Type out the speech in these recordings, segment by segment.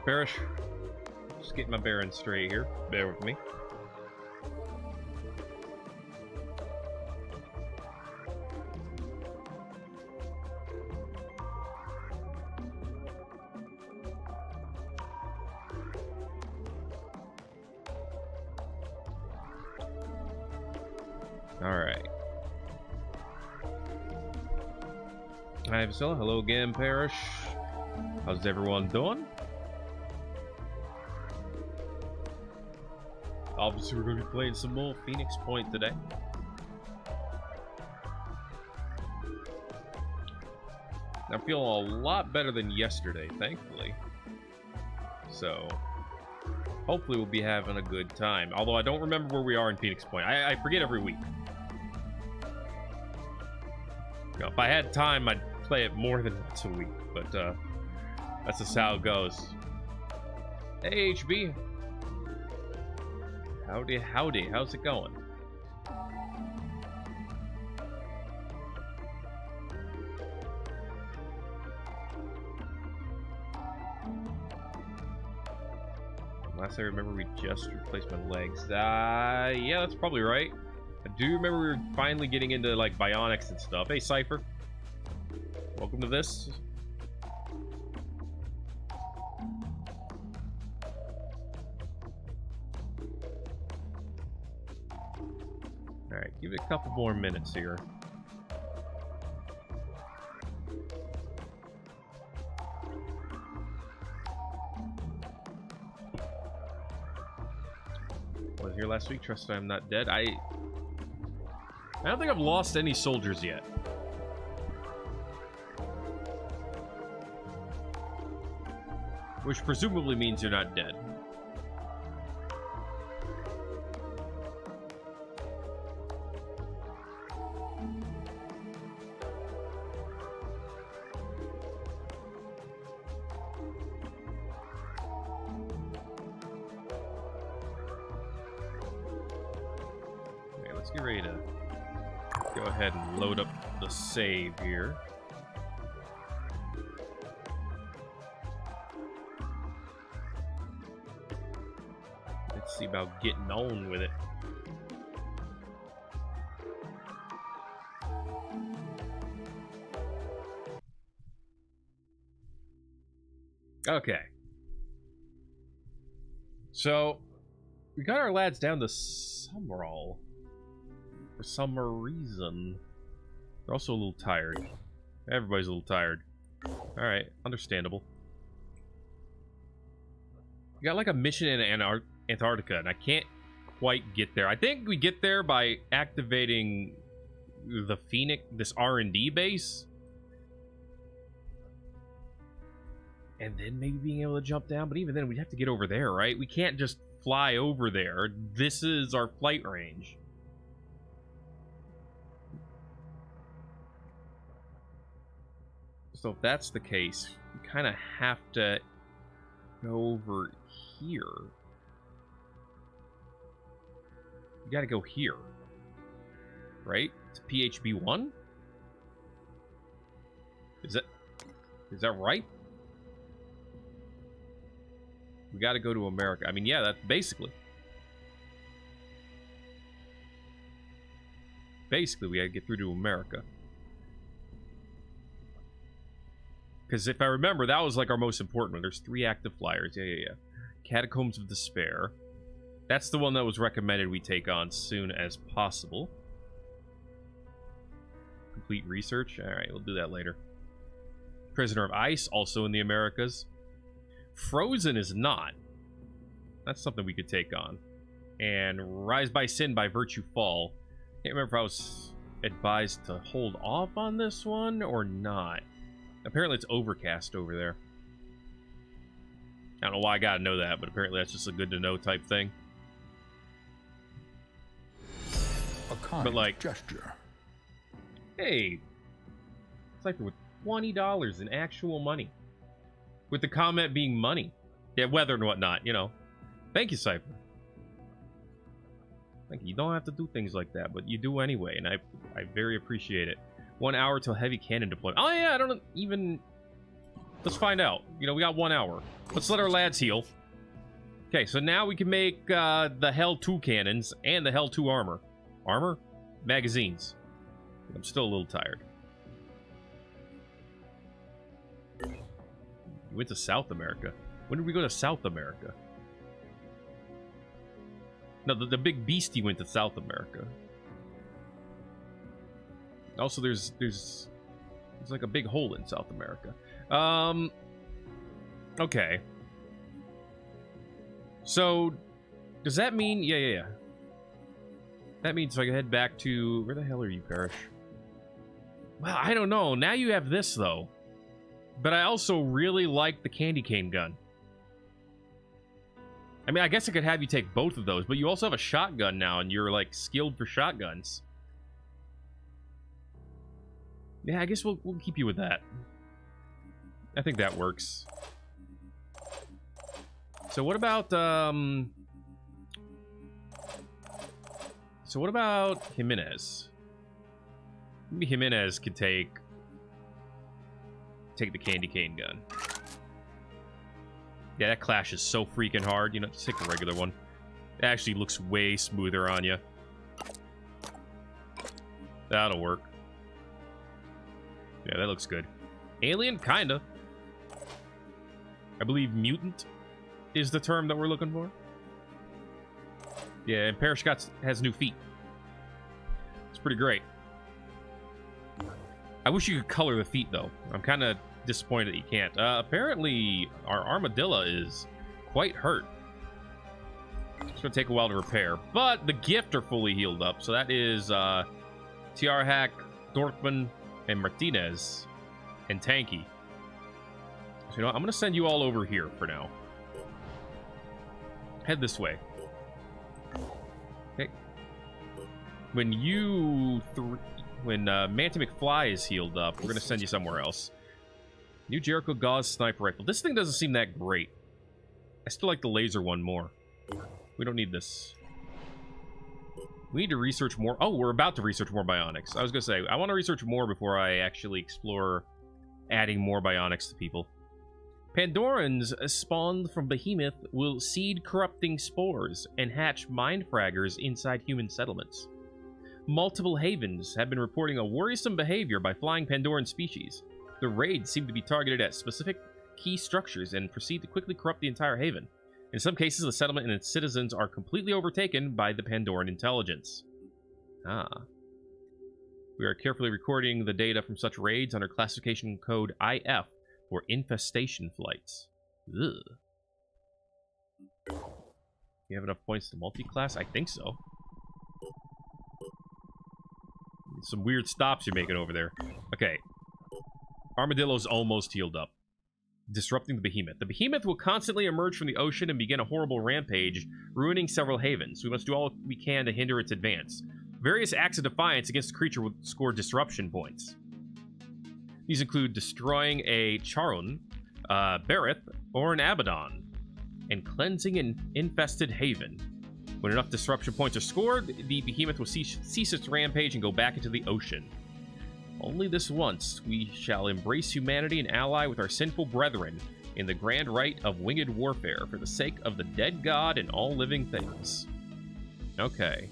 Hey, Parrish. Just getting my bearings straight here. Bear with me. Alright. Hi, Vasilla. Hello again, Parrish. How's everyone doing? Obviously, we're going to be playing some more Phoenix Point today. I'm feeling a lot better than yesterday, thankfully. So, hopefully we'll be having a good time. Although I don't remember where we are in Phoenix Point. I, I forget every week. You know, if I had time, I'd play it more than once a week. But uh, that's just how it goes. Hey, HB. Howdy, howdy. How's it going? Last I remember, we just replaced my legs. Uh, yeah, that's probably right. I do remember we were finally getting into, like, bionics and stuff. Hey, Cypher. Welcome to this. Give it a couple more minutes here. Was here last week. Trust I'm not dead. I I don't think I've lost any soldiers yet. Which presumably means you're not dead. Save here. Let's see about getting on with it. Okay. So, we got our lads down to Summerall for some reason. They're also a little tired. Everybody's a little tired. Alright, understandable. We got like a mission in Antar Antarctica, and I can't quite get there. I think we get there by activating the Phoenix, this R&D base. And then maybe being able to jump down, but even then we'd have to get over there, right? We can't just fly over there. This is our flight range. So if that's the case, we kind of have to go over here. You got to go here. Right? It's PHB 1? Is that is that right? We got to go to America. I mean, yeah, that's basically. Basically, we got to get through to America. Because if I remember, that was like our most important one. There's three active flyers. Yeah, yeah, yeah. Catacombs of Despair. That's the one that was recommended we take on soon as possible. Complete research. All right, we'll do that later. Prisoner of Ice, also in the Americas. Frozen is not. That's something we could take on. And Rise by Sin by Virtue Fall. Can't remember if I was advised to hold off on this one or not. Apparently it's overcast over there. I don't know why I gotta know that, but apparently that's just a good to know type thing. A kind But, like- gesture. Hey, Cypher with twenty dollars in actual money, with the comment being money, yeah, weather and whatnot. You know, thank you, Cypher. Thank you. You don't have to do things like that, but you do anyway, and I I very appreciate it. One hour till heavy cannon deployment. Oh yeah, I don't even Let's find out. You know, we got one hour. Let's let our lads heal. Okay, so now we can make uh, the Hell 2 cannons and the Hell 2 armor. Armor? Magazines. I'm still a little tired. We went to South America. When did we go to South America? No, the, the big beastie went to South America. Also, there's there's there's like a big hole in South America. Um. Okay. So, does that mean? Yeah, yeah, yeah. That means if I can head back to where the hell are you, Parrish? Well, I don't know. Now you have this though, but I also really like the candy cane gun. I mean, I guess I could have you take both of those, but you also have a shotgun now, and you're like skilled for shotguns. Yeah, I guess we'll we'll keep you with that. I think that works. So what about um So what about Jimenez? Maybe Jimenez could take take the candy cane gun. Yeah, that clash is so freaking hard. You know, just take the regular one. It actually looks way smoother on you. That'll work. Yeah, that looks good. Alien? Kinda. I believe mutant is the term that we're looking for. Yeah, and Parrish got, has new feet. It's pretty great. I wish you could color the feet, though. I'm kind of disappointed that you can't. Uh, apparently, our armadillo is quite hurt. It's going to take a while to repair. But the gift are fully healed up. So that is uh, Tiarhak, Dorkman, and Martinez, and Tanky. So, you know, I'm going to send you all over here for now. Head this way. Okay. When you... when uh, Manty McFly is healed up, we're going to send you somewhere else. New Jericho Gauss Sniper Rifle. This thing doesn't seem that great. I still like the laser one more. We don't need this. We need to research more. Oh, we're about to research more bionics. I was going to say, I want to research more before I actually explore adding more bionics to people. Pandorans spawned from Behemoth will seed corrupting spores and hatch mind fraggers inside human settlements. Multiple havens have been reporting a worrisome behavior by flying Pandoran species. The raids seem to be targeted at specific key structures and proceed to quickly corrupt the entire haven. In some cases, the settlement and its citizens are completely overtaken by the Pandoran intelligence. Ah. We are carefully recording the data from such raids under classification code IF for infestation flights. Ugh. You have enough points to multi-class? I think so. Some weird stops you're making over there. Okay. Armadillo's almost healed up disrupting the behemoth. The behemoth will constantly emerge from the ocean and begin a horrible rampage, ruining several havens. We must do all we can to hinder its advance. Various acts of defiance against the creature will score disruption points. These include destroying a Charon, uh, Berith, or an Abaddon, and cleansing an infested haven. When enough disruption points are scored, the behemoth will cease, cease its rampage and go back into the ocean. Only this once we shall embrace humanity and ally with our sinful brethren in the grand rite of winged warfare for the sake of the dead god and all living things. Okay.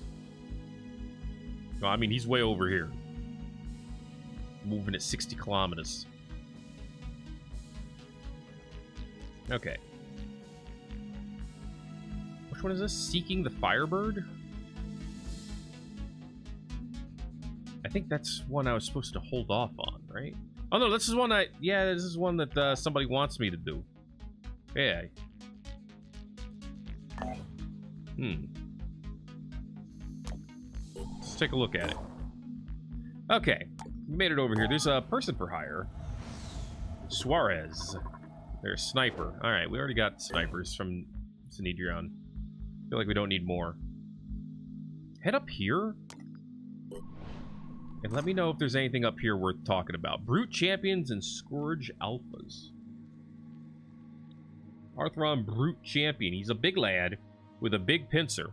Well, I mean, he's way over here. Moving at 60 kilometers. Okay. Which one is this? Seeking the Firebird? I think that's one I was supposed to hold off on, right? Oh no, this is one I... Yeah, this is one that uh, somebody wants me to do. Yeah. Hmm. Let's take a look at it. Okay. We made it over here. There's a person for hire. Suarez. There's sniper. Alright, we already got snipers from Synedrion. feel like we don't need more. Head up here? And let me know if there's anything up here worth talking about. Brute Champions and Scourge Alphas. Arthron Brute Champion. He's a big lad with a big pincer.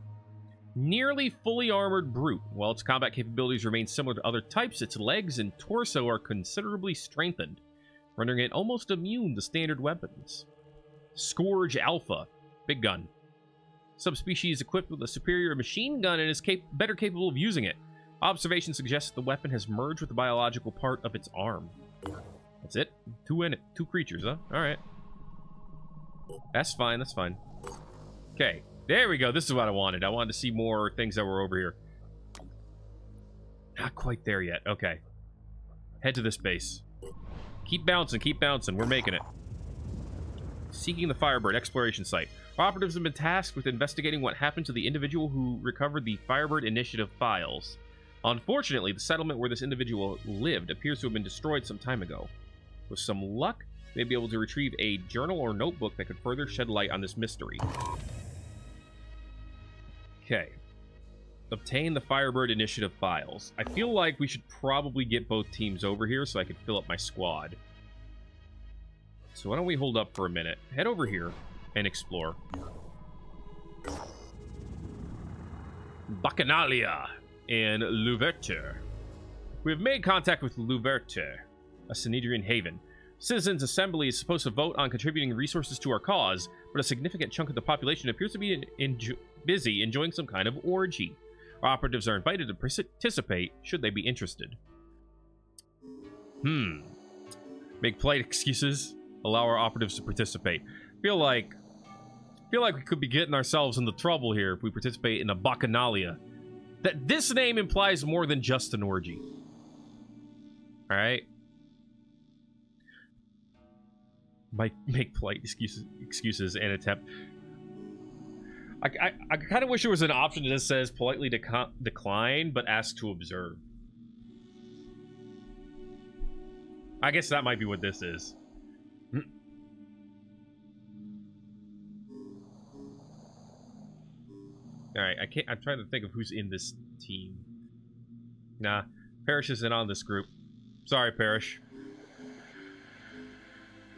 Nearly fully armored Brute. While its combat capabilities remain similar to other types, its legs and torso are considerably strengthened. rendering it almost immune to standard weapons. Scourge Alpha, big gun. Subspecies equipped with a superior machine gun and is cap better capable of using it. Observation suggests the weapon has merged with the biological part of its arm. That's it? Two in it. Two creatures, huh? Alright. That's fine, that's fine. Okay, there we go. This is what I wanted. I wanted to see more things that were over here. Not quite there yet. Okay. Head to this base. Keep bouncing, keep bouncing. We're making it. Seeking the Firebird exploration site. Operatives have been tasked with investigating what happened to the individual who recovered the Firebird Initiative files. Unfortunately, the settlement where this individual lived appears to have been destroyed some time ago. With some luck, they may be able to retrieve a journal or notebook that could further shed light on this mystery. Okay. Obtain the Firebird Initiative files. I feel like we should probably get both teams over here so I can fill up my squad. So why don't we hold up for a minute, head over here, and explore. Bacchanalia and Louverture. We have made contact with Louverture, a Synedrion haven. Citizens' Assembly is supposed to vote on contributing resources to our cause, but a significant chunk of the population appears to be in, in, busy enjoying some kind of orgy. Our operatives are invited to participate should they be interested. Hmm. Make polite excuses. Allow our operatives to participate. Feel like feel like we could be getting ourselves into trouble here if we participate in a bacchanalia. That this name implies more than just an orgy. All right. Might make polite excuses, excuses and attempt. I, I, I kind of wish there was an option that says politely decline, but ask to observe. I guess that might be what this is. Alright, I can't I'm trying to think of who's in this team. Nah, Parrish isn't on this group. Sorry, Parrish.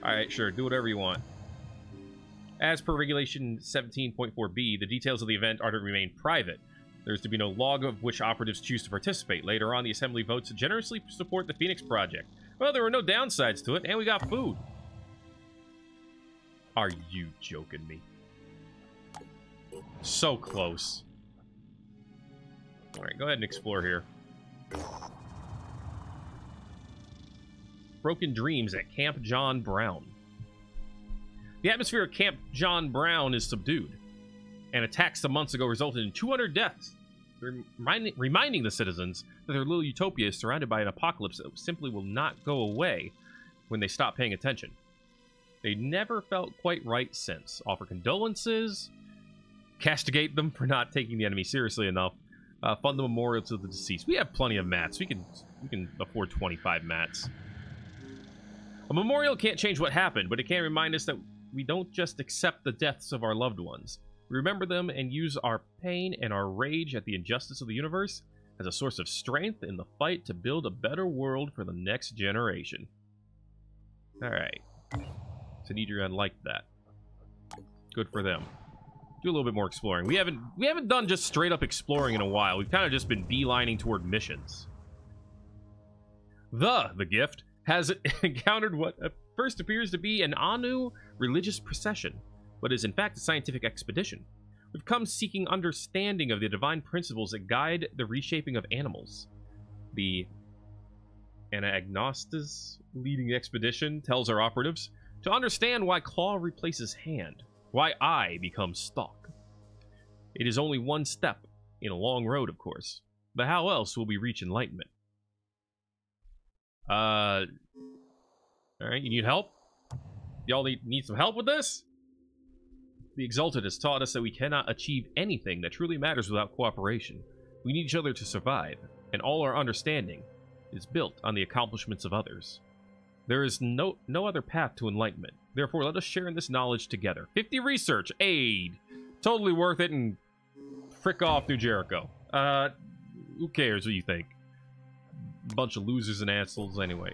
Alright, sure, do whatever you want. As per Regulation 17.4b, the details of the event are to remain private. There is to be no log of which operatives choose to participate. Later on, the Assembly votes to generously support the Phoenix Project. Well, there were no downsides to it, and we got food. Are you joking me? So close. Alright, go ahead and explore here. Broken Dreams at Camp John Brown. The atmosphere at Camp John Brown is subdued, and attacks some months ago resulted in 200 deaths, reminding, reminding the citizens that their little utopia is surrounded by an apocalypse that simply will not go away when they stop paying attention. They never felt quite right since. Offer condolences, castigate them for not taking the enemy seriously enough, uh, fund the memorial to the deceased. We have plenty of mats. We can we can afford 25 mats. A memorial can't change what happened, but it can remind us that we don't just accept the deaths of our loved ones. We remember them and use our pain and our rage at the injustice of the universe as a source of strength in the fight to build a better world for the next generation. Alright. Synedrion liked that. Good for them do a little bit more exploring. We haven't we haven't done just straight up exploring in a while. We've kind of just been beelining toward missions. The the gift has encountered what uh, first appears to be an Anu religious procession, but is in fact a scientific expedition. We've come seeking understanding of the divine principles that guide the reshaping of animals. The Anagnostas leading the expedition tells our operatives to understand why Claw replaces hand, why I become stalk. It is only one step in a long road, of course, but how else will we reach enlightenment? Uh, alright, you need help? Y'all need, need some help with this? The Exalted has taught us that we cannot achieve anything that truly matters without cooperation. We need each other to survive, and all our understanding is built on the accomplishments of others. There is no no other path to enlightenment. Therefore, let us share in this knowledge together. 50 research, aid. Totally worth it and frick off New Jericho. Uh, who cares what you think? Bunch of losers and assholes anyway.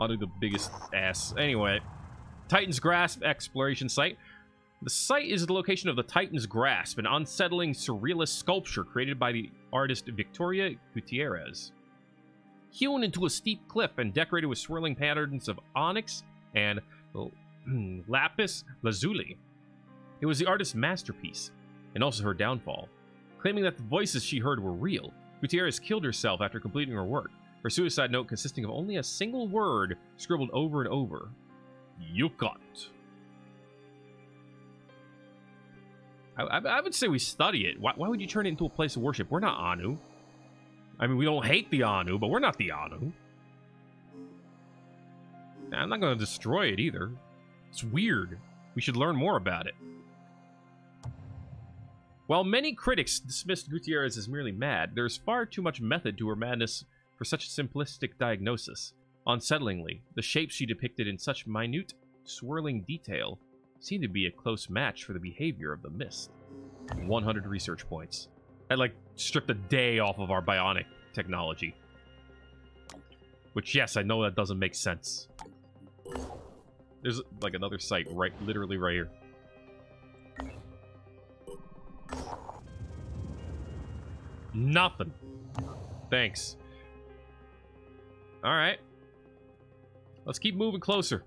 I'll do the biggest ass. Anyway, Titan's Grasp exploration site. The site is the location of the Titan's Grasp, an unsettling surrealist sculpture created by the artist Victoria Gutierrez. hewn into a steep cliff and decorated with swirling patterns of onyx and lapis lazuli. It was the artist's masterpiece, and also her downfall. Claiming that the voices she heard were real, Gutierrez killed herself after completing her work, her suicide note consisting of only a single word scribbled over and over. Yukot. I, I, I would say we study it. Why, why would you turn it into a place of worship? We're not Anu. I mean, we don't hate the Anu, but we're not the Anu. I'm not going to destroy it either. It's weird. We should learn more about it. While many critics dismissed Gutierrez as merely mad, there is far too much method to her madness for such a simplistic diagnosis. Unsettlingly, the shapes she depicted in such minute, swirling detail seemed to be a close match for the behavior of the mist. 100 research points. I like stripped a day off of our bionic technology. Which, yes, I know that doesn't make sense. There's like another site right, literally right here. Nothing. Thanks. Alright. Let's keep moving closer.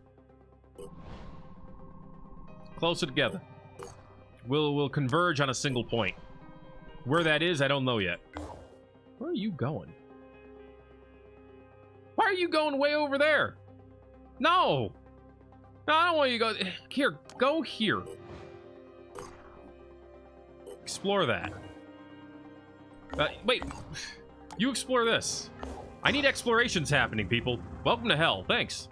Closer together. We'll, we'll converge on a single point. Where that is, I don't know yet. Where are you going? Why are you going way over there? No! No, I don't want you to go... Here, go here. Explore that. Uh, wait. You explore this. I need explorations happening, people. Welcome to hell. Thanks.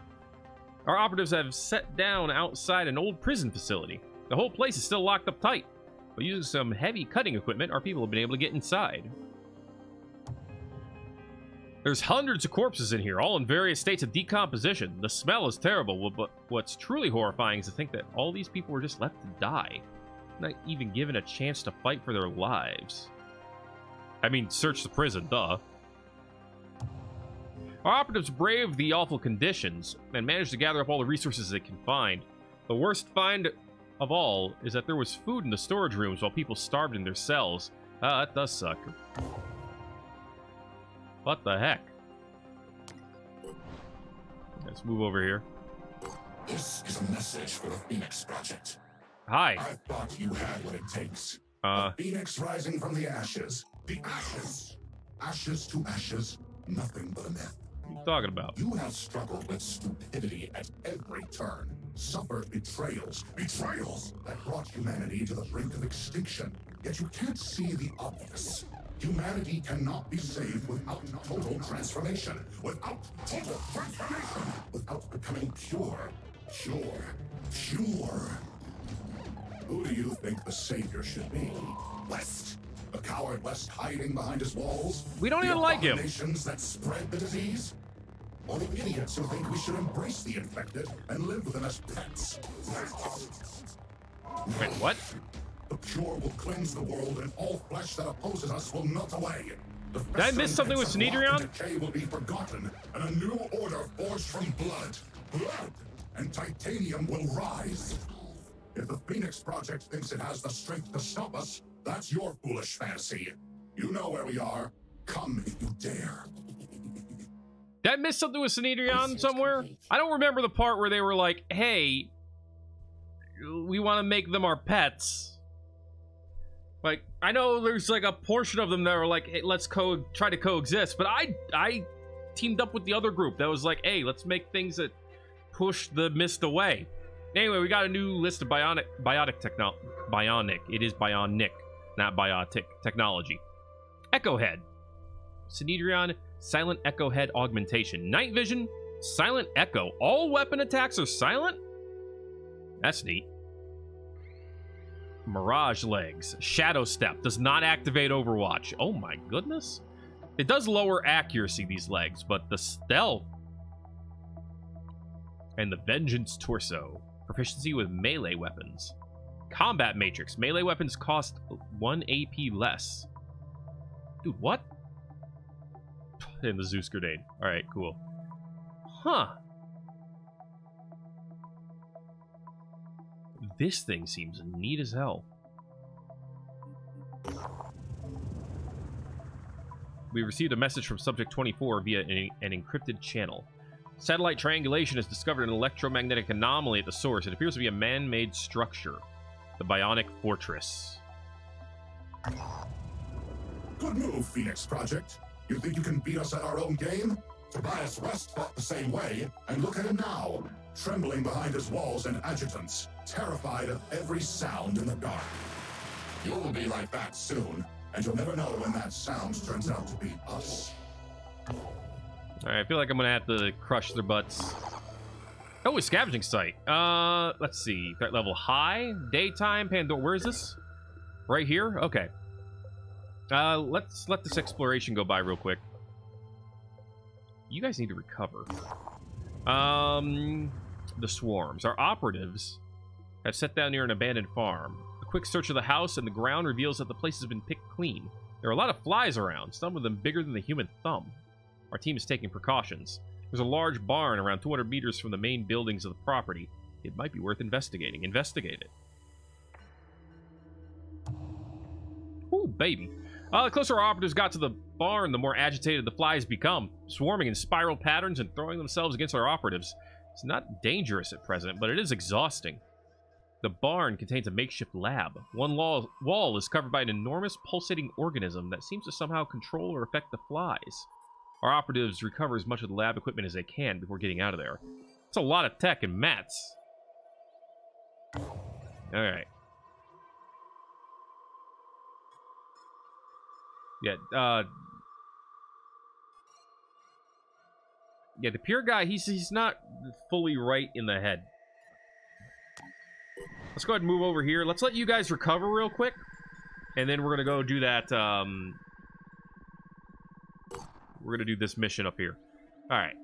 Our operatives have set down outside an old prison facility. The whole place is still locked up tight. But using some heavy cutting equipment, our people have been able to get inside. There's hundreds of corpses in here, all in various states of decomposition. The smell is terrible, but what's truly horrifying is to think that all these people were just left to die, not even given a chance to fight for their lives. I mean, search the prison, duh. Our operatives braved the awful conditions and managed to gather up all the resources they can find. The worst find of all is that there was food in the storage rooms while people starved in their cells. Ah, that does suck. What the heck? Let's move over here. This is a message for the Phoenix Project. Hi. I thought you had what it takes. Uh, the Phoenix rising from the ashes. The ashes. Ashes to ashes. Nothing but a myth. What are you talking about? You have struggled with stupidity at every turn. Suffered betrayals. Betrayals that brought humanity to the brink of extinction. Yet you can't see the obvious. Humanity cannot be saved without total transformation. Without total transformation. Without becoming pure. Pure. Pure. Who do you think the savior should be? West. The coward West hiding behind his walls? We don't The even like him. Nations that spread the disease? Or the idiots who think we should embrace the infected and live with them as pets? Wait, what? The pure will cleanse the world, and all flesh that opposes us will melt away. Did I miss something with festering pits of rot Synedrion? and Decay will be forgotten, and a new order forged from blood. Blood! And titanium will rise. If the Phoenix Project thinks it has the strength to stop us, that's your foolish fantasy. You know where we are. Come if you dare. Did I miss something with Synedrion somewhere? I don't remember the part where they were like, hey, we want to make them our pets. Like, I know there's like a portion of them that are like, hey, let's co try to coexist, but I I teamed up with the other group that was like, hey, let's make things that push the mist away. Anyway, we got a new list of bionic biotic techno bionic. It is bionic, not biotic technology. Echo Head. Synedrion Silent Echo Head Augmentation. Night Vision, Silent Echo. All weapon attacks are silent? That's neat. Mirage Legs. Shadow Step. Does not activate Overwatch. Oh my goodness. It does lower accuracy, these legs, but the stealth. And the Vengeance Torso. Proficiency with melee weapons. Combat Matrix. Melee weapons cost 1 AP less. Dude, what? And the Zeus Grenade. Alright, cool. Huh. This thing seems neat as hell. We received a message from Subject 24 via an, an encrypted channel. Satellite triangulation has discovered an electromagnetic anomaly at the source. It appears to be a man-made structure. The Bionic Fortress. Good move, Phoenix Project. You think you can beat us at our own game? Tobias West fought the same way, and look at him now, trembling behind his walls and adjutants, terrified of every sound in the dark. You'll be like that soon, and you'll never know when that sound turns out to be us. Alright, I feel like I'm gonna have to crush their butts. Oh, a scavenging site. Uh, let's see. Threat level high, daytime, Pandora. Where is this? Right here? Okay. Uh, let's let this exploration go by real quick. You guys need to recover. Um, the swarms. Our operatives have set down near an abandoned farm. A quick search of the house and the ground reveals that the place has been picked clean. There are a lot of flies around, some of them bigger than the human thumb. Our team is taking precautions. There's a large barn around 200 meters from the main buildings of the property. It might be worth investigating. Investigate it. Ooh, baby. Uh, the closer our operatives got to the barn, the more agitated the flies become, swarming in spiral patterns and throwing themselves against our operatives. It's not dangerous at present, but it is exhausting. The barn contains a makeshift lab. One wall, is covered by an enormous pulsating organism that seems to somehow control or affect the flies. Our operatives recover as much of the lab equipment as they can before getting out of there. It's a lot of tech and mats. Alright. Yeah, uh... Yeah, the pure guy, he's, he's not fully right in the head. Let's go ahead and move over here. Let's let you guys recover real quick. And then we're going to go do that, um... We're going to do this mission up here. Alright.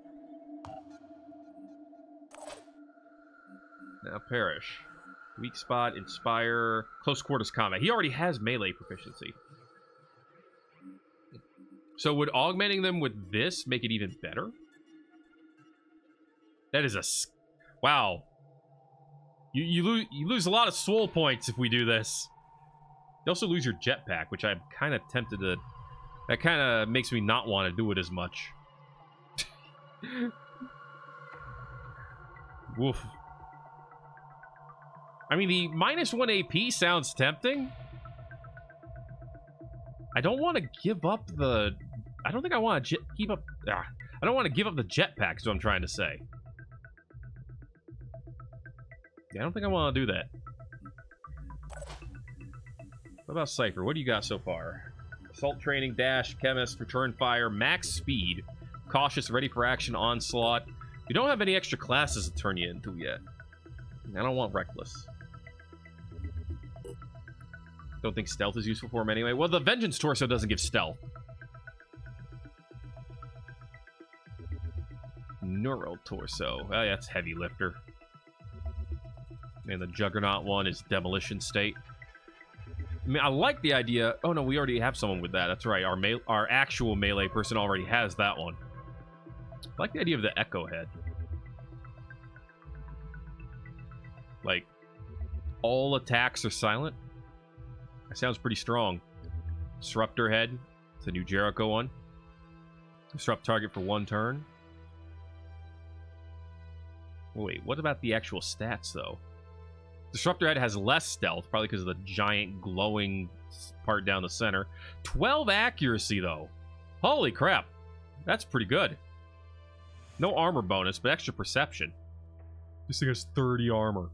Now, Parrish. Weak spot, inspire, close quarters combat. He already has melee proficiency. So would augmenting them with this make it even better? That is a... Wow. You, you, lose, you lose a lot of soul points if we do this. You also lose your jetpack, which I'm kind of tempted to... That kind of makes me not want to do it as much. Woof. I mean, the minus one AP sounds tempting. I don't want to give up the... I don't think I want to keep up... Ah, I don't want to give up the jetpack, is what I'm trying to say. Yeah, I don't think I want to do that. What about Cypher? What do you got so far? Assault training, dash, chemist, return fire, max speed, cautious, ready for action, onslaught. You don't have any extra classes to turn you into yet. I don't want reckless. Don't think stealth is useful for him anyway. Well, the Vengeance Torso doesn't give stealth. Neural Torso. Oh, yeah, that's Heavy Lifter. And the Juggernaut one is Demolition State. I mean, I like the idea. Oh, no, we already have someone with that. That's right. Our, me our actual melee person already has that one. I like the idea of the Echo Head. Like, all attacks are silent. That sounds pretty strong. Disruptor Head. It's a new Jericho one. Disrupt target for one turn. Wait, what about the actual stats, though? Disruptor Head has less stealth, probably because of the giant glowing part down the center. 12 accuracy, though. Holy crap. That's pretty good. No armor bonus, but extra perception. This thing has 30 armor.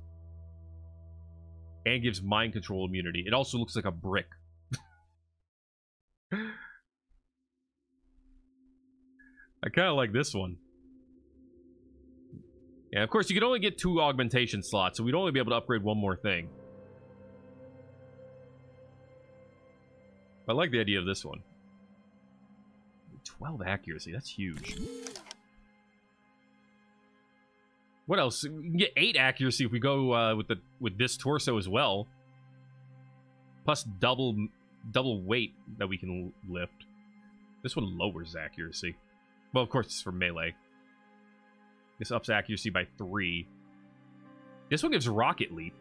And gives mind control immunity. It also looks like a brick. I kind of like this one. Yeah, of course, you can only get two augmentation slots, so we'd only be able to upgrade one more thing. I like the idea of this one. 12 accuracy, that's huge. What else? We can get 8 accuracy if we go uh, with the with this torso as well. Plus double double weight that we can lift. This one lowers accuracy. Well, of course, it's for melee. This ups accuracy by 3. This one gives rocket leap.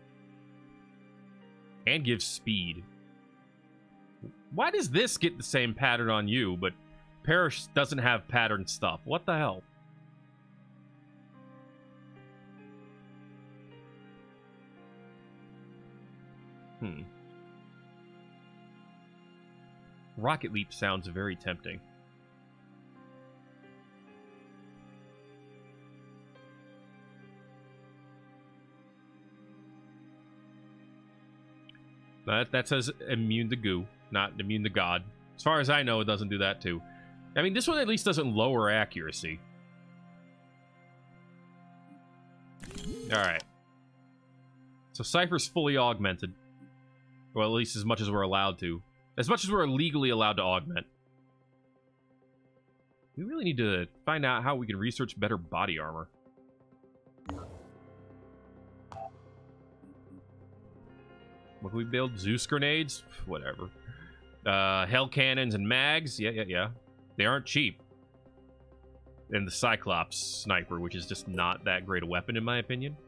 And gives speed. Why does this get the same pattern on you, but Parrish doesn't have pattern stuff. What the hell? Hmm. Rocket Leap sounds very tempting. That, that says immune to goo, not immune to God. As far as I know, it doesn't do that too. I mean, this one at least doesn't lower accuracy. Alright. So Cypher's fully augmented. Well, at least as much as we're allowed to. As much as we're legally allowed to augment. We really need to find out how we can research better body armor. What can we build? Zeus grenades? Whatever. Uh, hell cannons and mags? Yeah, yeah, yeah. They aren't cheap. And the Cyclops sniper, which is just not that great a weapon in my opinion.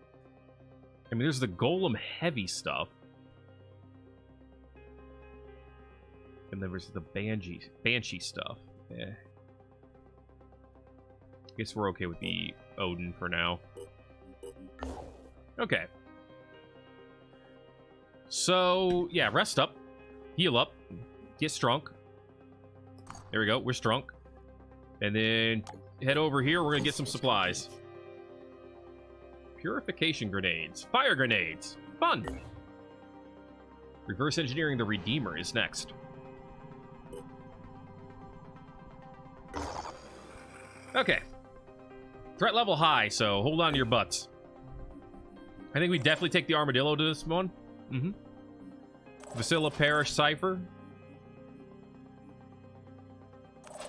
I mean, there's the Golem heavy stuff. And there's the Banshee, Banshee stuff. Yeah. Guess we're okay with the Odin for now. Okay. So, yeah, rest up. Heal up. Get strong. There we go. We're strong. And then head over here. We're going to get some supplies. Purification grenades. Fire grenades. Fun. Reverse engineering the Redeemer is next. Okay. Threat level high, so hold on to your butts. I think we definitely take the Armadillo to this one. Mm-hmm. Vasilla Parrish Cypher.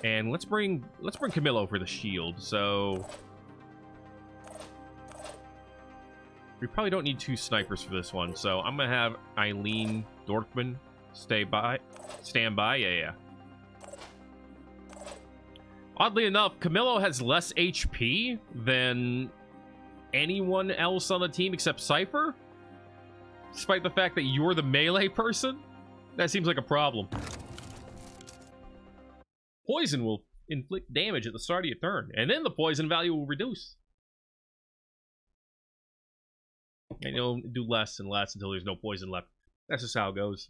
And let's bring let's bring Camillo for the shield. So we probably don't need two snipers for this one. So I'm gonna have Eileen Dorkman stay by, stand by. Yeah, yeah. Oddly enough, Camillo has less HP than anyone else on the team except Cypher. Despite the fact that you're the melee person? That seems like a problem. Poison will inflict damage at the start of your turn, and then the poison value will reduce. And you'll do less and less until there's no poison left. That's just how it goes.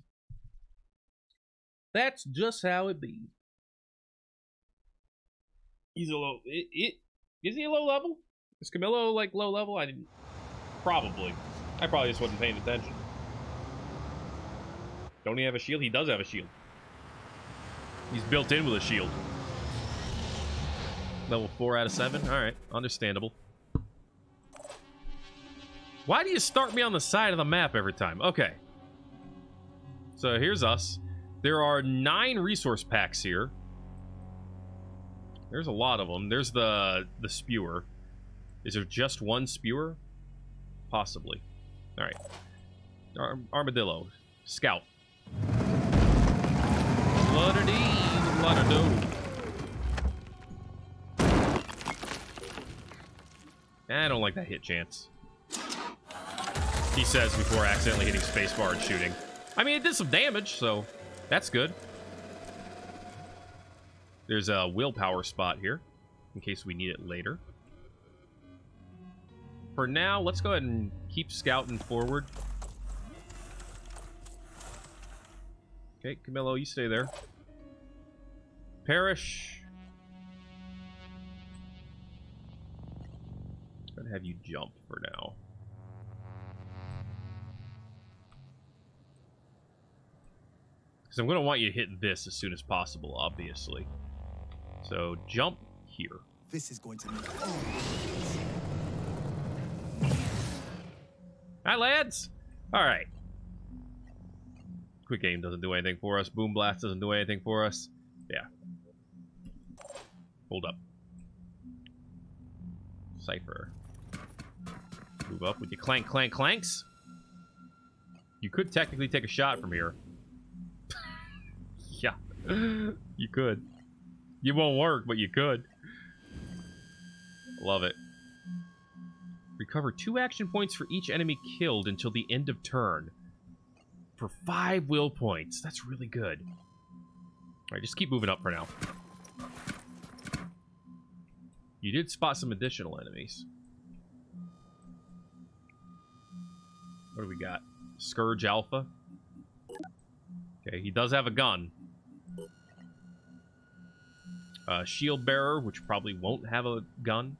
That's just how it be. He's a low. It, it is he a low level? Is Camillo like low level? I didn't. Probably. I probably just wasn't paying attention. Don't he have a shield? He does have a shield. He's built in with a shield. Level 4 out of 7? Alright, understandable. Why do you start me on the side of the map every time? Okay. So here's us. There are nine resource packs here. There's a lot of them. There's the the spewer. Is there just one spewer? Possibly. All right. Ar armadillo. Scout. I don't like that hit chance. He says before accidentally hitting spacebar and shooting. I mean, it did some damage, so that's good. There's a willpower spot here, in case we need it later. For now, let's go ahead and keep scouting forward. Okay, Camillo, you stay there. Parrish. I'm gonna have you jump for now. Because I'm gonna want you to hit this as soon as possible, obviously. So jump here. This is going to make Hi, lads. All right. Quick aim doesn't do anything for us. Boom blast doesn't do anything for us. Yeah. Hold up. Cypher. Move up with your clank, clank, clanks. You could technically take a shot from here. yeah. you could. It won't work, but you could. Love it. Recover two action points for each enemy killed until the end of turn. For five will points. That's really good. Alright, just keep moving up for now. You did spot some additional enemies. What do we got? Scourge Alpha. Okay, he does have a gun. Uh, Shield Bearer, which probably won't have a gun.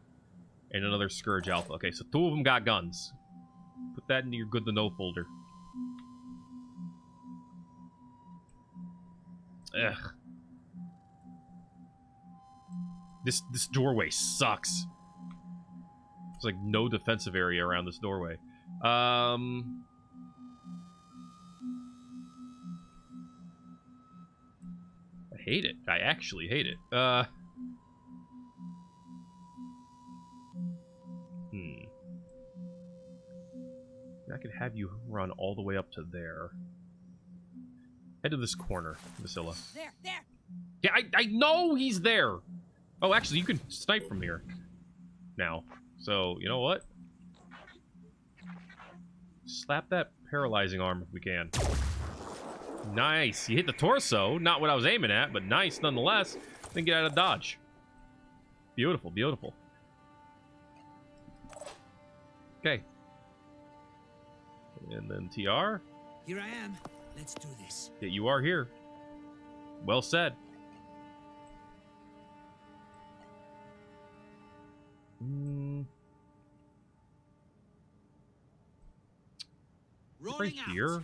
And another Scourge Alpha. Okay, so two of them got guns. Put that into your good to know folder. Ugh. This this doorway sucks. There's like no defensive area around this doorway. Um I hate it. I actually hate it. Uh Hmm. I could have you run all the way up to there. Head to this corner, Vasilla. There, there. Yeah, I, I know he's there. Oh, actually, you can snipe from here now. So, you know what? Slap that paralyzing arm if we can. Nice. You hit the torso. Not what I was aiming at, but nice nonetheless. Then get out of dodge. Beautiful, beautiful. Okay. And then TR. Here I am. Let's do this. Yeah, you are here. Well said. Mm, right here.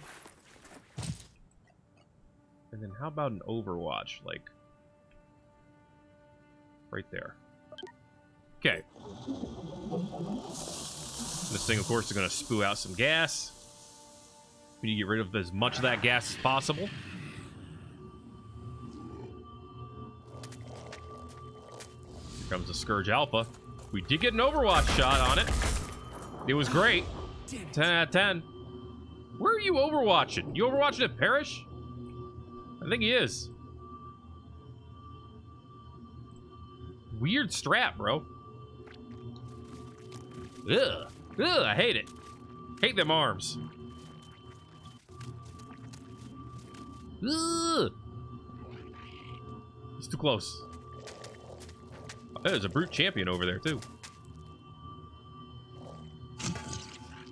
And then how about an Overwatch? Like, right there. Okay. This thing, of course, is going to spew out some gas. We need to get rid of as much of that gas as possible. Here comes the Scourge Alpha. We did get an Overwatch shot on it. It was great. Damn it. 10 out of 10. Where are you overwatching? You overwatching at Parrish? I think he is. Weird strap, bro. Ugh. Ugh, I hate it. Hate them arms. Ugh. He's too close. There's a brute champion over there, too.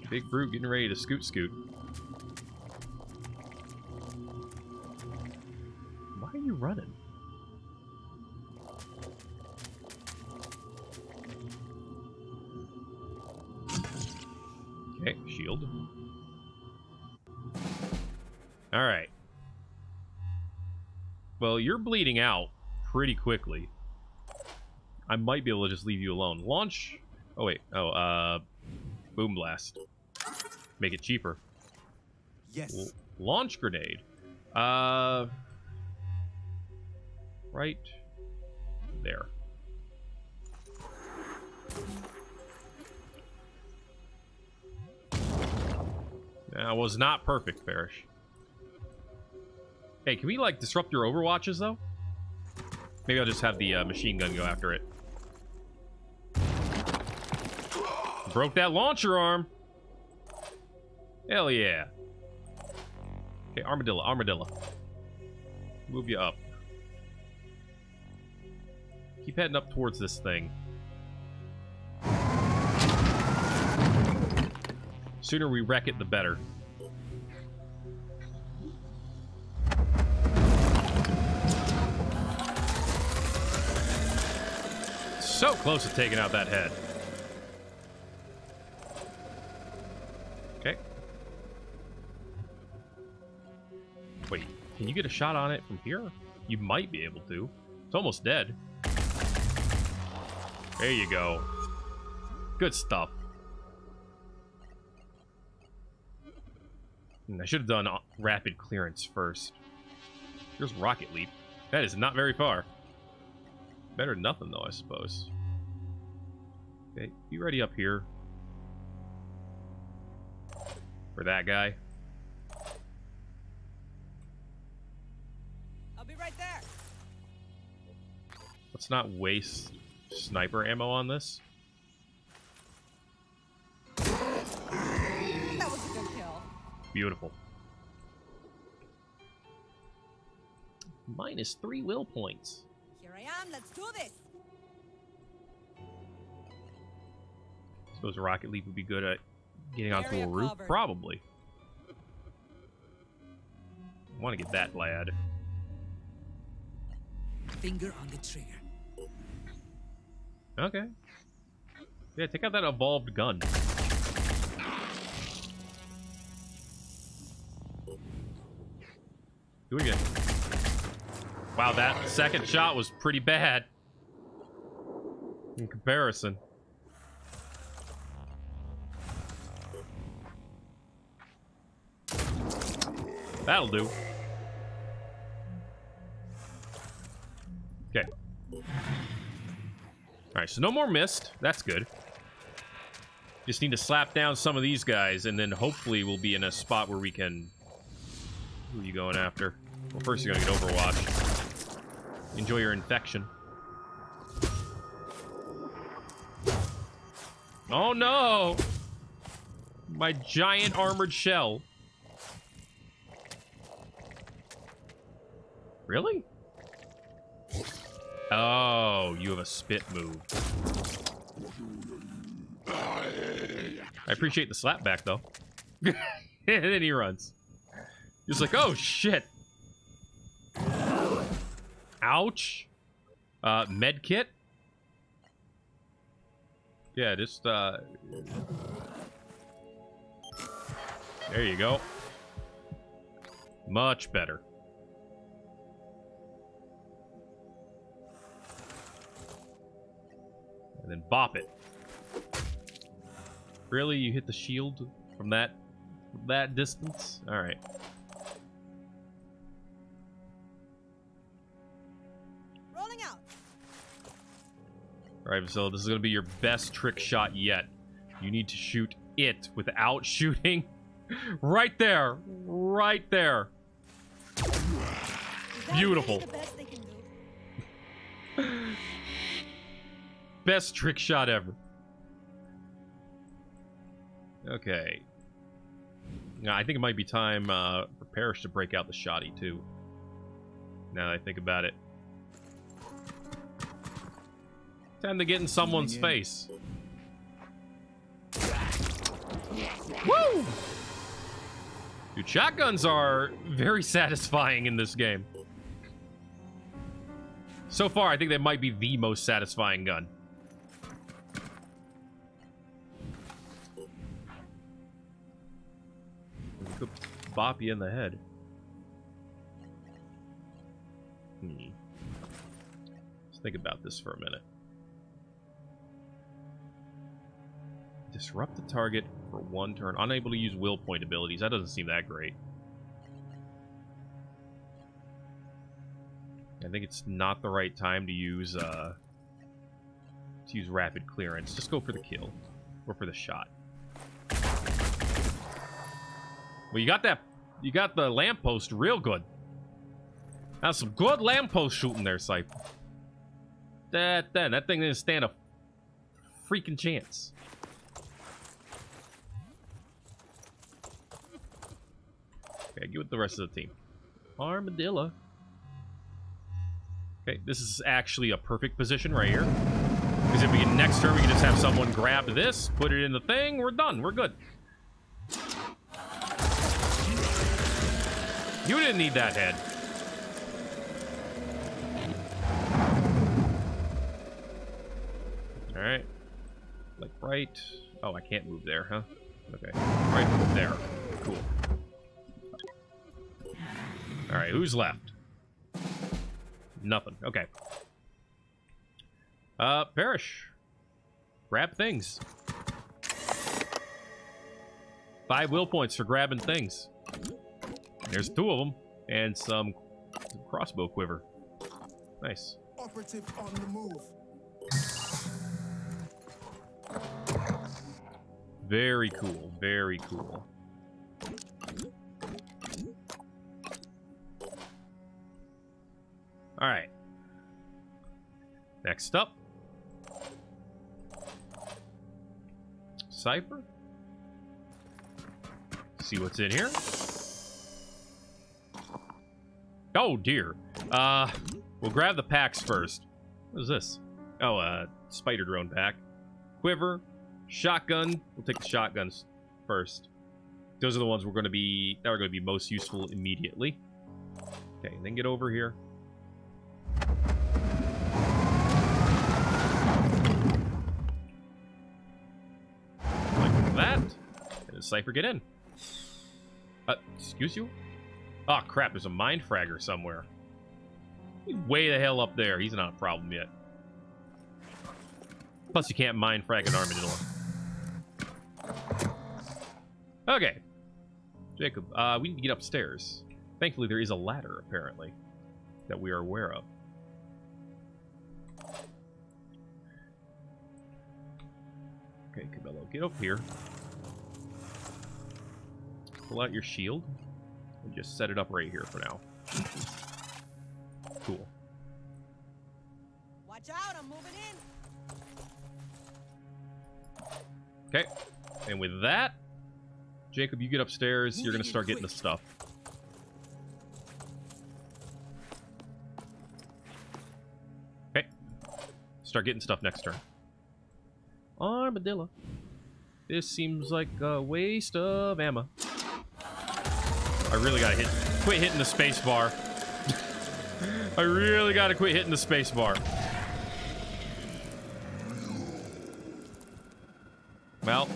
Big brute getting ready to scoot scoot. Why are you running? Okay, shield. Alright. Well, you're bleeding out pretty quickly. I might be able to just leave you alone. Launch... Oh, wait. Oh, uh... Boom Blast. Make it cheaper. Yes. L- launch grenade. Uh, right there. That was not perfect, Parrish. Hey, can we like disrupt your overwatches though? Maybe I'll just have the uh, machine gun go after it. Broke that launcher arm. Hell yeah. Okay, armadillo, armadillo. Move you up. Keep heading up towards this thing. Sooner we wreck it, the better. So close to taking out that head. Okay. Wait, can you get a shot on it from here? You might be able to. It's almost dead. There you go. Good stuff. Hmm, I should have done uh, rapid clearance first. Here's rocket leap. That is not very far. Better than nothing, though, I suppose. Okay, be ready up here. For that guy. I'll be right there. Let's not waste sniper ammo on this. That was a good kill. Beautiful. Minus three will points. I am. Let's do this. Suppose Rocket Leap would be good at getting onto Area a roof? covered. Probably. I want to get that lad. Finger on the trigger. Okay. Yeah, take out that evolved gun. Do it again. Wow, that second shot was pretty bad. In comparison. That'll do. Okay. Alright, so no more mist. That's good. Just need to slap down some of these guys, and then hopefully we'll be in a spot where we can... Who are you going after? Well, first you're gonna get Overwatch. Enjoy your infection. Oh no! My giant armored shell. Really? Oh, you have a spit move. I appreciate the slap back though. and then he runs. He's like, oh shit. Ouch. Uh, med kit. Yeah, just uh. There you go. Much better. And then bop it. Really? You hit the shield from that from that distance? Alright. Alright, so this is gonna be your best trick shot yet. You need to shoot it without shooting. right there. Right there. Beautiful. best they can do? Best trick shot ever. Okay. Now, I think it might be time uh, for Parrish to break out the shoddy, too. Now that I think about it. Time to get in someone's face. Woo! Dude, shotguns are very satisfying in this game. So far, I think they might be the most satisfying gun. We could bop you in the head. Hmm. Let's think about this for a minute. Disrupt the target for one turn. Unable to use will point abilities. That doesn't seem that great. I think it's not the right time to use uh to use rapid clearance. Just go for the kill. Or for the shot. Well you got that you got the lamppost real good. That's some good lamppost shooting there, Cypher. That then that thing didn't stand a freaking chance. Okay, get with the rest of the team. Armadillo. Okay, this is actually a perfect position right here. Because if we get next turn, we can just have someone grab this, put it in the thing, we're done, we're good. You didn't need that head. Alright. Like right... Oh, I can't move there, huh? Okay. Right there. Cool. Alright, who's left? Nothing. Okay. Uh, Parrish. Grab things. Five will points for grabbing things. There's two of them. And some, some crossbow quiver. Nice. Operative on the move. Very cool. Very cool. Alright. Next up. Cypher. See what's in here. Oh dear. Uh, we'll grab the packs first. What is this? Oh, uh, spider drone pack. Quiver, Shotgun. We'll take the shotguns first. Those are the ones we're going to be that are going to be most useful immediately. Okay, then get over here. Cypher get in. Uh, excuse you? Oh crap, there's a mind fragger somewhere. He's way the hell up there. He's not a problem yet. Plus, you can't mind frag an armadillo. Okay. Jacob, uh, we need to get upstairs. Thankfully, there is a ladder, apparently, that we are aware of. Okay, Cabello, get up here. Pull out your shield. And just set it up right here for now. Cool. Watch out, I'm moving in. Okay. And with that, Jacob, you get upstairs. You're going to start getting the stuff. Okay. Start getting stuff next turn. Armadillo. This seems like a waste of ammo. I really gotta hit, quit hitting the space bar. I really gotta quit hitting the space bar. Well,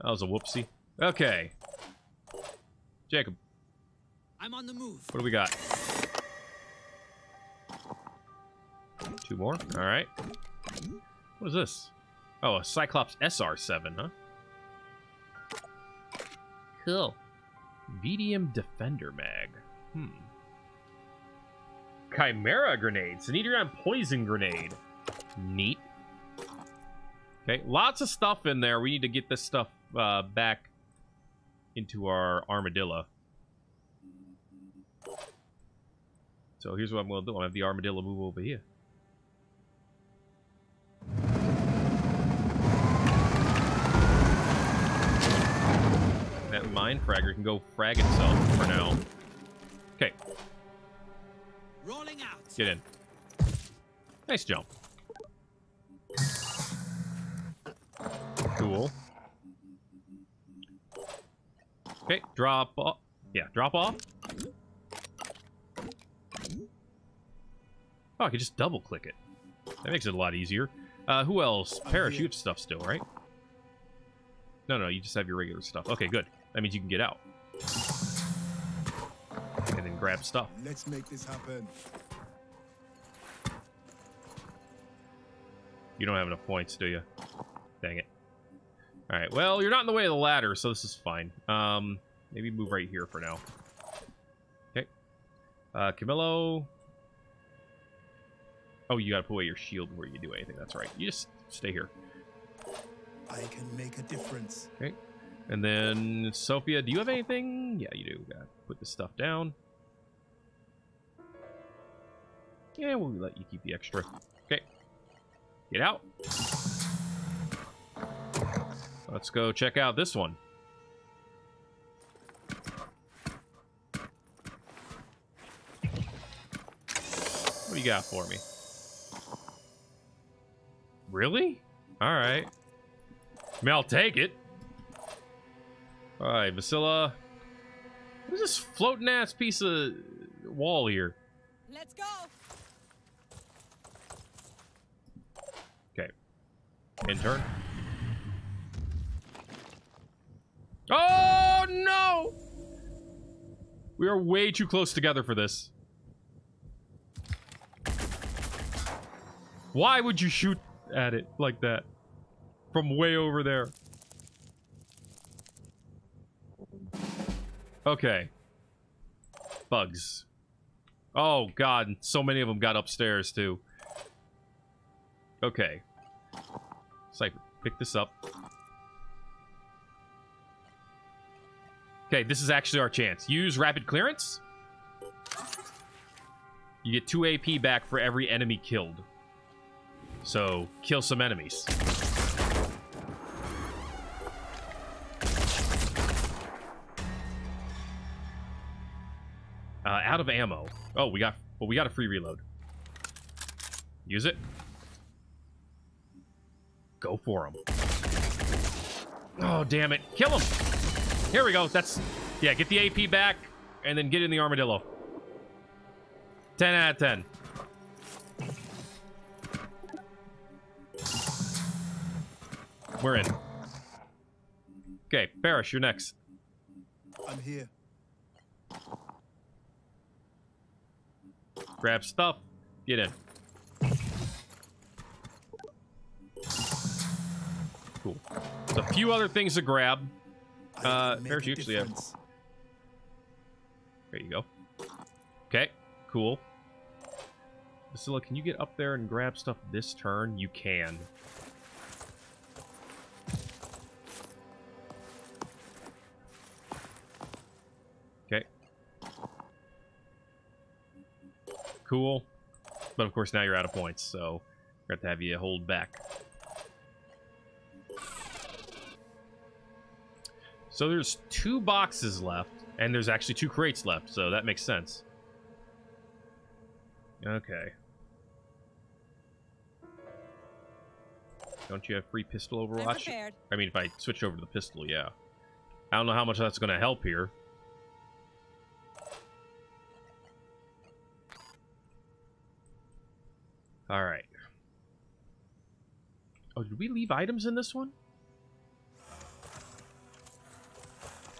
that was a whoopsie. Okay. Jacob, I'm on the move. what do we got? Two more? Alright. What is this? Oh, a Cyclops SR7, huh? Cool. VDM Defender Mag. Hmm. Chimera Grenade. Synedrion Poison Grenade. Neat. Okay, lots of stuff in there. We need to get this stuff uh, back into our armadillo. So here's what I'm going to do. I'm going to have the armadillo move over here. That mind fragger can go frag itself for now. Okay, Rolling out. get in. Nice jump. Cool. Okay, drop off. Yeah, drop off. Oh, I can just double click it. That makes it a lot easier. Uh, who else? Parachute stuff still, right? No, no, you just have your regular stuff. Okay, good. That means you can get out. And then grab stuff. Let's make this happen. You don't have enough points, do you? Dang it. Alright, well, you're not in the way of the ladder, so this is fine. Um, maybe move right here for now. Okay. Uh, Camillo. Oh, you gotta put away your shield before you do anything. That's right. You just stay here. I can make a difference. Okay. And then, Sophia, do you have anything? Yeah, you do. Gotta put this stuff down. Yeah, we'll let you keep the extra. Okay. Get out. Let's go check out this one. What do you got for me? Really? All right. I mean, I'll take it. All right, Vasilla. What is this floating ass piece of wall here? Let's go. Okay. Intern. Oh no! We are way too close together for this. Why would you shoot at it like that? From way over there. Okay. Bugs. Oh god, so many of them got upstairs too. Okay. Cypher, pick this up. Okay, this is actually our chance. Use rapid clearance. You get 2 AP back for every enemy killed. So, kill some enemies. Uh, out of ammo. Oh, we got well, we got a free reload. Use it. Go for him. Oh, damn it. Kill him. Here we go. That's... Yeah, get the AP back, and then get in the armadillo. 10 out of 10. We're in. Okay, Parrish, you're next. I'm here. Grab stuff. Get in. Cool. There's a few other things to grab. Uh, can make there's a usually a- There you go. Okay, cool. Priscilla, can you get up there and grab stuff this turn? You can. Cool. But of course now you're out of points, so we have to have you hold back. So there's two boxes left, and there's actually two crates left, so that makes sense. Okay. Don't you have free pistol overwatch? I mean, if I switch over to the pistol, yeah. I don't know how much that's going to help here. All right. Oh, did we leave items in this one?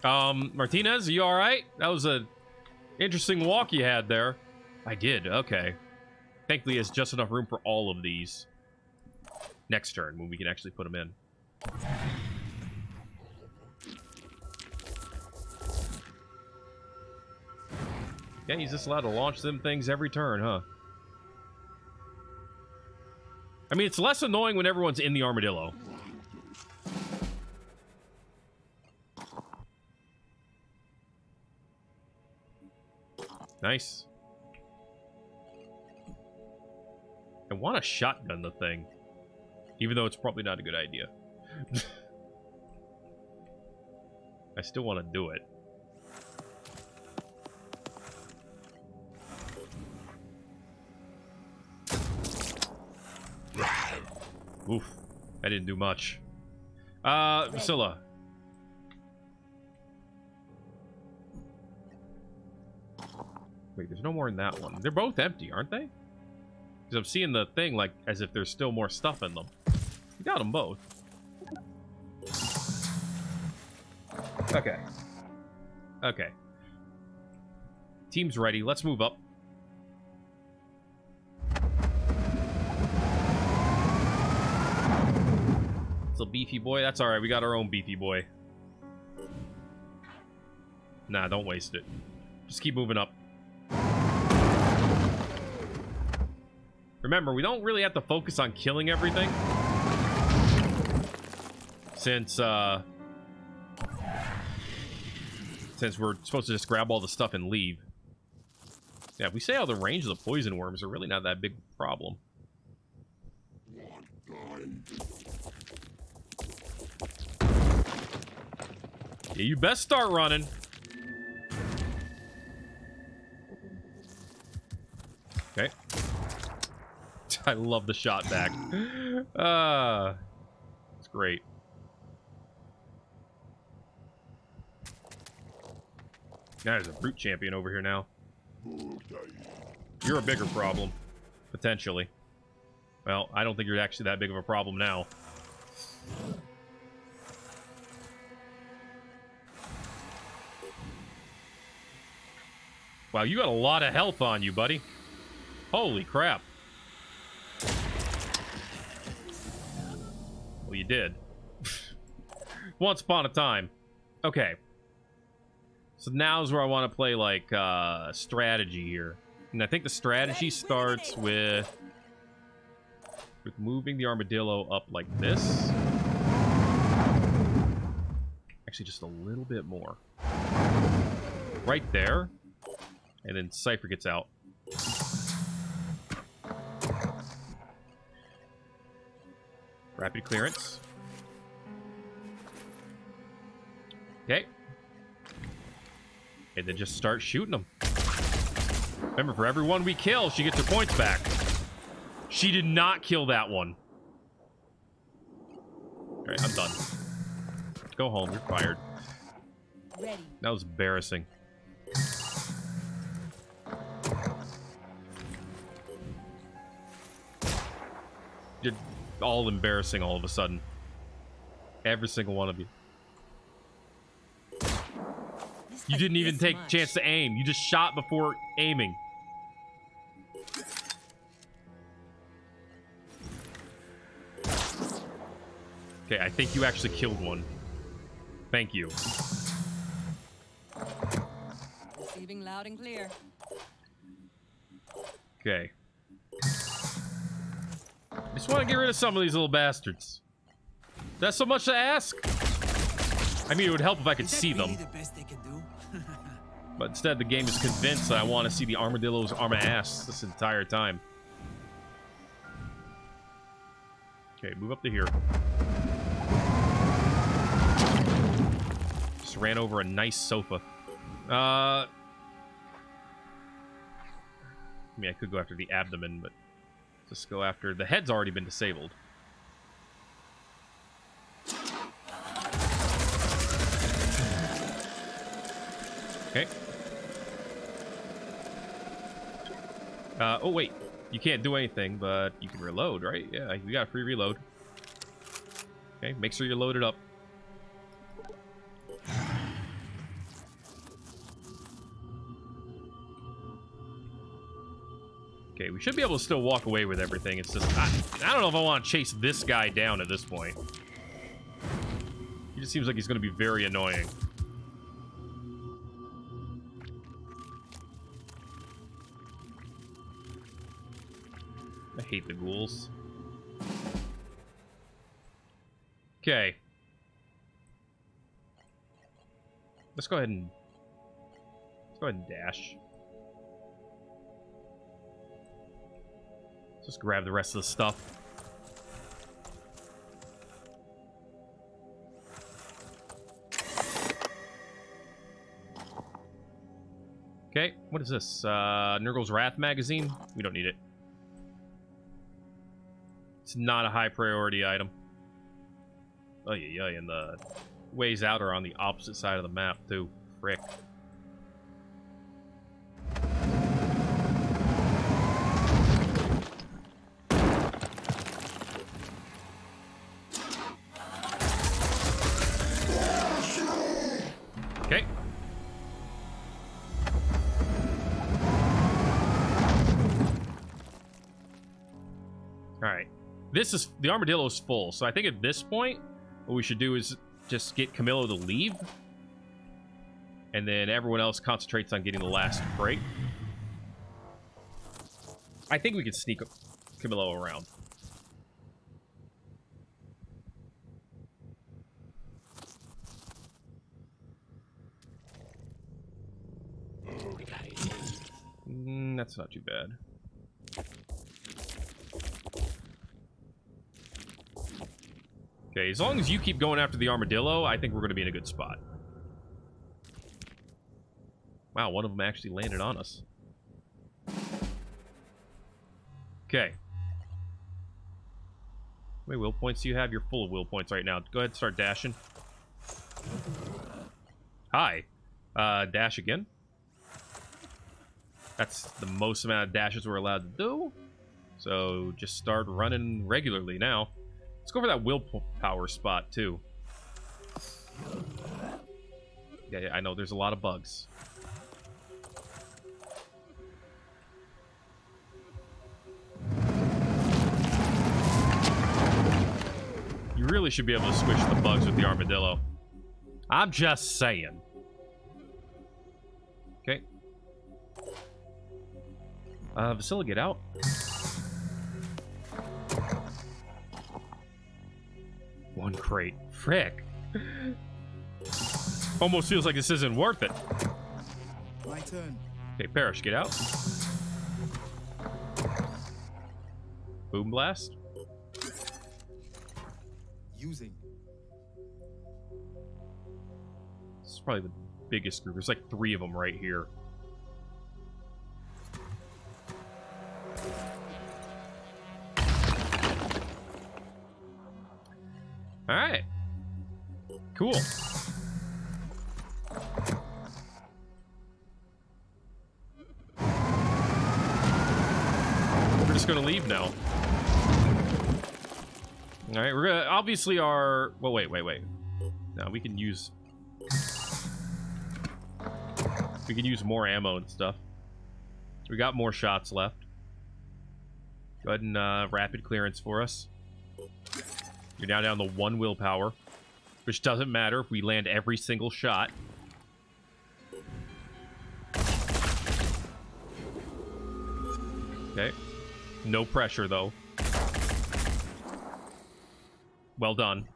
Um, Martinez, are you all right? That was a interesting walk you had there. I did. Okay. Thankfully, it's just enough room for all of these. Next turn, when we can actually put them in. Yeah, he's just allowed to launch them things every turn, huh? I mean, it's less annoying when everyone's in the armadillo. Nice. I want to shotgun the thing. Even though it's probably not a good idea. I still want to do it. Oof. I didn't do much. Uh, Vasilla. Wait, there's no more in that one. They're both empty, aren't they? Because I'm seeing the thing like as if there's still more stuff in them. You got them both. Okay. Okay. Team's ready. Let's move up. It's a beefy boy. That's alright. We got our own beefy boy. Nah, don't waste it. Just keep moving up. Remember, we don't really have to focus on killing everything. Since, uh... Since we're supposed to just grab all the stuff and leave. Yeah, if we say how the range of the poison worms are really not that big problem. Yeah, you best start running. Okay. I love the shot back. Uh, it's great. Now there's a brute champion over here now. You're a bigger problem. Potentially. Well, I don't think you're actually that big of a problem now. Wow, you got a lot of health on you, buddy. Holy crap. Well, you did. Once upon a time. Okay. So now's where I want to play, like, uh, strategy here. And I think the strategy starts with... With moving the armadillo up like this. Actually, just a little bit more. Right there. And then Cypher gets out. Rapid clearance. Okay. And then just start shooting them. Remember, for every one we kill, she gets her points back. She did not kill that one. Alright, I'm done. Go home, you're fired. Ready. That was embarrassing. All embarrassing all of a sudden. Every single one of you. You didn't even take a chance to aim. You just shot before aiming. Okay, I think you actually killed one. Thank you. Receiving loud and clear. Okay. I just want to get rid of some of these little bastards. That's so much to ask? I mean, it would help if I could see really them. the best they can do? But instead, the game is convinced that I want to see the armadillo's arm ass this entire time. Okay, move up to here. Just ran over a nice sofa. Uh, I mean, I could go after the abdomen, but just go after the head's already been disabled. Okay. Uh, oh, wait. You can't do anything, but you can reload, right? Yeah, you got a free reload. Okay, make sure you're loaded up. Okay, we should be able to still walk away with everything. It's just, I, I don't know if I want to chase this guy down at this point. He just seems like he's going to be very annoying. I hate the ghouls. Okay. Let's go ahead and let's go ahead and dash. Just grab the rest of the stuff. Okay, what is this? Uh, Nurgle's Wrath magazine? We don't need it. It's not a high priority item. Oh yeah, yeah, and the ways out are on the opposite side of the map too. Frick. This is the armadillo is full, so I think at this point, what we should do is just get Camillo to leave, and then everyone else concentrates on getting the last break. I think we can sneak Camillo around. Mm, that's not too bad. Okay, as long as you keep going after the armadillo, I think we're going to be in a good spot. Wow, one of them actually landed on us. Okay. How many will points do you have? You're full of will points right now. Go ahead and start dashing. Hi. Uh, dash again. That's the most amount of dashes we're allowed to do. So just start running regularly now. Let's go for that willpower spot too. Yeah, yeah, I know there's a lot of bugs. You really should be able to squish the bugs with the armadillo. I'm just saying. Okay. Uh, Vasilla, get out. One crate. Frick. Almost feels like this isn't worth it. My turn. Okay, Parrish, get out. Boom blast. Using. This is probably the biggest group. There's like three of them right here. All right. Cool. We're just gonna leave now. All right, we're gonna obviously our. Well, wait, wait, wait. Now we can use. We can use more ammo and stuff. We got more shots left. Go ahead and uh, rapid clearance for us. You're now down to one willpower, which doesn't matter if we land every single shot. Okay. No pressure, though. Well done.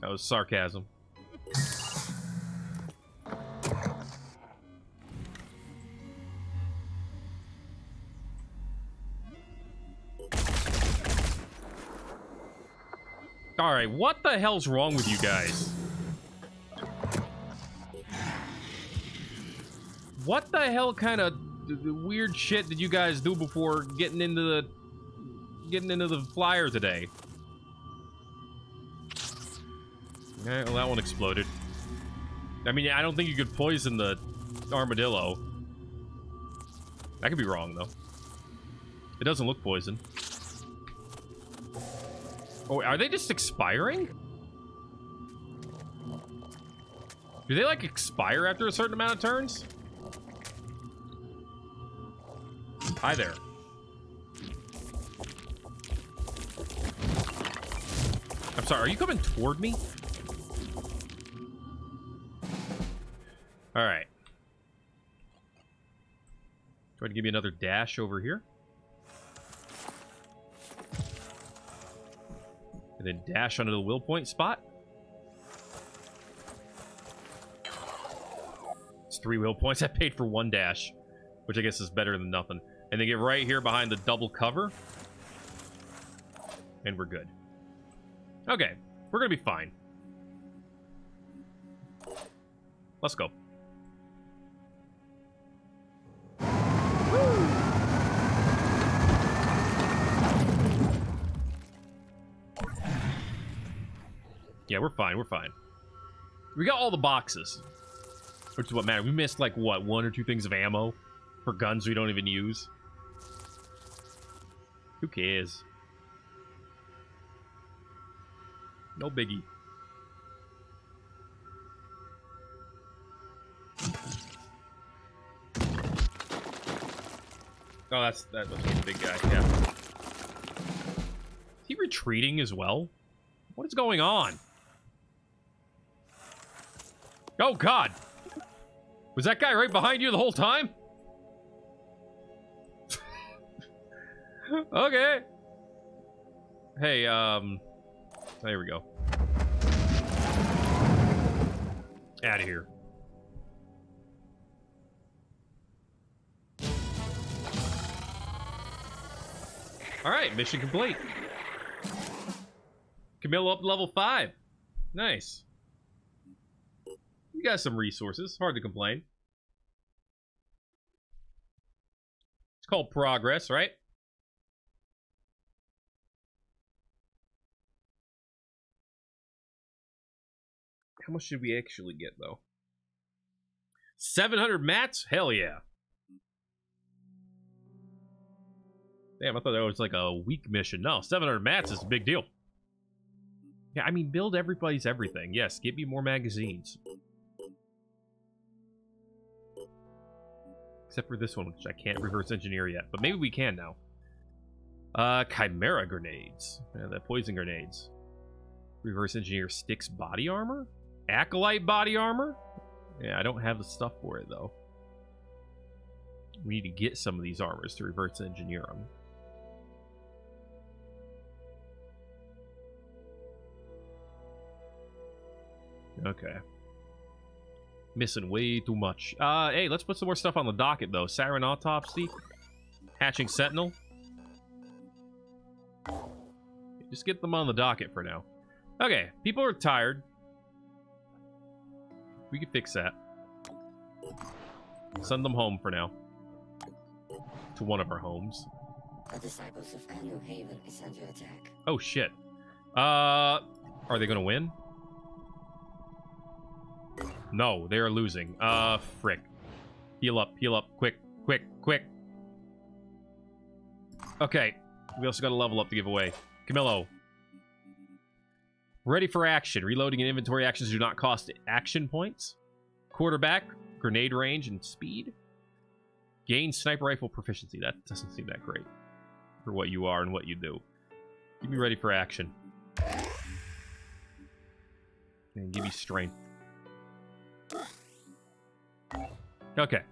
That was sarcasm. Alright, what the hell's wrong with you guys? What the hell kind of weird shit did you guys do before getting into the getting into the flyer today? Okay, well that one exploded. I mean, I don't think you could poison the armadillo. That could be wrong though. It doesn't look poison. Oh, are they just expiring? Do they like expire after a certain amount of turns? Hi there. I'm sorry, are you coming toward me? Alright. Go to give me another dash over here. And then dash onto the will point spot. It's three will points. I paid for one dash, which I guess is better than nothing. And then get right here behind the double cover. And we're good. Okay, we're gonna be fine. Let's go. Yeah, we're fine. We're fine. We got all the boxes. Which is what matters. We missed, like, what, one or two things of ammo for guns we don't even use. Who cares? No biggie. Oh, that's that was the big guy. Yeah. Is he retreating as well? What is going on? Oh, God. Was that guy right behind you the whole time? okay. Hey, um... There we go. Out of here. Alright, mission complete. Camilla up to level 5. Nice. You got some resources. Hard to complain. It's called progress, right? How much did we actually get, though? 700 mats? Hell yeah. Damn, I thought that was like a weak mission. No, 700 mats is a big deal. Yeah, I mean, build everybody's everything. Yes, give me more magazines. Except for this one, which I can't reverse engineer yet. But maybe we can now. Uh, Chimera grenades. Yeah, the poison grenades. Reverse engineer Styx body armor? Acolyte body armor? Yeah, I don't have the stuff for it, though. We need to get some of these armors to reverse engineer them. Okay. Missing way too much. Uh, hey, let's put some more stuff on the docket, though. Siren Autopsy. Hatching Sentinel. Just get them on the docket for now. Okay, people are tired. We can fix that. Send them home for now. To one of our homes. The disciples of Anu Haven is under attack. Oh shit. Uh, are they gonna win? No, they are losing. Uh, frick. Heal up, heal up, quick, quick, quick. Okay, we also got a level up to give away. Camillo. Ready for action. Reloading and inventory actions do not cost action points. Quarterback, grenade range, and speed. Gain sniper rifle proficiency. That doesn't seem that great for what you are and what you do. Keep me ready for action. And give me strength. Okay.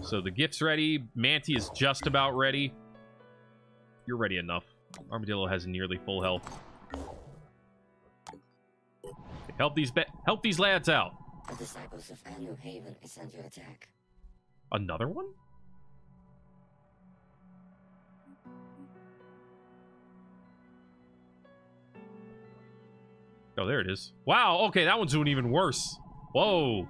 So the gift's ready. Manti is just about ready. You're ready enough. Armadillo has nearly full health. Help these help these lads out. The disciples of Haven is under attack. Another one? Oh, there it is. Wow, okay, that one's doing even worse. Whoa.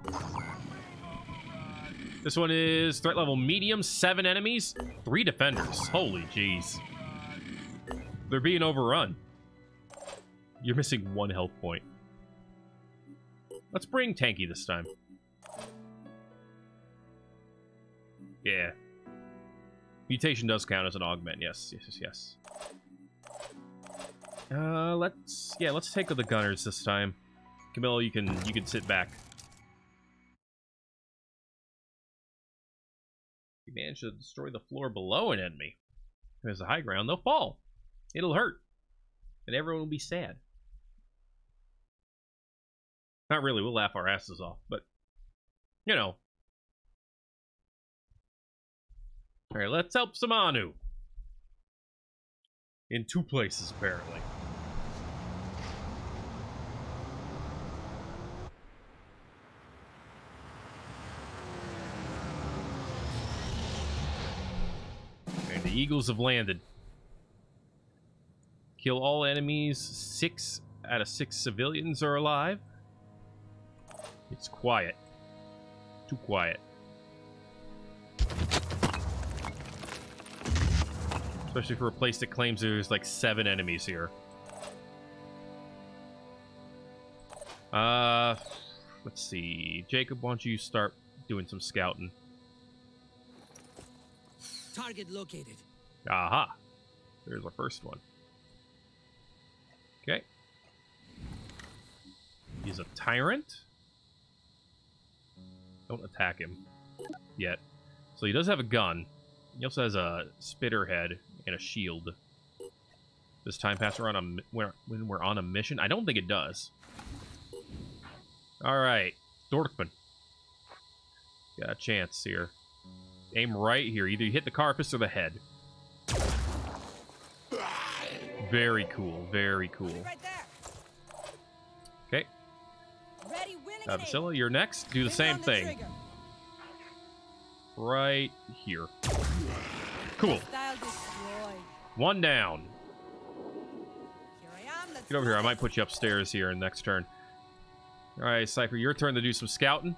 This one is threat level medium, seven enemies, three defenders. Holy jeez. They're being overrun. You're missing one health point. Let's bring Tanky this time. Yeah. Mutation does count as an augment. Yes, yes, yes, yes. Uh, let's yeah, let's take the gunners this time. Camilla, you can you can sit back. You manage to destroy the floor below an enemy. If there's a high ground, they'll fall. It'll hurt, and everyone will be sad. Not really. We'll laugh our asses off, but you know. All right, let's help some Anu. In two places, apparently. Eagles have landed. Kill all enemies. Six out of six civilians are alive. It's quiet. Too quiet. Especially for a place that claims there's like seven enemies here. Uh, let's see. Jacob, why don't you start doing some scouting? Target located. Aha. There's our first one. Okay. He's a tyrant. Don't attack him yet. So he does have a gun. He also has a spitter head and a shield. Does time pass around when we're on a mission? I don't think it does. All right, Dorkman. Got a chance here. Aim right here. Either you hit the carapace or the head. Very cool. Very cool. Okay. Uh. Vasilla, you're next. Do the same thing. Right here. Cool. One down. Here I am. Let's Get over here. I might put you upstairs here in next turn. All right, Cypher, your turn to do some scouting.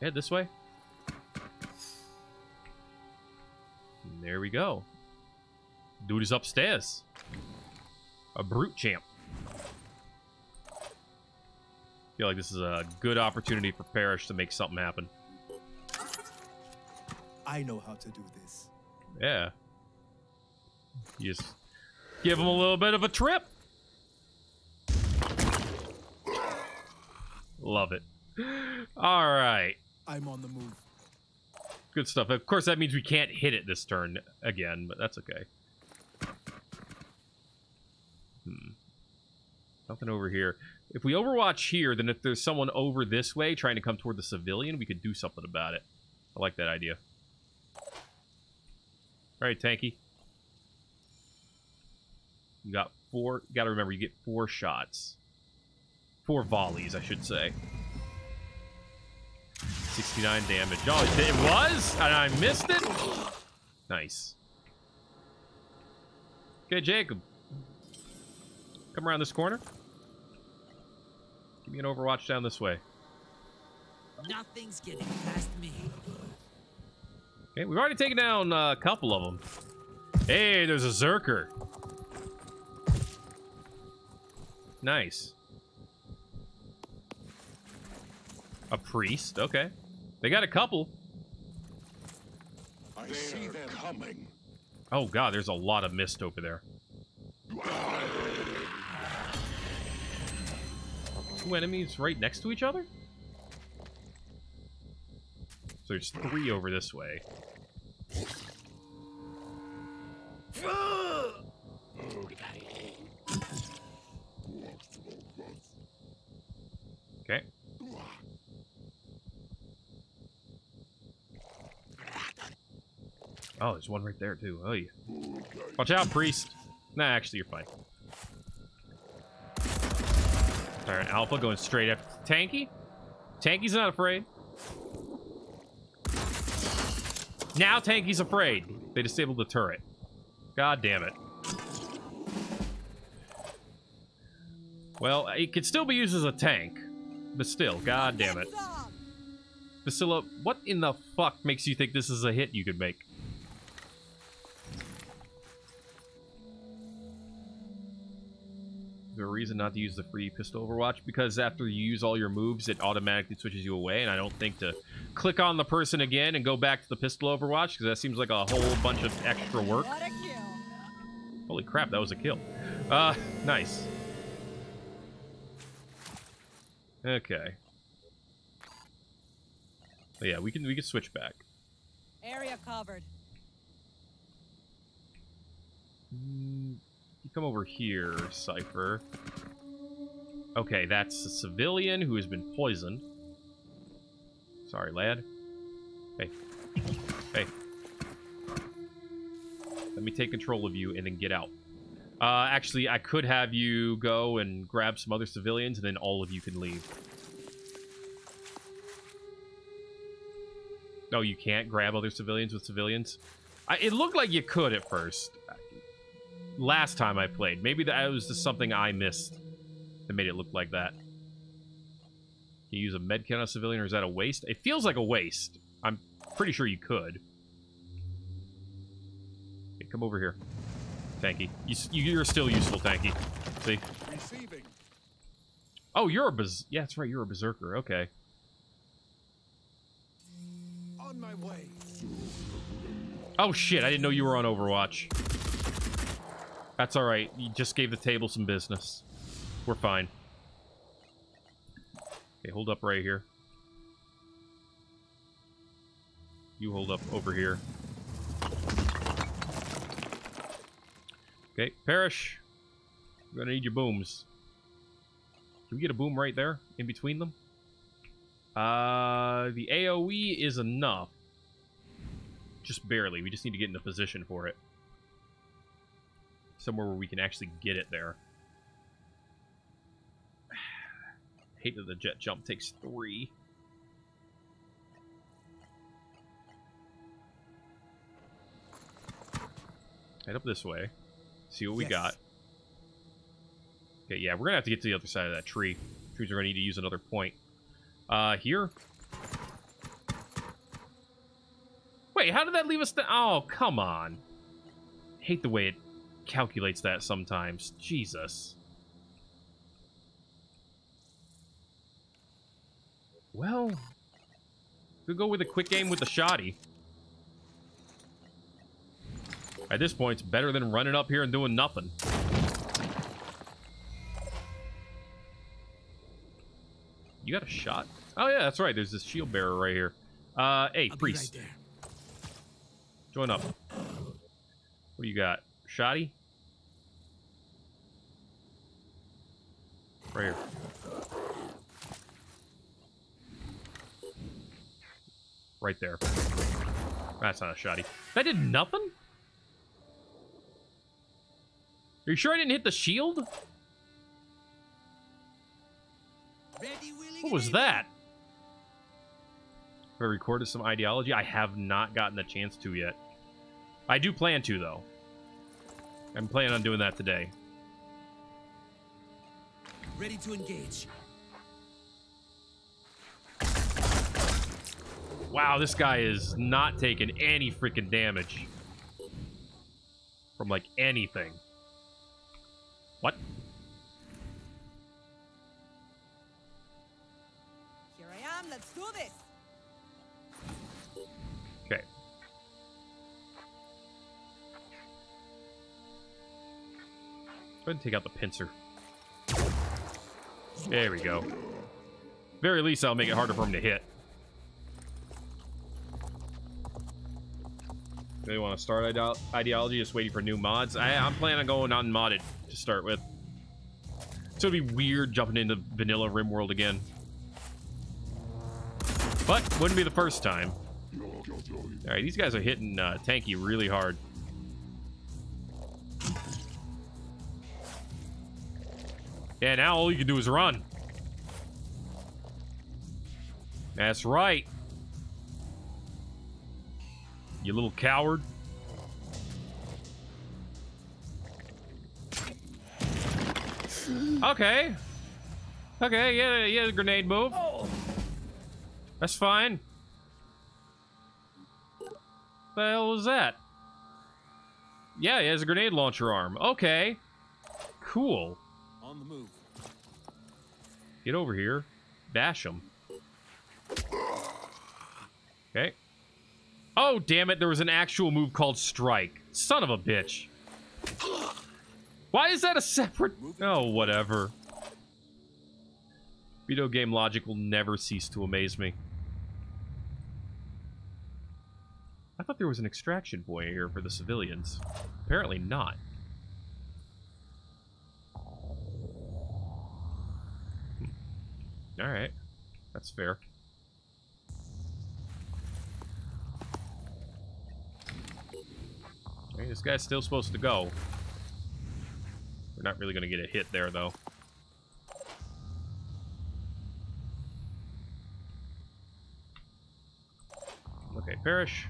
Head this way. And there we go. Dude is upstairs. A brute champ. Feel like this is a good opportunity for Parrish to make something happen. I know how to do this. Yeah. You just give him a little bit of a trip. Love it. All right. I'm on the move. Good stuff. Of course, that means we can't hit it this turn again, but that's okay. Nothing over here. If we overwatch here, then if there's someone over this way trying to come toward the civilian, we could do something about it. I like that idea. All right, Tanky. You got four. You got to remember, you get four shots. Four volleys, I should say. 69 damage. Oh, it it was? And I missed it? Nice. Okay, Jacob. Come around this corner. Give me an overwatch down this way. Nothing's getting past me. Okay, we've already taken down a couple of them. Hey, there's a Zerker. Nice. A priest, okay. They got a couple. I see them coming. Oh god, there's a lot of mist over there. Two enemies right next to each other? So there's three over this way. Okay. Oh, there's one right there too. Oh, yeah. Watch out, priest. Nah, actually, you're fine. All right, Alpha going straight after Tanky. Tanky's not afraid. Now Tanky's afraid. They disabled the turret. God damn it. Well, it could still be used as a tank. But still, god damn it. Heads what in the fuck makes you think this is a hit you could make? A reason not to use the free pistol overwatch? Because after you use all your moves, it automatically switches you away, and I don't think to click on the person again and go back to the pistol overwatch, because that seems like a whole bunch of extra work. What a kill. Holy crap, that was a kill. Uh, nice. Okay. But yeah, we can we can switch back. Area covered. Mm, come over here, Cypher. Okay, that's a civilian who has been poisoned. Sorry, lad. Hey. Hey. Let me take control of you and then get out. Uh, actually, I could have you go and grab some other civilians, and then all of you can leave. No, you can't grab other civilians with civilians? I, it looked like you could at first last time I played. Maybe that was just something I missed that made it look like that. Can you use a medkit on a civilian, or is that a waste? It feels like a waste. I'm pretty sure you could. Okay, come over here. Tanky. You, you're still useful, Tanky. See? Receiving. Oh, you're a berz- Yeah, that's right. You're a berserker. Okay. On my way. Oh, shit. I didn't know you were on Overwatch. That's alright. You just gave the table some business. We're fine. Okay, hold up right here. You hold up over here. Okay, Parrish. We're gonna need your booms. Can we get a boom right there, in between them? Uh, the AoE is enough. Just barely. We just need to get into position for it. Somewhere where we can actually get it there. Hate that the jet jump takes three. Head up this way. See what we got. Okay, yeah, we're gonna have to get to the other side of that tree. Trees are gonna need to use another point. Uh, here? Wait, how did that leave us? oh, come on. Hate the way it calculates that sometimes. Jesus. Well, we'll go with a quick game with the shoddy. At this point, it's better than running up here and doing nothing. You got a shot? Oh yeah, that's right. There's this shield bearer right here. Uh, hey, I'll priest, right join up. What do you got? Shoddy? Right here. Right there. That's not a shoddy. That did nothing? Are you sure I didn't hit the shield? What was that? Have I recorded some ideology? I have not gotten the chance to yet. I do plan to, though. I'm planning on doing that today. Ready to engage. Wow, this guy is not taking any freaking damage. From, like, anything. What? Here I am. Let's do this. Go ahead and take out the pincer. There we go. Very least, I'll make it harder for him to hit. They want to start ideo- ideology, just waiting for new mods. I, I'm planning on going unmodded to start with. So it'd be weird jumping into vanilla RimWorld again. But wouldn't be the first time. Alright, these guys are hitting uh, Tanky really hard. Yeah, now all you can do is run. That's right. You little coward. Okay. Okay, yeah, yeah, grenade move. That's fine. The hell was that? Yeah, he has a grenade launcher arm. Okay. Cool. On the move. Get over here. Bash him. Okay. Oh, damn it. There was an actual move called Strike. Son of a bitch. Why is that a separate... Oh, whatever. Video game logic will never cease to amaze me. I thought there was an extraction boy here for the civilians. Apparently not. Alright. That's fair. This guy's still supposed to go. We're not really going to get a hit there, though. Okay, Parrish.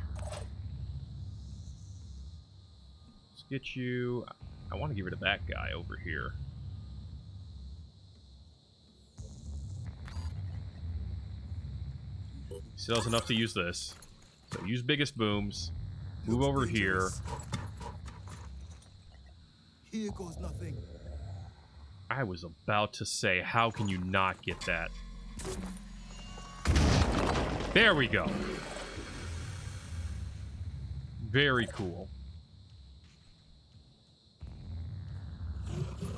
Let's get you... I want to get rid of that guy over here. Still has enough to use this. So use biggest booms. Move over here. Here goes nothing. I was about to say, how can you not get that? There we go. Very cool.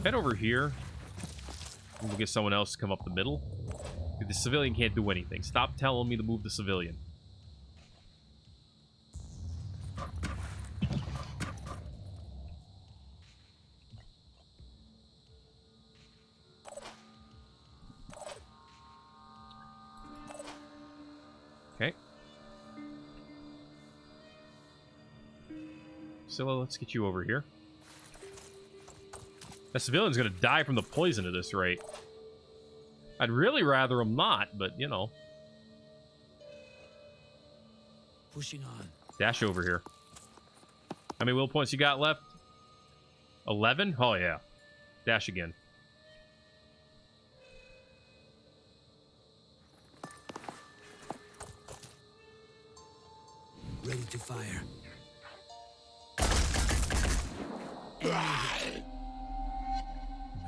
Head over here. We'll get someone else to come up the middle. The civilian can't do anything. Stop telling me to move the civilian. Okay. Scylla, let's get you over here. The civilian's gonna die from the poison at this rate. I'd really rather him not, but you know. Pushing on. Dash over here. How many will points you got left? 11? Oh, yeah. Dash again. Ready to fire.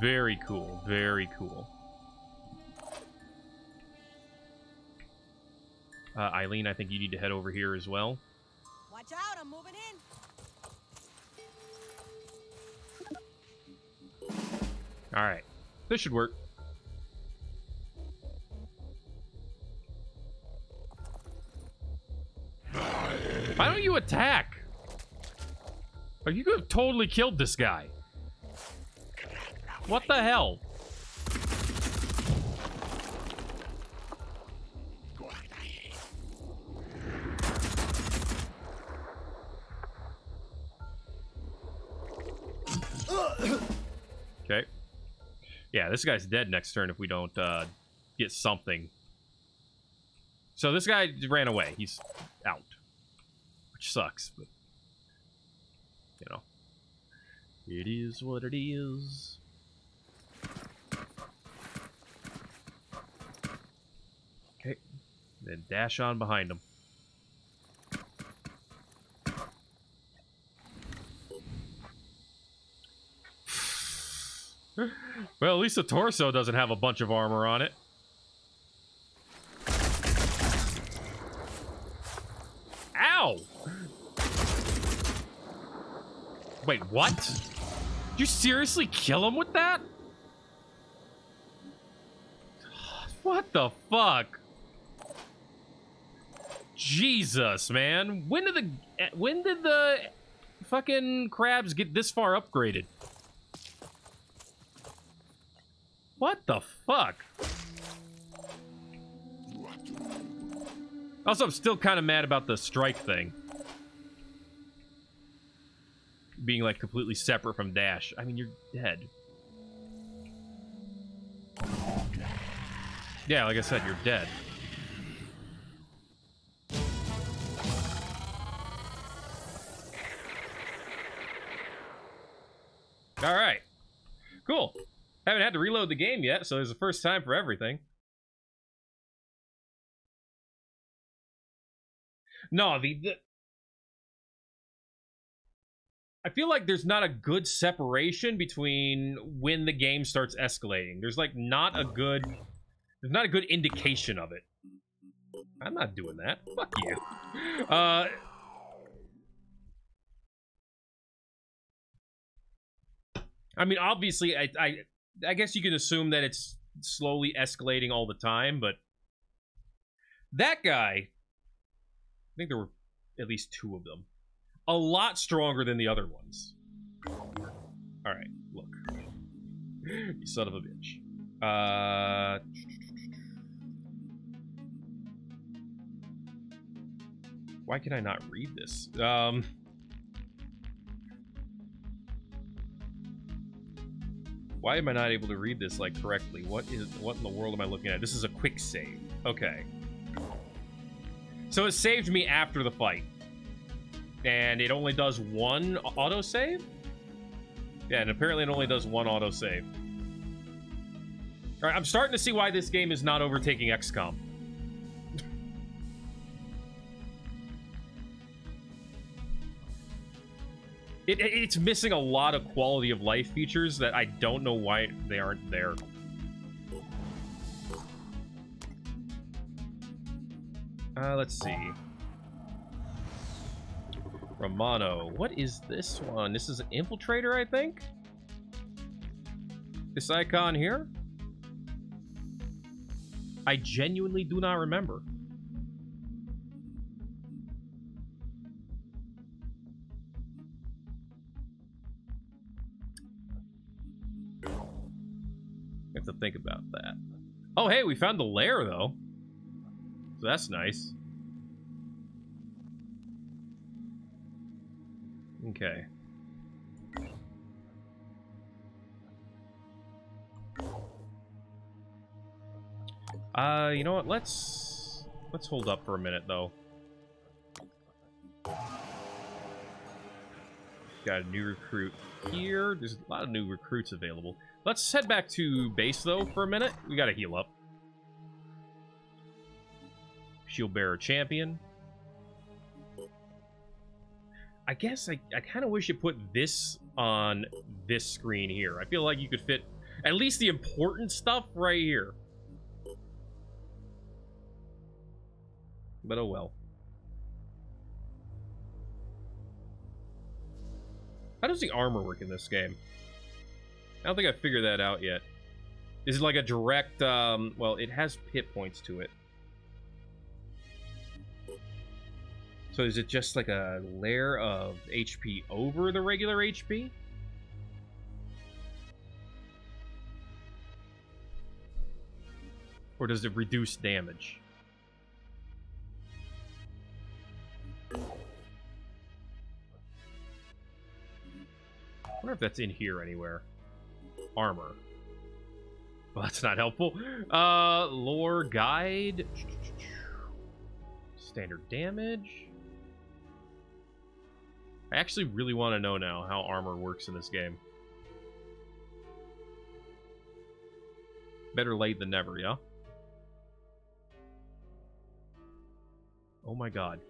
Very cool. Very cool. Uh, Eileen, I think you need to head over here as well. Watch out, I'm moving in. All right. This should work. Why don't you attack? Like, you could have totally killed this guy. What the hell? Yeah, this guy's dead next turn if we don't uh, get something. So this guy ran away. He's out. Which sucks, but... You know. It is what it is. Okay. Then dash on behind him. Well, at least the torso doesn't have a bunch of armor on it. Ow! Wait, what? You seriously kill him with that? What the fuck? Jesus, man. When did the eh, when did the fucking crabs get this far upgraded? What the fuck? Also, I'm still kind of mad about the strike thing. Being, like, completely separate from Dash. I mean, you're dead. Yeah, like I said, you're dead. All right. Cool. Haven't had to reload the game yet, so it's the first time for everything. No, the, the I feel like there's not a good separation between when the game starts escalating. There's like not a good there's not a good indication of it. I'm not doing that. Fuck you. Uh I mean, obviously, I, I, I guess you can assume that it's slowly escalating all the time, but that guy, I think there were at least two of them, a lot stronger than the other ones. All right, look, you son of a bitch. Uh. Why can I not read this? Um. Why am I not able to read this like correctly? What is what in the world am I looking at? This is a quick save. Okay. So it saved me after the fight. And it only does one autosave? Yeah, and apparently it only does one autosave. Alright, I'm starting to see why this game is not overtaking XCOM. It, it, it's missing a lot of quality of life features that I don't know why they aren't there. Uh, let's see. Romano. What is this one? This is an infiltrator, I think? This icon here? I genuinely do not remember. To think about that. Oh, hey, we found the lair, though. So that's nice. Okay. Uh, you know what? Let's let's hold up for a minute though. Got a new recruit here. There's a lot of new recruits available. Let's head back to base though for a minute. We gotta heal up. Shield bearer champion. I guess I, I kind of wish you put this on this screen here. I feel like you could fit at least the important stuff right here. But oh well. How does the armor work in this game? I don't think I figured that out yet. Is it like a direct, um, well, it has hit points to it. So is it just like a layer of HP over the regular HP? Or does it reduce damage? I wonder if that's in here anywhere. Armor. Well, that's not helpful. Uh, lore guide. Standard damage. I actually really want to know now how armor works in this game. Better late than never, yeah? Oh my god.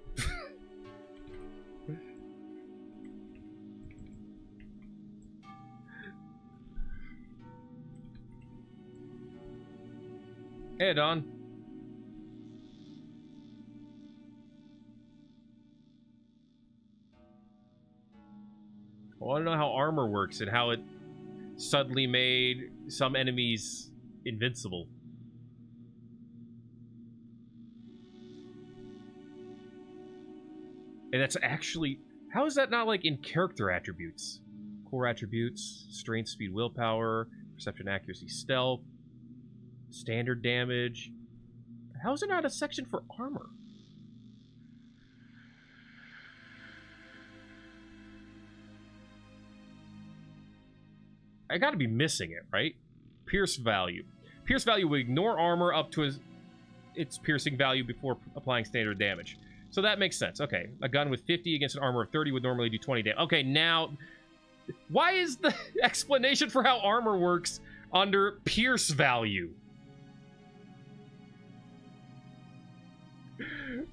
Hey, Don. I want to know how armor works and how it suddenly made some enemies invincible. And that's actually how is that not like in character attributes? Core attributes, strength, speed, willpower, perception, accuracy, stealth, standard damage. How is there not a section for armor? I gotta be missing it, right? Pierce value. Pierce value will ignore armor up to its, its piercing value before applying standard damage. So that makes sense. Okay, a gun with 50 against an armor of 30 would normally do 20 damage. Okay, now, why is the explanation for how armor works under pierce value?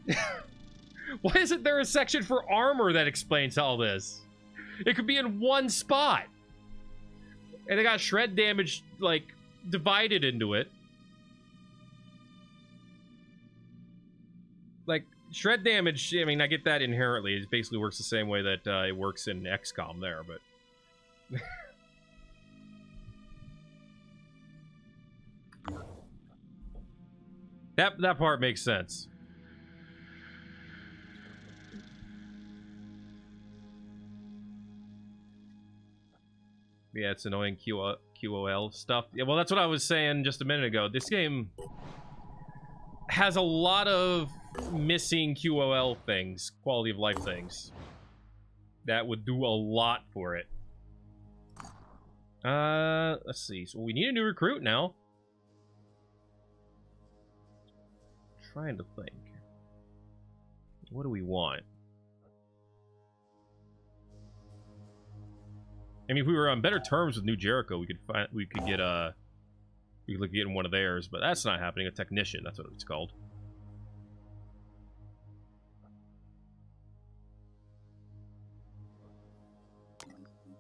why isn't there a section for armor that explains all this? It could be in one spot. And they got shred damage, like, divided into it. Like, shred damage, I mean, I get that inherently. It basically works the same way that uh, it works in XCOM there, but... that, that part makes sense. Yeah, it's annoying QO QOL stuff. Yeah, well, that's what I was saying just a minute ago. This game has a lot of missing QOL things, quality of life things, that would do a lot for it. Uh, let's see. So we need a new recruit now. trying to think. What do we want? I mean, if we were on better terms with New Jericho, we could find we could get a we could look at getting one of theirs, but that's not happening. A technician, that's what it's called.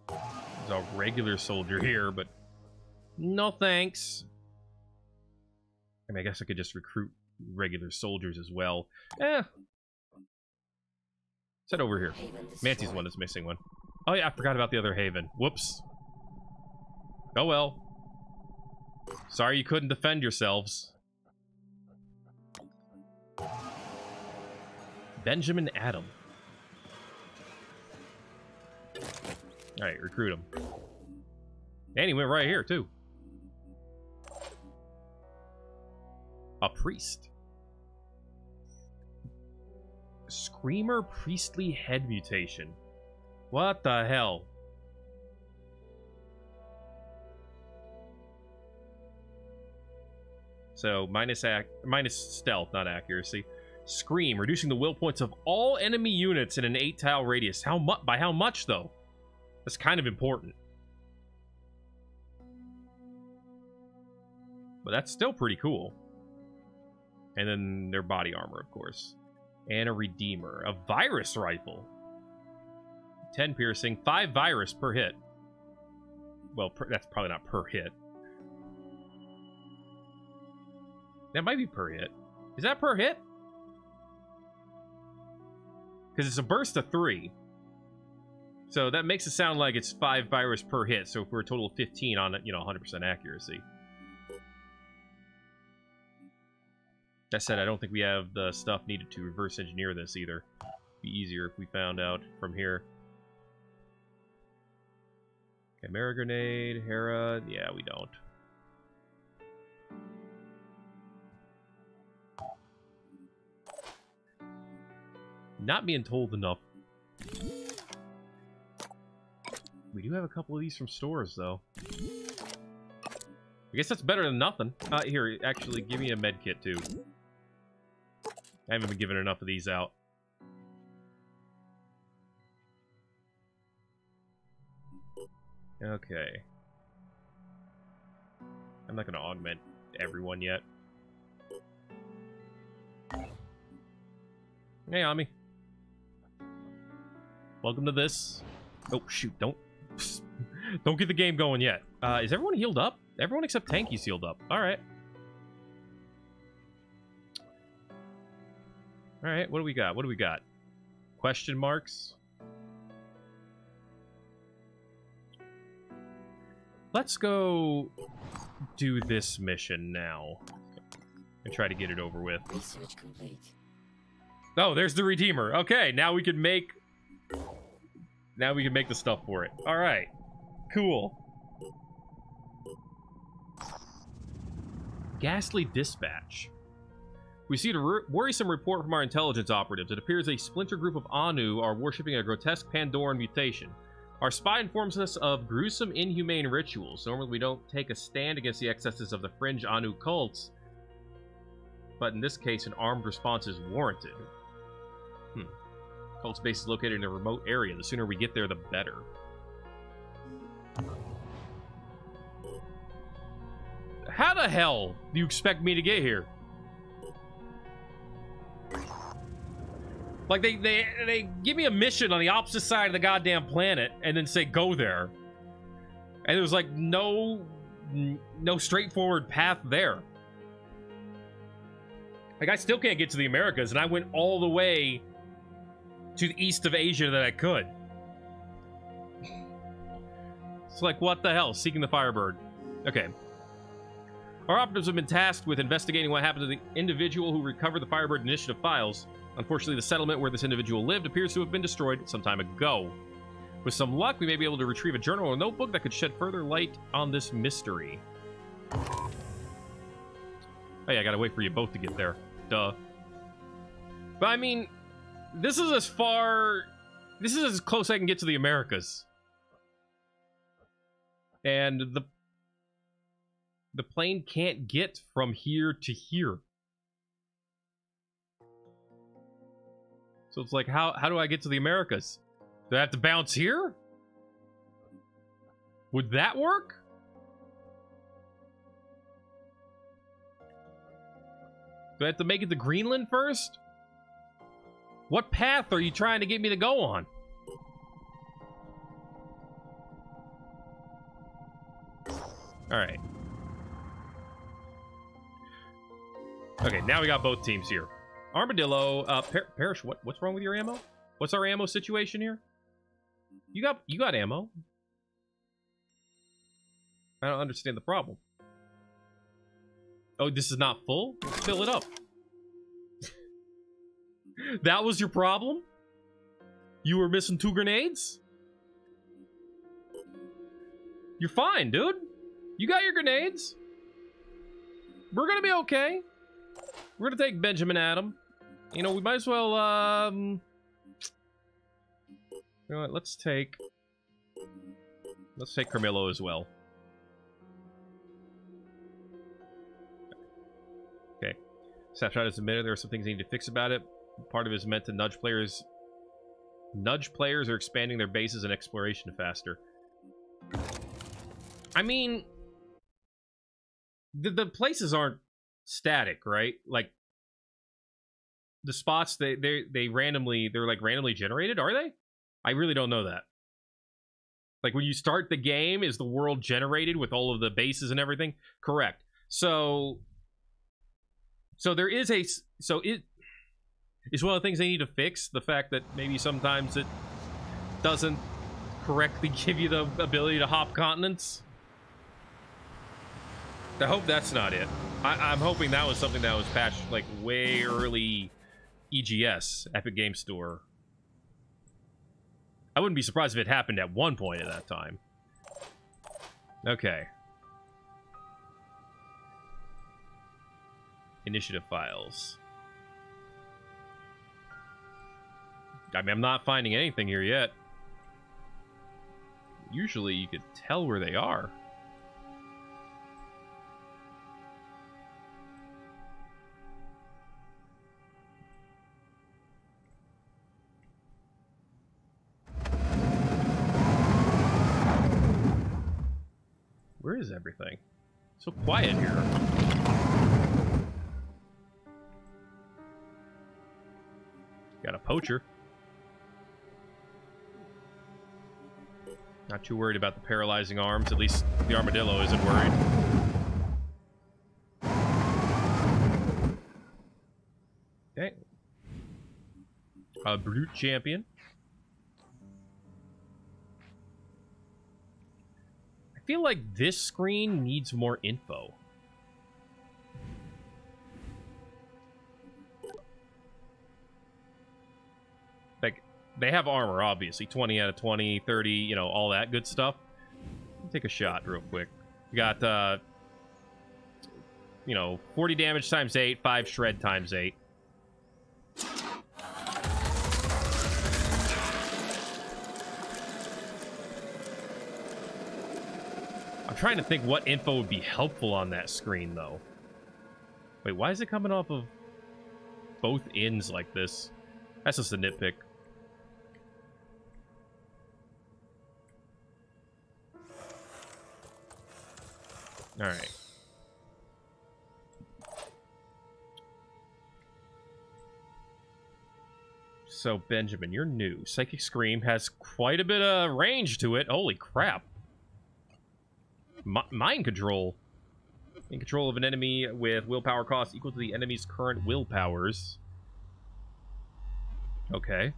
There's a regular soldier here, but no thanks. I mean, I guess I could just recruit regular soldiers as well. Eh. Set over here. Mantis one is missing one. Oh yeah, I forgot about the other Haven. Whoops. Oh well. Sorry you couldn't defend yourselves. Benjamin Adam. Alright, recruit him. And he went right here, too. A priest. Screamer priestly head mutation. What the hell? So minus ac minus stealth, not accuracy. Scream, reducing the will points of all enemy units in an eight tile radius. How much? By how much though? That's kind of important. But that's still pretty cool. And then their body armor, of course. And a Redeemer. A Virus Rifle. 10 piercing, 5 virus per hit. Well, per, that's probably not per hit. That might be per hit. Is that per hit? Because it's a burst of 3. So that makes it sound like it's 5 virus per hit. So if we're a total of 15 on, you know, 100% accuracy. That said, I don't think we have the stuff needed to reverse engineer this either. Be easier if we found out from here. Chimera Grenade, Hera. Yeah, we don't. Not being told enough. We do have a couple of these from stores, though. I guess that's better than nothing. Uh, here, actually, give me a med kit, too. I haven't been giving enough of these out. Okay. I'm not going to augment everyone yet. Hey, Ami. Welcome to this. Oh, shoot. Don't... don't get the game going yet. Uh, is everyone healed up? Everyone except Tanky's healed up. Alright. Alright, what do we got? What do we got? Question marks? Let's go do this mission now and try to get it over with. Research complete. Oh, there's the Redeemer. Okay, now we can make... Now we can make the stuff for it. All right. Cool. Ghastly Dispatch. We see a worrisome report from our intelligence operatives. It appears a splinter group of Anu are worshipping a grotesque Pandoran mutation. Our spy informs us of gruesome, inhumane rituals. Normally, we don't take a stand against the excesses of the fringe Anu cults, but in this case, an armed response is warranted. Hmm. Cult's base is located in a remote area. The sooner we get there, the better. How the hell do you expect me to get here? Like they they they give me a mission on the opposite side of the goddamn planet and then say go there. And there was like no no straightforward path there. Like I still can't get to the Americas and I went all the way to the east of Asia that I could. It's like what the hell? Seeking the Firebird. Okay. Our operatives have been tasked with investigating what happened to the individual who recovered the Firebird Initiative files. Unfortunately, the settlement where this individual lived appears to have been destroyed some time ago. With some luck, we may be able to retrieve a journal or notebook that could shed further light on this mystery. Hey, I gotta wait for you both to get there. Duh. But I mean, this is as far... This is as close I can get to the Americas. And the the plane can't get from here to here. So it's like, how how do I get to the Americas? Do I have to bounce here? Would that work? Do I have to make it to Greenland first? What path are you trying to get me to go on? Alright. Okay, now we got both teams here. Armadillo, uh, Parrish, what, what's wrong with your ammo? What's our ammo situation here? You got, you got ammo. I don't understand the problem. Oh, this is not full? Fill it up. that was your problem? You were missing two grenades? You're fine, dude. You got your grenades. We're gonna be okay. We're gonna take Benjamin Adam. You know, we might as well, um... You know what, let's take... Let's take Carmillo as well. Okay. Snapshot has admitted there are some things they need to fix about it. Part of it is meant to nudge players... Nudge players are expanding their bases and exploration faster. I mean... The, the places aren't static, right? Like the spots they they they randomly they're like randomly generated, are they? I really don't know that. Like when you start the game, is the world generated with all of the bases and everything? Correct. So so there is a so it is one of the things they need to fix the fact that maybe sometimes it doesn't correctly give you the ability to hop continents. I hope that's not it. I, am hoping that was something that was patched like way early EGS, Epic Game Store. I wouldn't be surprised if it happened at one point at that time. Okay. Initiative files. I mean, I'm not finding anything here yet. Usually you could tell where they are. Where is everything? So quiet here. Got a poacher. Not too worried about the paralyzing arms. At least the armadillo isn't worried. Okay. A brute champion. Feel like this screen needs more info. Like, they have armor, obviously. 20 out of 20, 30, you know, all that good stuff. Take a shot real quick. We got, uh, you know, 40 damage times 8, 5 shred times 8. I'm trying to think what info would be helpful on that screen, though. Wait, why is it coming off of both ends like this? That's just a nitpick. Alright. So, Benjamin, you're new. Psychic Scream has quite a bit of range to it. Holy crap. Mind control. In control of an enemy with willpower cost equal to the enemy's current willpowers. Okay.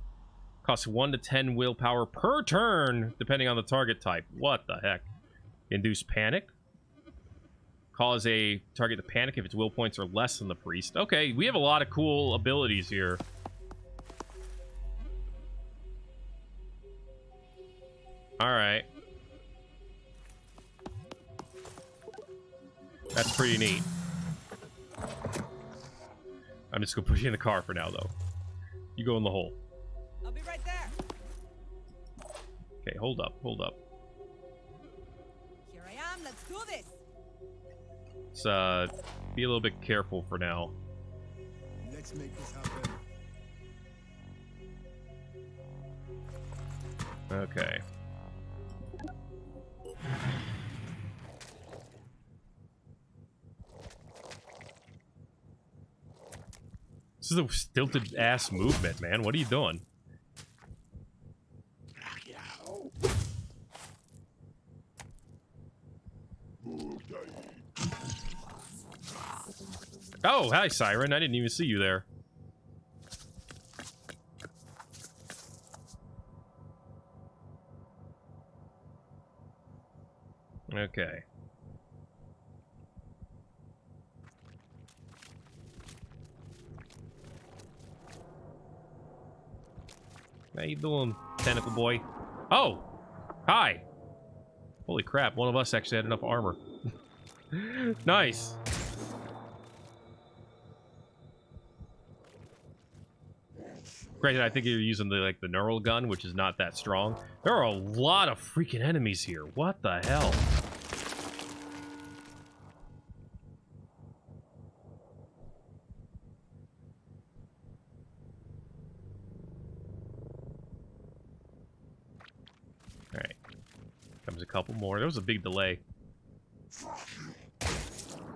Costs 1 to 10 willpower per turn, depending on the target type. What the heck? Induce panic. Cause a target to panic if its will points are less than the priest. Okay, we have a lot of cool abilities here. Alright. That's pretty neat. I'm just gonna push you in the car for now, though. You go in the hole. I'll be right there. Okay, hold up, hold up. Here I am. Let's do this. Let's uh, be a little bit careful for now. Let's make this happen. Okay. This is a stilted ass movement, man. What are you doing? Oh, hi, Siren. I didn't even see you there. Okay. How you doing, tentacle boy? Oh! Hi! Holy crap, one of us actually had enough armor. nice! Granted, I think you're using the like the neural gun, which is not that strong. There are a lot of freaking enemies here. What the hell? Couple more. There was a big delay.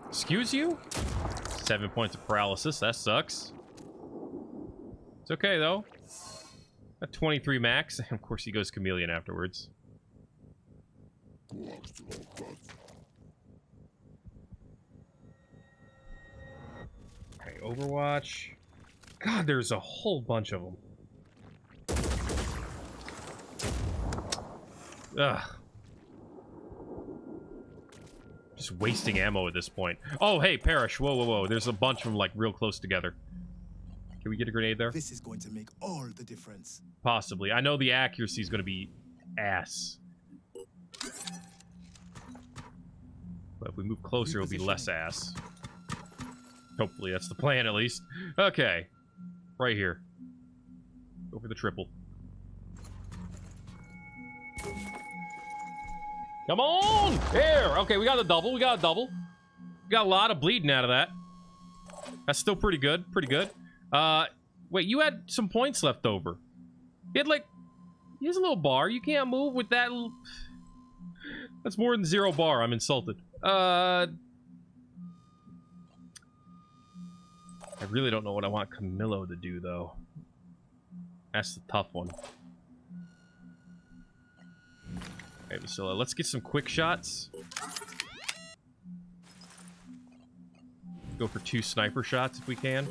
Excuse you? Seven points of paralysis. That sucks. It's okay, though. Got 23 max. And Of course, he goes chameleon afterwards. Okay, Overwatch. God, there's a whole bunch of them. Ugh. Just wasting ammo at this point. Oh, hey, Parrish. Whoa, whoa, whoa. There's a bunch of them, like, real close together. Can we get a grenade there? This is going to make all the difference. Possibly. I know the accuracy is going to be ass. But if we move closer, it'll be less ass. Hopefully, that's the plan, at least. Okay. Right here. Go for the triple. Come on! Here! Okay, we got a double. We got a double. We got a lot of bleeding out of that. That's still pretty good. Pretty good. Uh, wait, you had some points left over. You had, like... Here's a little bar. You can't move with that... That's more than zero bar. I'm insulted. Uh... I really don't know what I want Camillo to do, though. That's the tough one. So uh, let's get some quick shots. Go for two sniper shots if we can.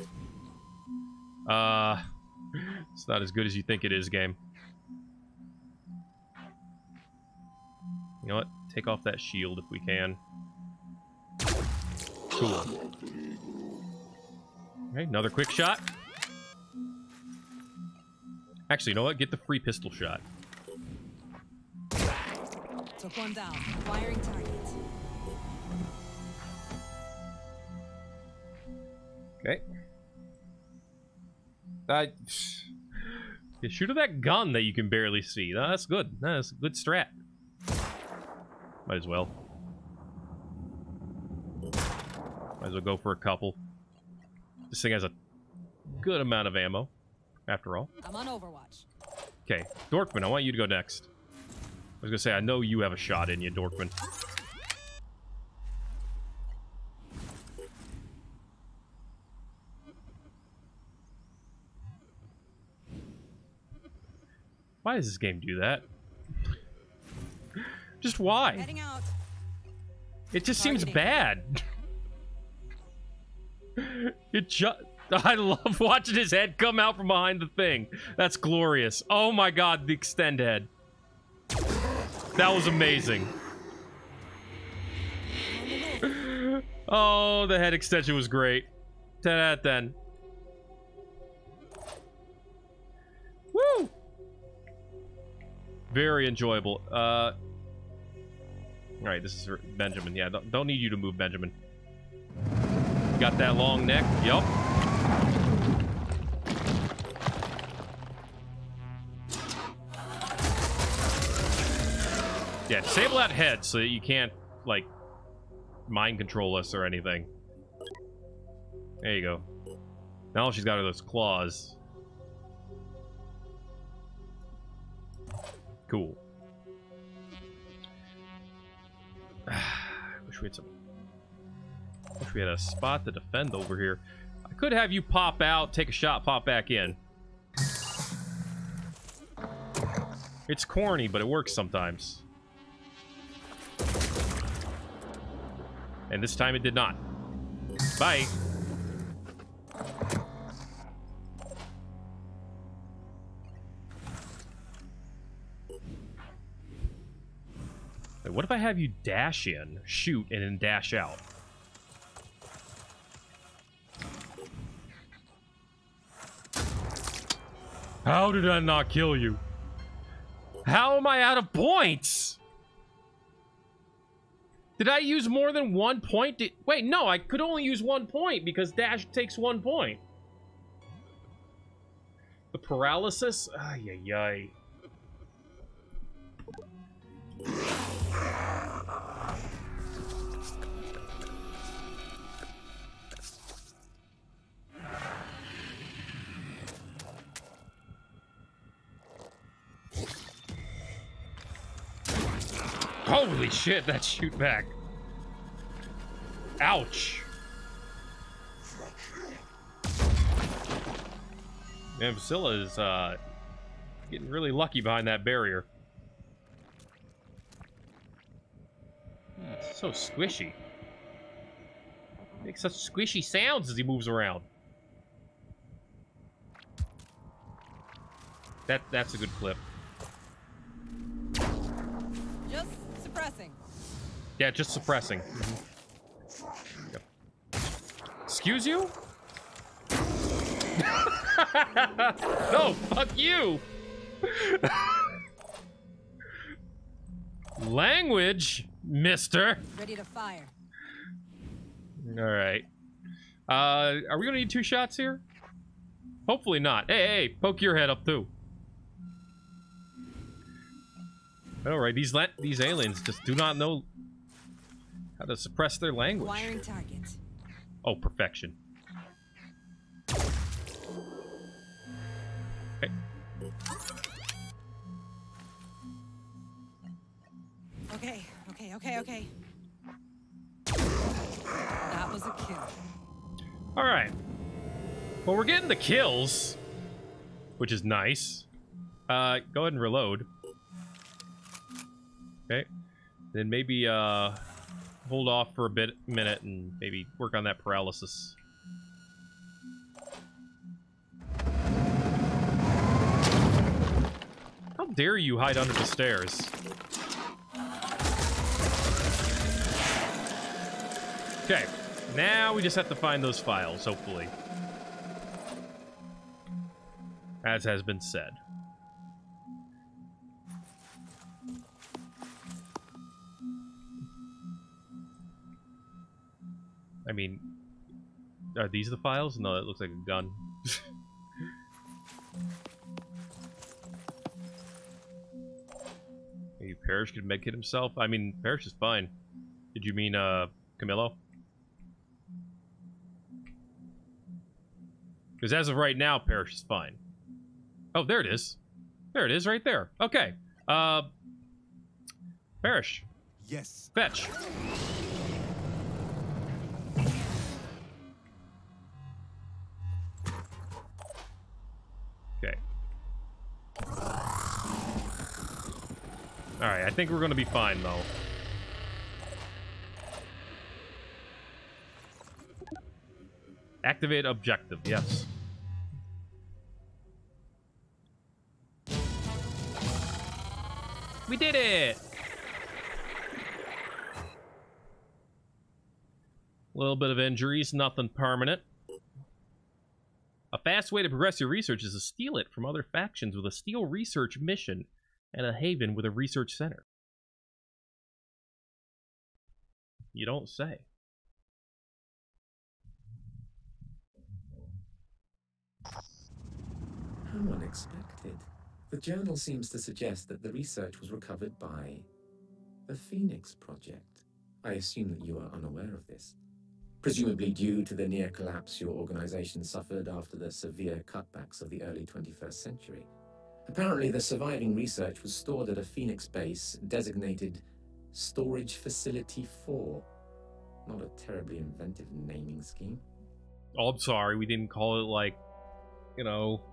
Uh, It's not as good as you think it is, game. You know what? Take off that shield if we can. Cool. Okay, another quick shot. Actually, you know what? Get the free pistol shot. Took one down. Firing target. Okay. I yeah, shoot at that gun that you can barely see. No, that's good. No, that's a good strat. Might as well. Might as well go for a couple. This thing has a good amount of ammo, after all. I'm on Overwatch. Okay, Dorkman, I want you to go next. I was gonna say, I know you have a shot in you, Dorkman. Why does this game do that? Just why? It just seems bad. it just. I love watching his head come out from behind the thing. That's glorious. Oh my god, the extend head. That was amazing. Oh, the head extension was great. 10 out 10. Woo! Very enjoyable. Uh, Alright, this is Benjamin. Yeah, don't, don't need you to move, Benjamin. Got that long neck? Yup. Yeah, disable that head so that you can't, like, mind control us or anything. There you go. Now she's got her those claws. Cool. Wish we had some. Wish we had a spot to defend over here. I could have you pop out, take a shot, pop back in. It's corny, but it works sometimes. And this time it did not. Bye. What if I have you dash in, shoot, and then dash out? How did I not kill you? How am I out of points? Did I use more than one point? Did, wait, no, I could only use one point because dash takes one point. The paralysis? Ay, ay, ay. Holy shit, that shoot back. Ouch. Man, Vasilla is uh, getting really lucky behind that barrier. Hmm, It's so squishy. Makes such squishy sounds as he moves around. That that's a good clip. Just suppressing. Yeah, just suppressing. Yep. Excuse you? no, fuck you. Language, mister. Ready to fire. All right. Uh, are we gonna need two shots here? Hopefully not. Hey, hey, poke your head up too. All right, these these aliens just do not know how to suppress their language. Wiring target. Oh, perfection. Okay. Okay, okay, okay, okay. That was a kill. All right. Well, we're getting the kills, which is nice. Uh, go ahead and reload. Okay. Then maybe uh, hold off for a bit, minute, and maybe work on that paralysis. How dare you hide under the stairs? Okay, now we just have to find those files, hopefully. As has been said. I mean, are these the files? No, that looks like a gun. Maybe Parrish could medkit himself? I mean, Parrish is fine. Did you mean, uh, Camillo? Because as of right now, Parrish is fine. Oh, there it is. There it is, right there. Okay. Uh, Parrish, Yes. fetch. I think we're gonna be fine, though. Activate objective, yes. We did it! A little bit of injuries, nothing permanent. A fast way to progress your research is to steal it from other factions with a steal research mission and a haven with a research center. You don't say. How unexpected. The journal seems to suggest that the research was recovered by the Phoenix Project. I assume that you are unaware of this. Presumably due to the near collapse your organization suffered after the severe cutbacks of the early 21st century. Apparently, the surviving research was stored at a Phoenix base designated Storage Facility 4. Not a terribly inventive naming scheme. Oh, I'm sorry, we didn't call it like, you know,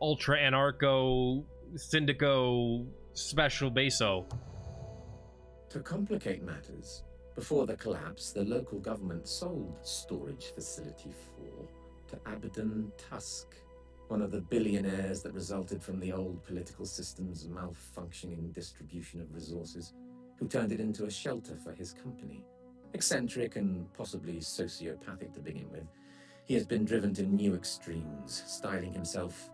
Ultra Anarcho Syndico Special Baso. To complicate matters, before the collapse, the local government sold Storage Facility 4 to Abaddon Tusk, one of the billionaires that resulted from the old political system's malfunctioning distribution of resources, who turned it into a shelter for his company. Eccentric and possibly sociopathic to begin with, he has been driven to new extremes, styling himself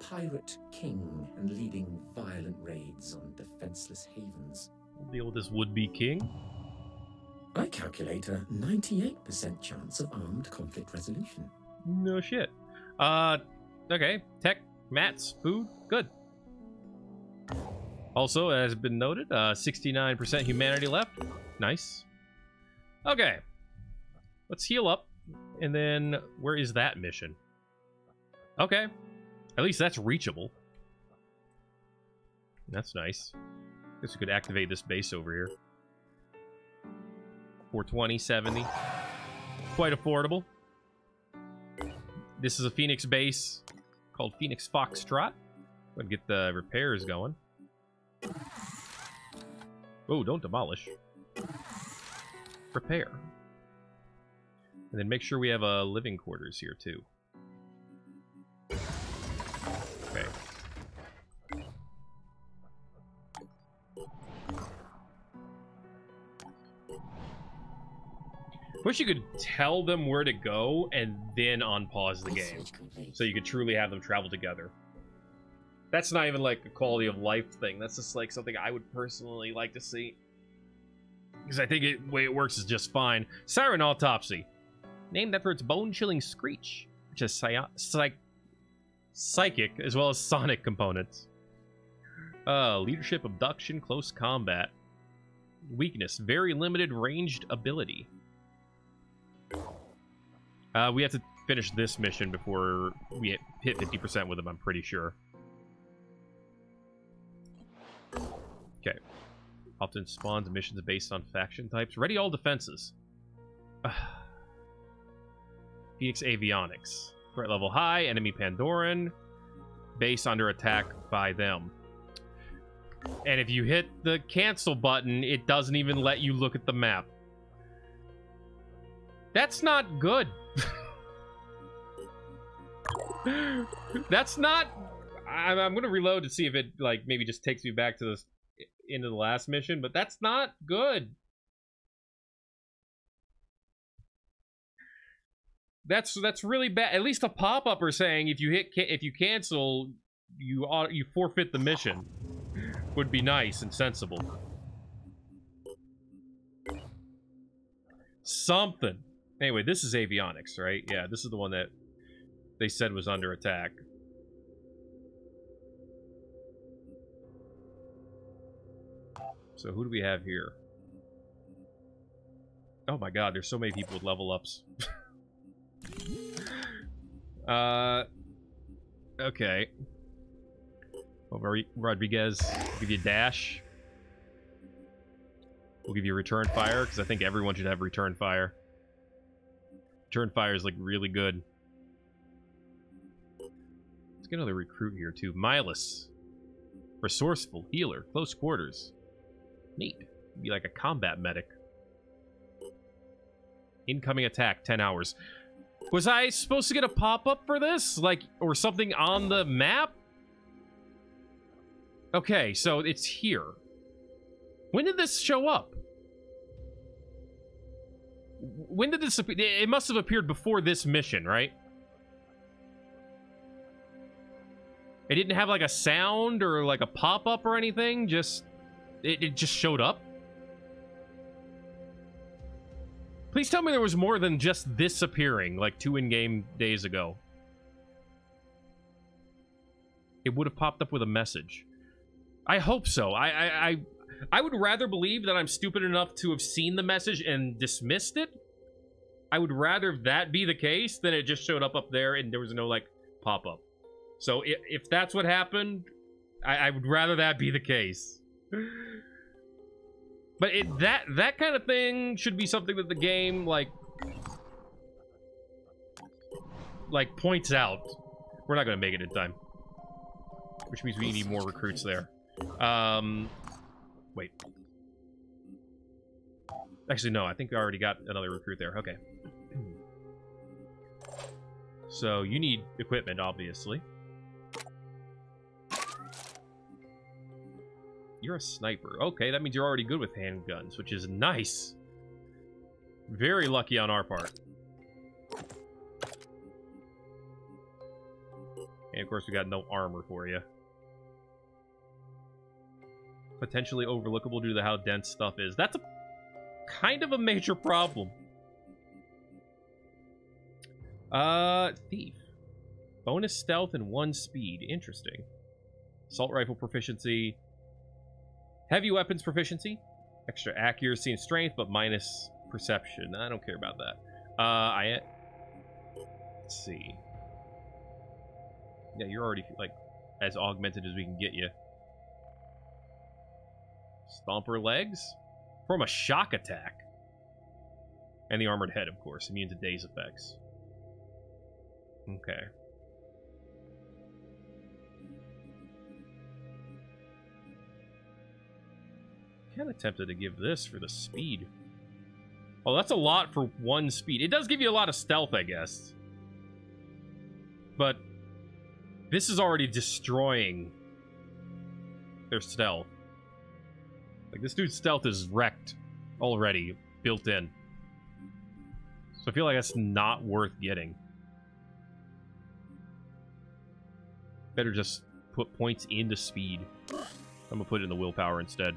Pirate King and leading violent raids on defenseless havens. With this would-be king. I calculate a 98% chance of armed conflict resolution. No shit. Uh, okay. Tech, mats, food, good. Also, as been noted, uh, 69% humanity left. Nice. Okay. Let's heal up. And then, where is that mission? Okay. At least that's reachable. That's nice. Guess we could activate this base over here. 420, 70. Quite affordable. This is a Phoenix base called Phoenix Foxtrot. Gonna get the repairs going. Oh, don't demolish. Repair. And then make sure we have a living quarters here too. Wish you could tell them where to go and then unpause the game. So you could truly have them travel together. That's not even like a quality of life thing. That's just like something I would personally like to see. Because I think it, the way it works is just fine. Siren Autopsy. Named after its bone-chilling screech, which has psy- psych- psychic as well as sonic components. Uh, leadership, abduction, close combat. Weakness, very limited ranged ability. Uh, we have to finish this mission before we hit 50% with him, I'm pretty sure. Okay. Often spawns missions based on faction types. Ready all defenses. Phoenix Avionics. Threat level high, enemy Pandoran. Base under attack by them. And if you hit the cancel button, it doesn't even let you look at the map. That's not good. That's not. I'm, I'm gonna reload to see if it like maybe just takes me back to this into the last mission, but that's not good. That's that's really bad. At least a pop up are saying if you hit if you cancel, you ought, you forfeit the mission. Would be nice and sensible. Something. Anyway, this is avionics, right? Yeah, this is the one that they said was under attack. So who do we have here? Oh my god, there's so many people with level ups. uh, okay. Well, Rodri- Rodriguez, give you dash. We'll give you return fire, because I think everyone should have return fire. Return fire is, like, really good. Let's get another recruit here, too. Milas. Resourceful, healer, close quarters. Neat. Be like a combat medic. Incoming attack, 10 hours. Was I supposed to get a pop-up for this? Like, or something on the map? Okay, so it's here. When did this show up? When did this appear? It must have appeared before this mission, right? It didn't have like a sound or like a pop-up or anything, just... It, it just showed up? Please tell me there was more than just this appearing, like two in-game days ago. It would have popped up with a message. I hope so. I, I, I, I would rather believe that I'm stupid enough to have seen the message and dismissed it. I would rather that be the case than it just showed up up there and there was no, like, pop-up. So if, if that's what happened, I, I would rather that be the case. But it, that that kind of thing should be something that the game like like points out. We're not gonna make it in time, which means we need more recruits there. Um, wait. Actually, no. I think we already got another recruit there. Okay. So you need equipment, obviously. You're a sniper. Okay, that means you're already good with handguns, which is nice. Very lucky on our part. And of course, we got no armor for you. Potentially overlookable due to how dense stuff is. That's a kind of a major problem. Uh, thief. Bonus stealth and one speed. Interesting. Assault rifle proficiency. Heavy weapons proficiency. Extra accuracy and strength, but minus perception. I don't care about that. Uh, I... Let's see. Yeah, you're already, like, as augmented as we can get you. Stomper legs? From a shock attack. And the armored head, of course. Immune to daze effects. Okay. kind of tempted to give this for the speed. Oh, that's a lot for one speed. It does give you a lot of stealth, I guess. But this is already destroying their stealth. Like, this dude's stealth is wrecked already, built in. So I feel like that's not worth getting. Better just put points into speed. I'm gonna put it in the willpower instead.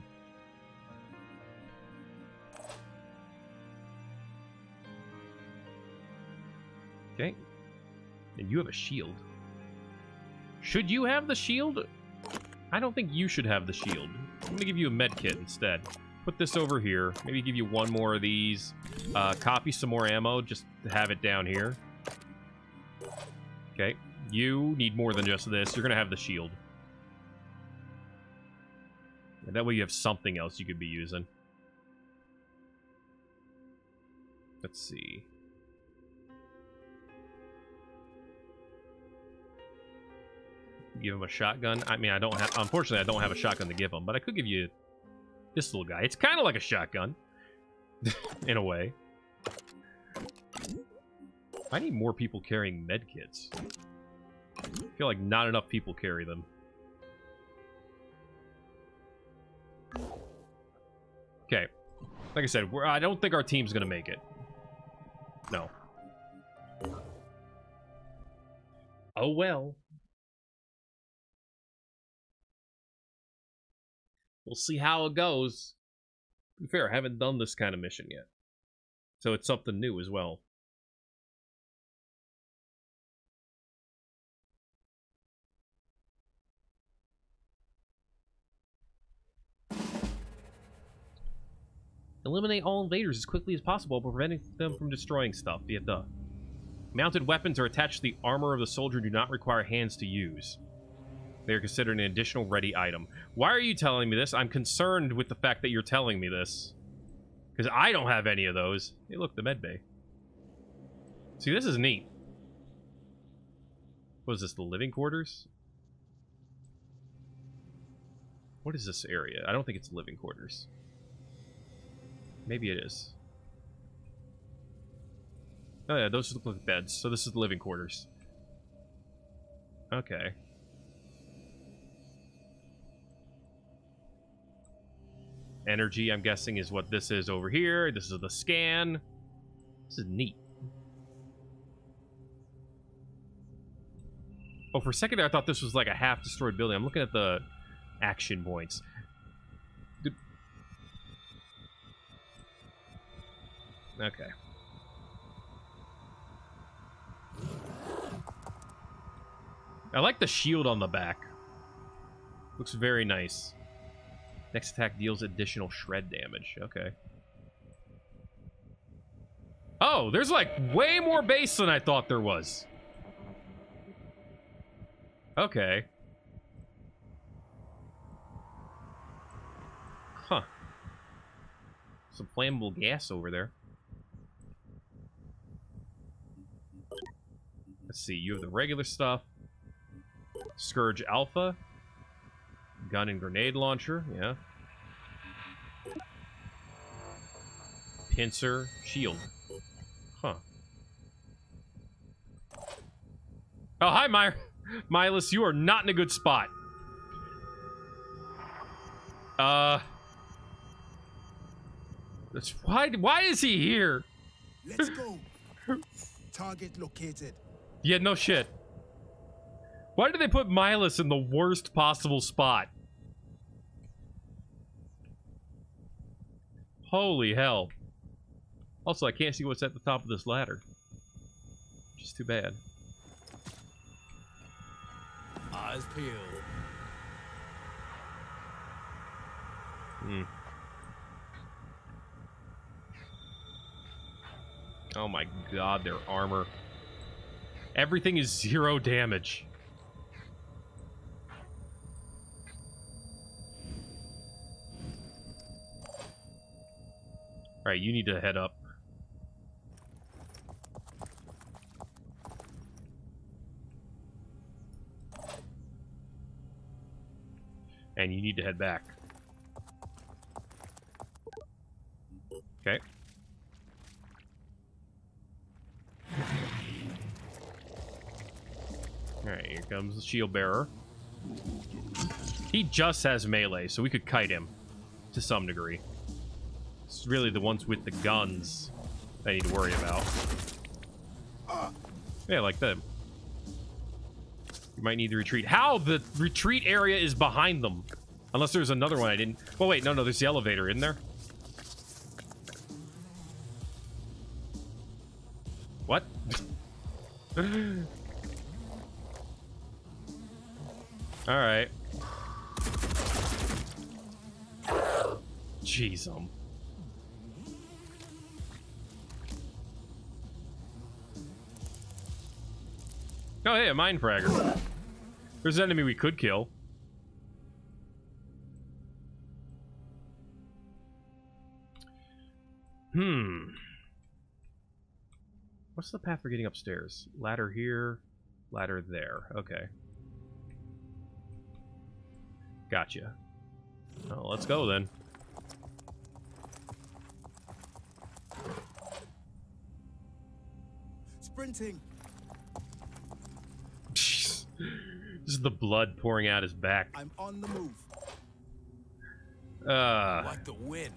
Okay. And you have a shield. Should you have the shield? I don't think you should have the shield. I'm going to give you a med kit instead. Put this over here. Maybe give you one more of these. Uh, copy some more ammo. Just to have it down here. Okay. You need more than just this. You're going to have the shield. And that way you have something else you could be using. Let's see. Give him a shotgun. I mean, I don't have, unfortunately, I don't have a shotgun to give him, but I could give you this little guy. It's kind of like a shotgun, in a way. I need more people carrying medkits. I feel like not enough people carry them. Okay. Like I said, I don't think our team's going to make it. No. Oh well. We'll see how it goes. To be fair, I haven't done this kind of mission yet. So it's something new as well. Eliminate all invaders as quickly as possible, preventing them from destroying stuff. Yeah, duh. Mounted weapons are attached to the armor of the soldier do not require hands to use. They are considered an additional ready item. Why are you telling me this? I'm concerned with the fact that you're telling me this. Because I don't have any of those. Hey, look, the med bay. See, this is neat. What is this, the living quarters? What is this area? I don't think it's living quarters. Maybe it is. Oh yeah, those look like beds. So this is the living quarters. Okay. Energy, I'm guessing, is what this is over here. This is the scan. This is neat. Oh, for a second there, I thought this was like a half-destroyed building. I'm looking at the action points. Okay. I like the shield on the back. Looks very nice. Next attack deals additional shred damage. Okay. Oh, there's like way more base than I thought there was. Okay. Huh. Some flammable gas over there. Let's see, you have the regular stuff. Scourge Alpha. Gun and grenade launcher, yeah. Pincer shield. Huh. Oh, hi, My Milas. You are not in a good spot. Uh. That's why. Why is he here? Let's go. Target located. Yeah, no shit. Why did they put Milas in the worst possible spot? Holy hell. Also, I can't see what's at the top of this ladder. Which is too bad. Eyes peeled. Hmm. Oh my god, their armor. Everything is zero damage. Alright, you need to head up. And you need to head back. Okay. Alright, here comes the shield bearer. He just has melee, so we could kite him to some degree. It's really the ones with the guns I need to worry about. Yeah, like them. You might need to retreat. How? The retreat area is behind them. Unless there's another one I didn't... Oh, wait. No, no. There's the elevator, in there? What? Alright. Jeez, um. Oh, hey, a mind fragger. There's an enemy we could kill. Hmm. What's the path for getting upstairs? Ladder here, ladder there. Okay. Gotcha. Let's go then. Sprinting. This is the blood pouring out his back. I'm on the move. Uh, Like the wind.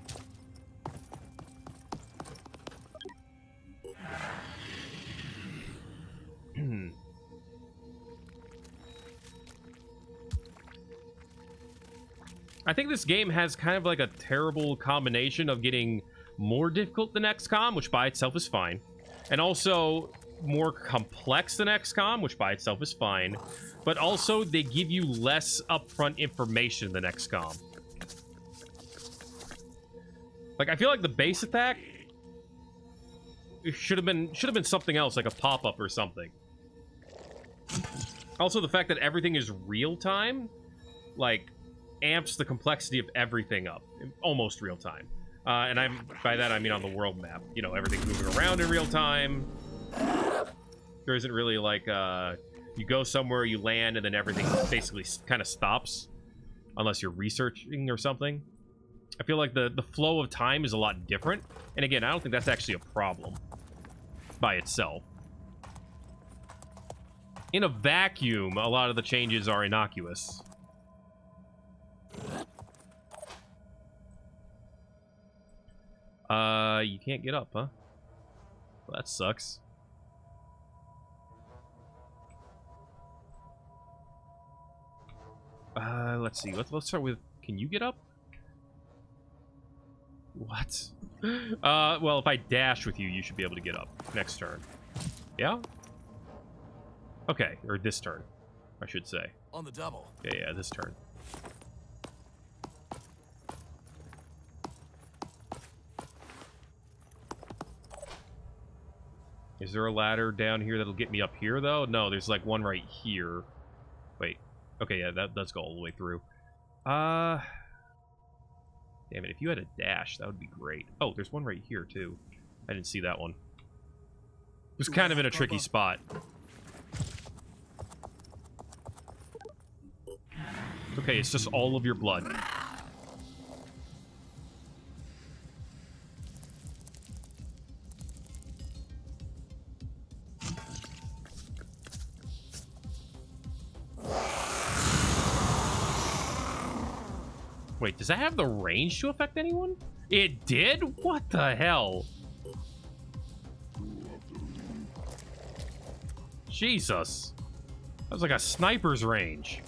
I think this game has kind of like a terrible combination of getting more difficult than XCOM, which by itself is fine, and also more complex than XCOM, which by itself is fine, but also they give you less upfront information than XCOM. Like I feel like the base attack should have been should have been something else, like a pop-up or something. Also, the fact that everything is real time, like amps the complexity of everything up, almost real time. Uh, and I'm by that I mean on the world map. You know, everything's moving around in real time. There isn't really like uh, you go somewhere, you land, and then everything basically kind of stops, unless you're researching or something. I feel like the the flow of time is a lot different. And again, I don't think that's actually a problem by itself. In a vacuum, a lot of the changes are innocuous. Uh, you can't get up, huh? Well, that sucks. Uh, let's see. Let's let's start with. Can you get up? What? Uh, well, if I dash with you, you should be able to get up next turn. Yeah. Okay, or this turn, I should say. On the double. Yeah, yeah, this turn. Is there a ladder down here that'll get me up here, though? No, there's like one right here. Okay, yeah, that does go all the way through. Uh... Damn it, if you had a dash, that would be great. Oh, there's one right here, too. I didn't see that one. It was kind of in a tricky spot. Okay, it's just all of your blood. Wait, does that have the range to affect anyone? It did? What the hell? Jesus. That was like a sniper's range.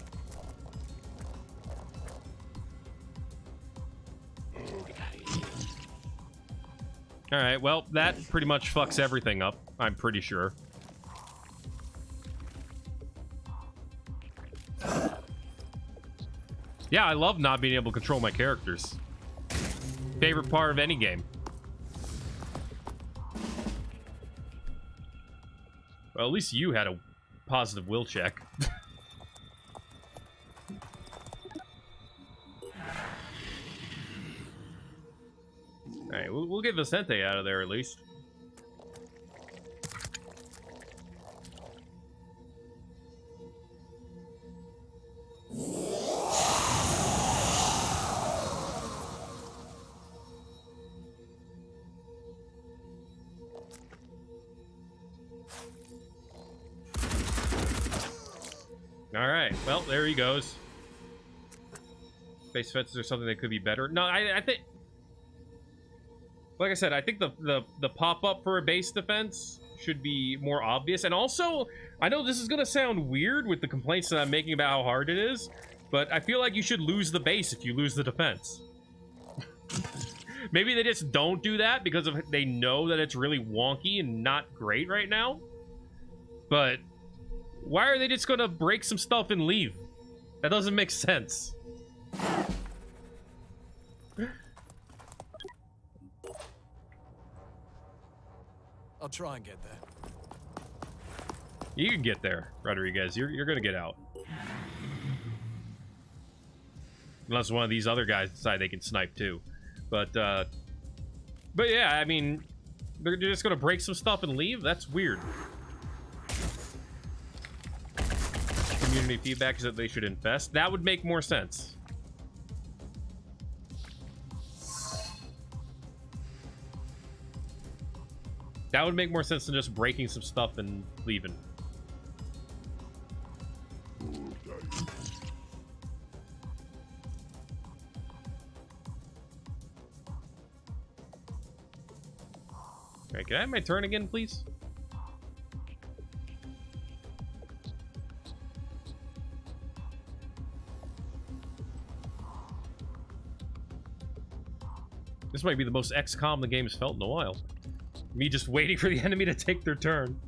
Alright, well, that pretty much fucks everything up, I'm pretty sure. Yeah, I love not being able to control my characters. Favorite part of any game. Well, at least you had a positive will check. Alright, we'll, we'll get Vicente out of there at least. Base fences are something that could be better. No, I, I think... Like I said, I think the, the, the pop-up for a base defense should be more obvious. And also, I know this is going to sound weird with the complaints that I'm making about how hard it is, but I feel like you should lose the base if you lose the defense. Maybe they just don't do that because of they know that it's really wonky and not great right now. But why are they just gonna break some stuff and leave? That doesn't make sense. I'll try and get there. You can get there, Rodriguez. You're, you're gonna get out. Unless one of these other guys decide they can snipe too. But, uh... But yeah, I mean... They're just gonna break some stuff and leave? That's weird. Community feedback is that they should infest. That would make more sense. That would make more sense than just breaking some stuff and leaving. Alright, can I have my turn again, please? This might be the most XCOM the game's felt in a while. Me just waiting for the enemy to take their turn.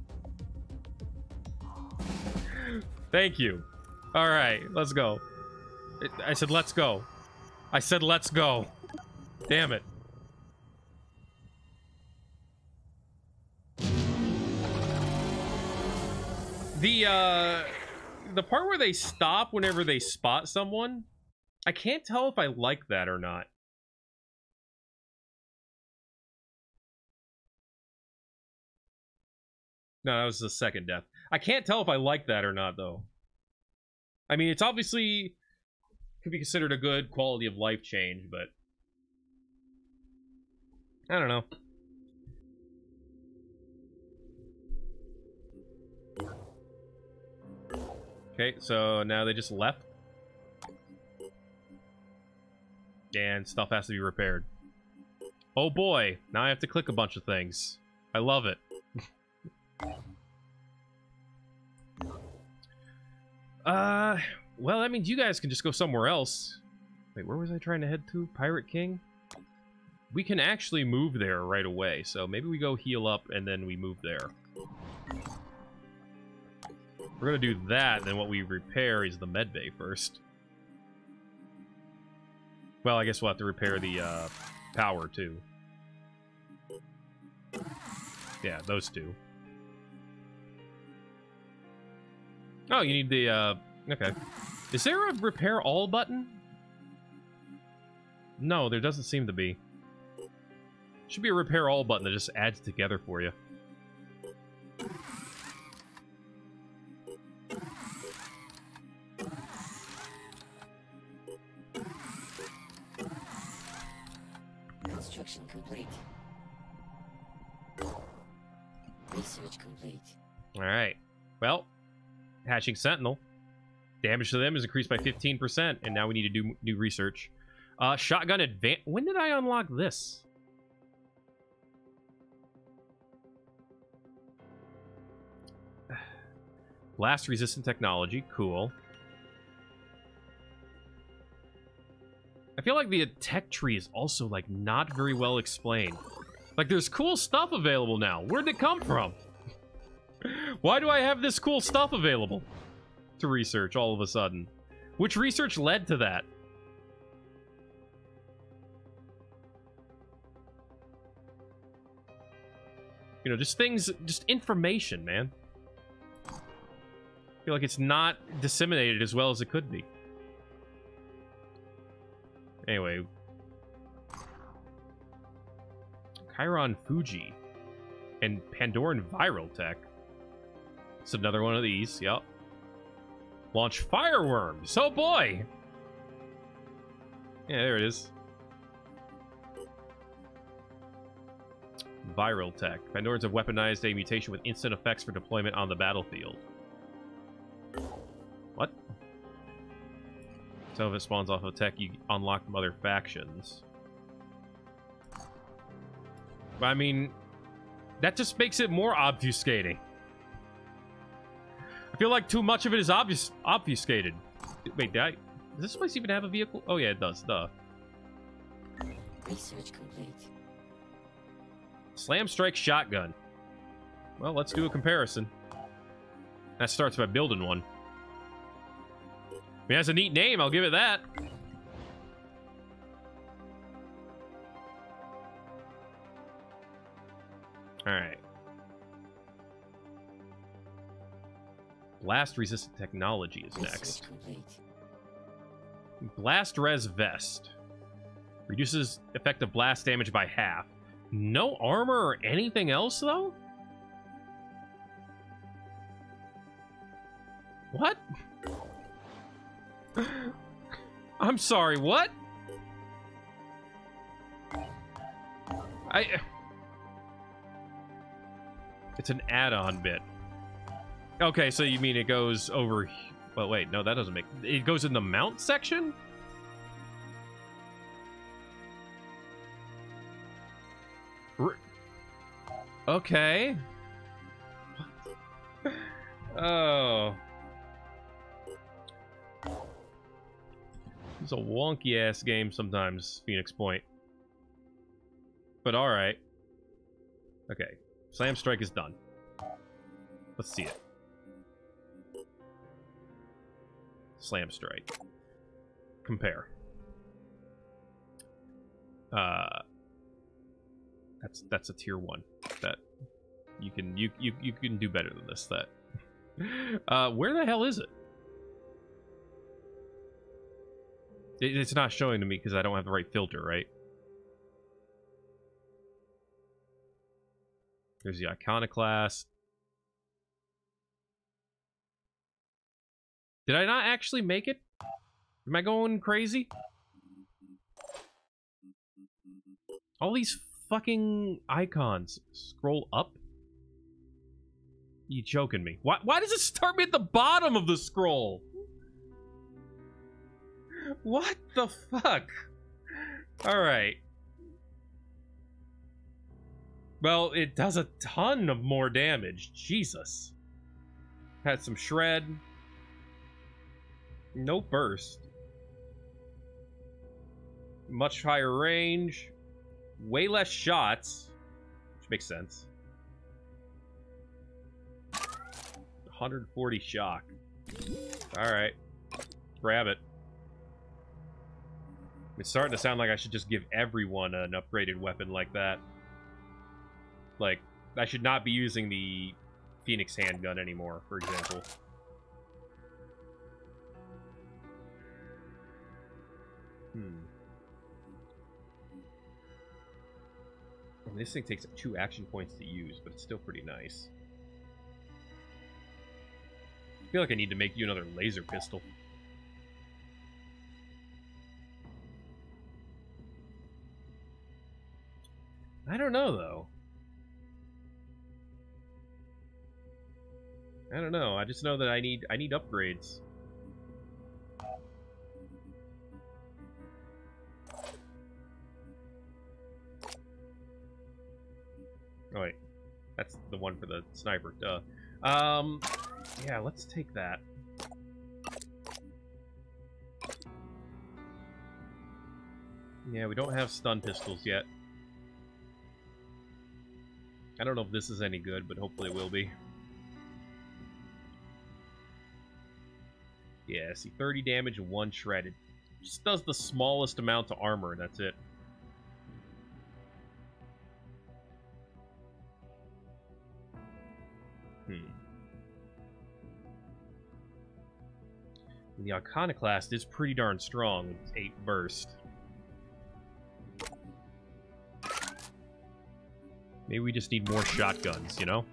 Thank you. Alright, let's go. I said let's go. I said let's go. Damn it. The, uh... The part where they stop whenever they spot someone, I can't tell if I like that or not. No, that was the second death. I can't tell if I like that or not, though. I mean, it's obviously could be considered a good quality of life change, but I don't know. Okay, so now they just left. And stuff has to be repaired. Oh boy, now I have to click a bunch of things. I love it. Uh, well, that means you guys can just go somewhere else. Wait, where was I trying to head to? Pirate King? We can actually move there right away, so maybe we go heal up and then we move there. We're gonna do that, then what we repair is the med bay first. Well, I guess we'll have to repair the uh, power too. Yeah, those two. Oh, you need the, uh, okay. Is there a repair all button? No, there doesn't seem to be. Should be a repair all button that just adds together for you. Construction complete. Research complete. Alright. Well, hatching Sentinel. Damage to them is increased by 15%, and now we need to do new research. Uh, shotgun advance. When did I unlock this? Blast resistant technology. Cool. I feel like the tech tree is also, like, not very well explained. Like, there's cool stuff available now. Where'd it come from? Why do I have this cool stuff available to research all of a sudden? Which research led to that? You know, just things, just information, man. I feel like it's not disseminated as well as it could be. Anyway. Chiron Fuji. And Pandoran Viral Tech. It's another one of these, yep. Launch fireworms! Oh boy! Yeah, there it is. Viral Tech. Pandorans have weaponized a mutation with instant effects for deployment on the battlefield. What? Some of it spawns off of tech you unlock from other factions. I mean, that just makes it more obfuscating. I feel like too much of it is obvious obfuscated. Wait, did I, does this place even have a vehicle? Oh yeah, it does. Duh. Research complete. Slam strike shotgun. Well, let's do a comparison. That starts by building one. It has a neat name, I'll give it that. Alright. Blast resistant technology is next. Blast Res Vest. Reduces effective blast damage by half. No armor or anything else, though? What? I'm sorry, what? I... It's an add-on bit. Okay, so you mean it goes over... Well, wait, no, that doesn't make... It goes in the mount section? R Okay. oh. It's a wonky ass game sometimes, Phoenix Point. But alright. Okay. Slam Strike is done. Let's see it. Slam Strike. Compare. Uh that's that's a tier one. That you can you you you can do better than this. That. Uh, where the hell is it? it it's not showing to me because I don't have the right filter, right? There's the iconoclast. Did I not actually make it? Am I going crazy? All these fucking icons scroll up? You joking me? Why, why does it start me at the bottom of the scroll? What the fuck? Alright. Well, it does a ton of more damage. Jesus. Had some shred. No burst. Much higher range way less shots, which makes sense. 140 shock. Alright. Grab it. It's starting to sound like I should just give everyone an upgraded weapon like that. Like, I should not be using the Phoenix handgun anymore, for example. Hmm. this thing takes two action points to use, but it's still pretty nice. I feel like I need to make you another laser pistol. I don't know, though. I don't know. I just know that I need I need upgrades. Oh, wait. That's the one for the sniper, duh. Um, yeah, let's take that. Yeah, we don't have stun pistols yet. I don't know if this is any good, but hopefully it will be. Yeah, see, 30 damage and 1 shredded. Just does the smallest amount to armor, and that's it. The Iconoclast is pretty darn strong with 8 burst. Maybe we just need more shotguns, you know?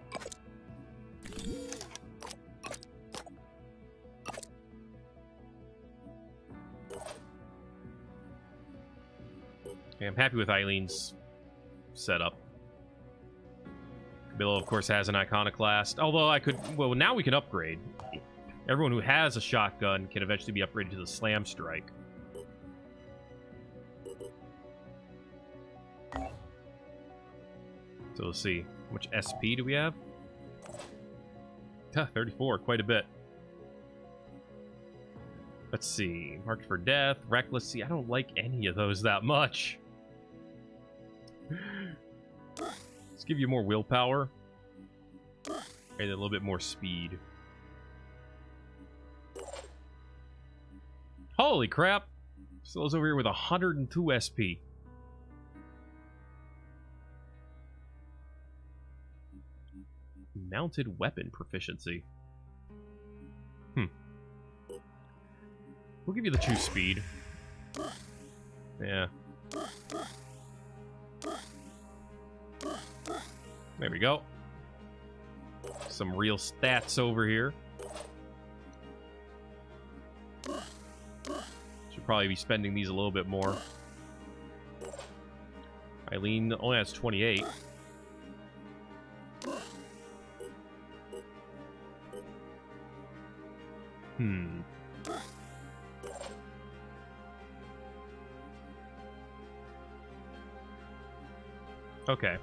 Okay, I'm happy with Eileen's setup. Bill, of course, has an iconoclast. Although I could... Well, now we can upgrade. Everyone who has a shotgun can eventually be upgraded to the Slam Strike. So let's see. How much SP do we have? 34, quite a bit. Let's see. Marked for Death, Reckless. See, I don't like any of those that much. Let's give you more willpower. And a little bit more speed. Holy crap! Still over here with 102 SP. Mounted weapon proficiency. Hmm. We'll give you the two speed. Yeah. There we go. Some real stats over here. probably be spending these a little bit more. Eileen only has 28. Hmm. Okay.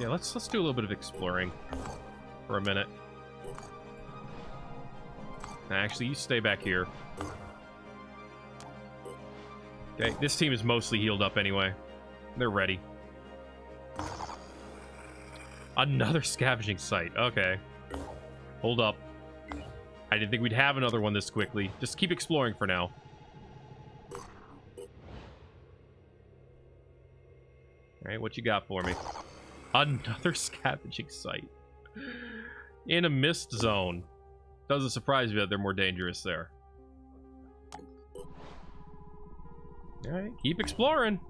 Yeah, let's let's do a little bit of exploring for a minute. Actually, you stay back here. Okay, this team is mostly healed up anyway. They're ready. Another scavenging site. Okay. Hold up. I didn't think we'd have another one this quickly. Just keep exploring for now. Alright, what you got for me? Another scavenging site. In a mist zone. Doesn't surprise me that they're more dangerous there. Alright, keep exploring.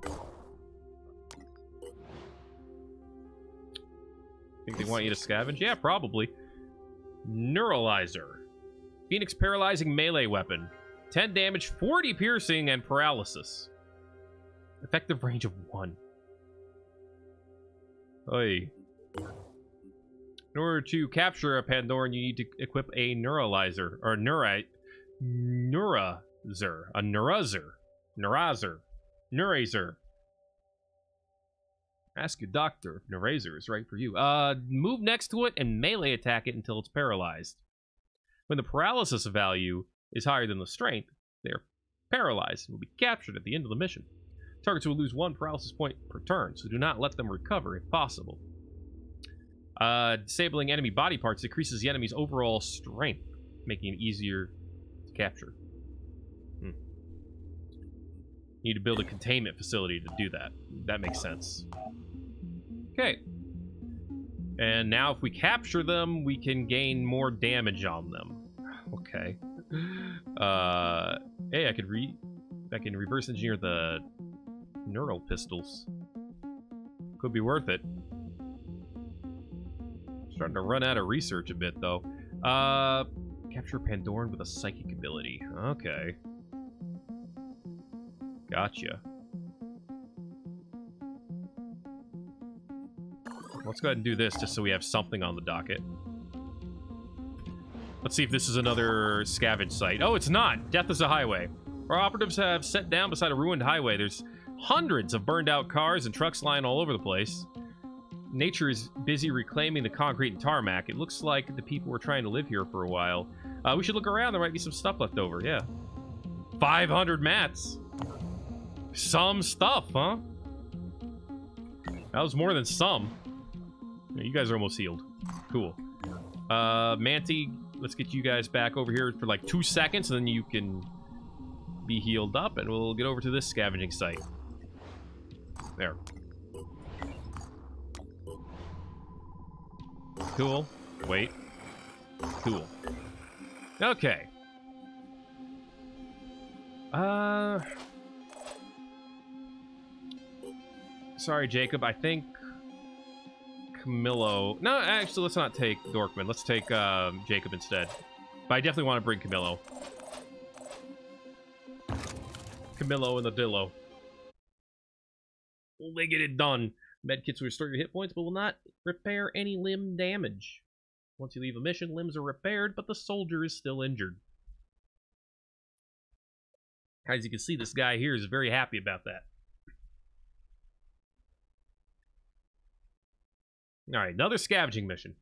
Think they want you to scavenge? Yeah, probably. Neuralizer. Phoenix paralyzing melee weapon. 10 damage, 40 piercing, and paralysis. Effective range of 1. Oi. In order to capture a Pandoran, you need to equip a Neuralizer. Or Neurite. Neurazer. A Neurazer. Neurazer. Neurazer. Ask your doctor if Neurazer is right for you. Uh, move next to it and melee attack it until it's paralyzed. When the paralysis value is higher than the strength, they're paralyzed and will be captured at the end of the mission. Targets will lose one paralysis point per turn, so do not let them recover if possible. Uh, disabling enemy body parts decreases the enemy's overall strength, making it easier to capture. Hmm. Need to build a containment facility to do that. That makes sense. Okay. And now if we capture them, we can gain more damage on them. Okay. Uh, hey, I could re... I can reverse engineer the neural pistols. Could be worth it. Starting to run out of research a bit, though. Uh, capture Pandoran with a psychic ability. Okay. Gotcha. Let's go ahead and do this just so we have something on the docket. Let's see if this is another scavenge site. Oh, it's not. Death is a highway. Our operatives have set down beside a ruined highway. There's hundreds of burned out cars and trucks lying all over the place. Nature is busy reclaiming the concrete and tarmac. It looks like the people were trying to live here for a while. Uh, we should look around. There might be some stuff left over. Yeah. 500 mats. Some stuff, huh? That was more than some. You guys are almost healed. Cool. Uh, Manti, let's get you guys back over here for like two seconds, and then you can be healed up, and we'll get over to this scavenging site. There. Cool. Wait. Cool. Okay. Uh... Sorry, Jacob. I think Camillo. No, actually, let's not take Dorkman. Let's take um, Jacob instead. But I definitely want to bring Camillo. Camillo and the Dillo. They get it done. Medkits will restore your hit points, but will not repair any limb damage. Once you leave a mission, limbs are repaired, but the soldier is still injured. As you can see, this guy here is very happy about that. Alright, another scavenging mission.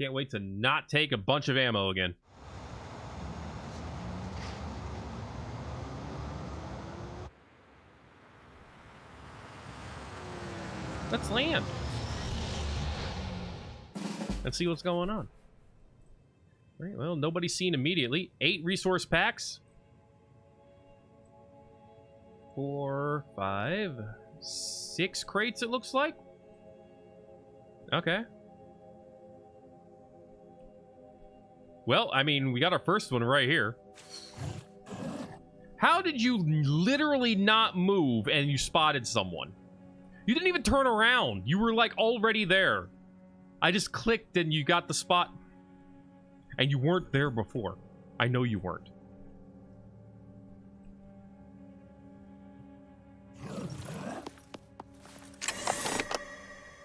Can't wait to not take a bunch of ammo again. Let's land. Let's see what's going on. All right, well, nobody's seen immediately. Eight resource packs. Four, five, six crates, it looks like. Okay. Well, I mean, we got our first one right here. How did you literally not move and you spotted someone? You didn't even turn around. You were like already there. I just clicked and you got the spot. And you weren't there before. I know you weren't.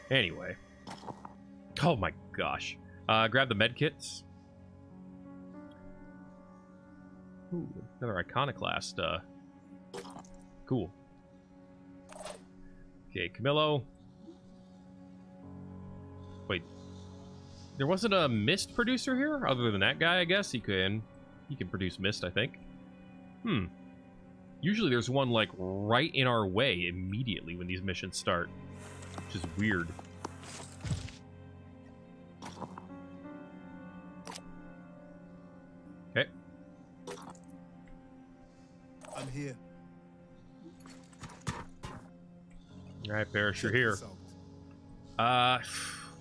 Anyway. Oh my gosh. Uh, grab the med kits. Ooh, another iconoclast. Uh, cool. Okay, Camillo. Wait. There wasn't a mist producer here? Other than that guy, I guess? He can he can produce mist, I think. Hmm. Usually there's one like right in our way immediately when these missions start. Which is weird. Okay. I'm here. Alright, Parrish, you're here. Uh,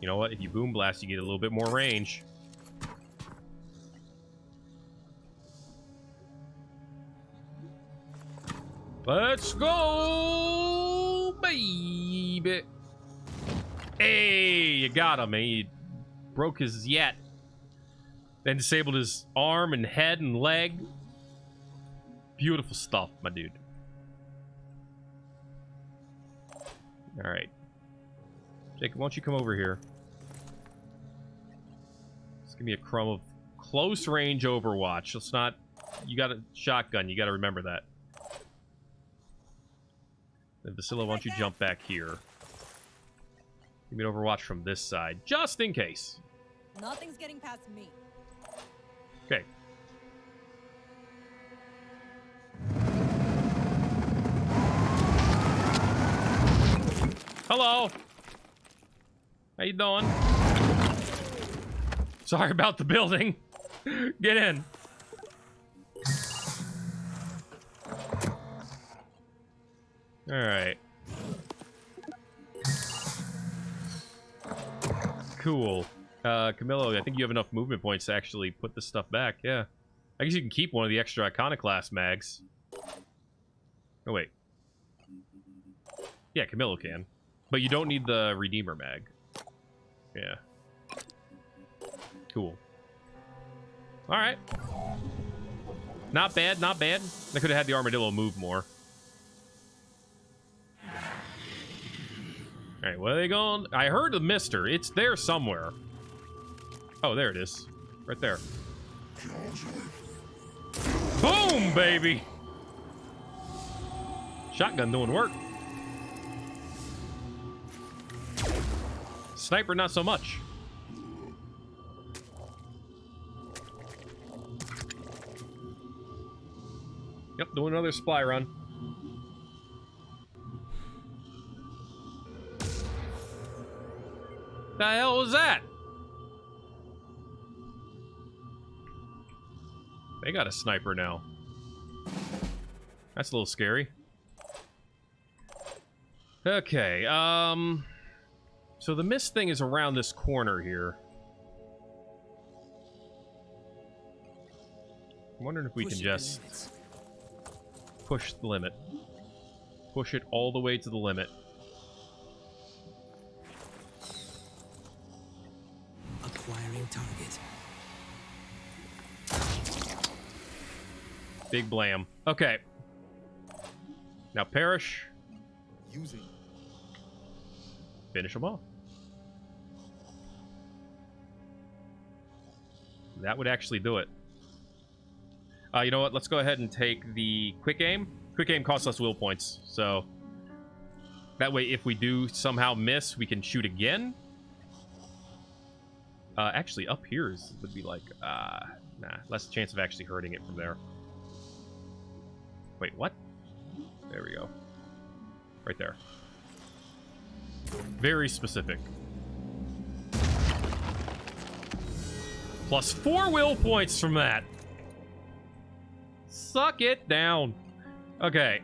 you know what? If you boom blast, you get a little bit more range. Let's go, baby. Hey, you got him. He broke his yet. Then disabled his arm and head and leg. Beautiful stuff, my dude. All right. Jacob, why don't you come over here? Just give me a crumb of close range Overwatch. Let's not. You got a shotgun. You got to remember that. Then Vasilla, why don't you jump back here? Give me an Overwatch from this side, just in case. Nothing's getting past me. Okay. Hello. How you doing? Sorry about the building. Get in. All right. Cool. Uh, Camillo, I think you have enough movement points to actually put this stuff back. Yeah. I guess you can keep one of the extra Iconoclast mags. Oh, wait. Yeah, Camillo can. But you don't need the Redeemer mag. Yeah. Cool. Alright. Not bad, not bad. I could have had the Armadillo move more. Alright, where are they going? I heard the mister. It's there somewhere. Oh, there it is. Right there. Boom, baby! Shotgun doing work. Sniper, not so much. Yep, doing another supply run. The hell was that? They got a sniper now. That's a little scary. Okay, um... So the mist thing is around this corner here. I'm wondering if we can Pushing the just push the limit. Push it all the way to the limit. Acquiring target. Big blam. Okay. Now Parrish. Using. Finish them off. That would actually do it. Uh, you know what? Let's go ahead and take the quick aim. Quick aim costs us will points, so that way, if we do somehow miss, we can shoot again. Uh, actually, up here is, would be like, uh, nah, less chance of actually hurting it from there. Wait, what? There we go. Right there. Very specific. Plus four will points from that. Suck it down. Okay.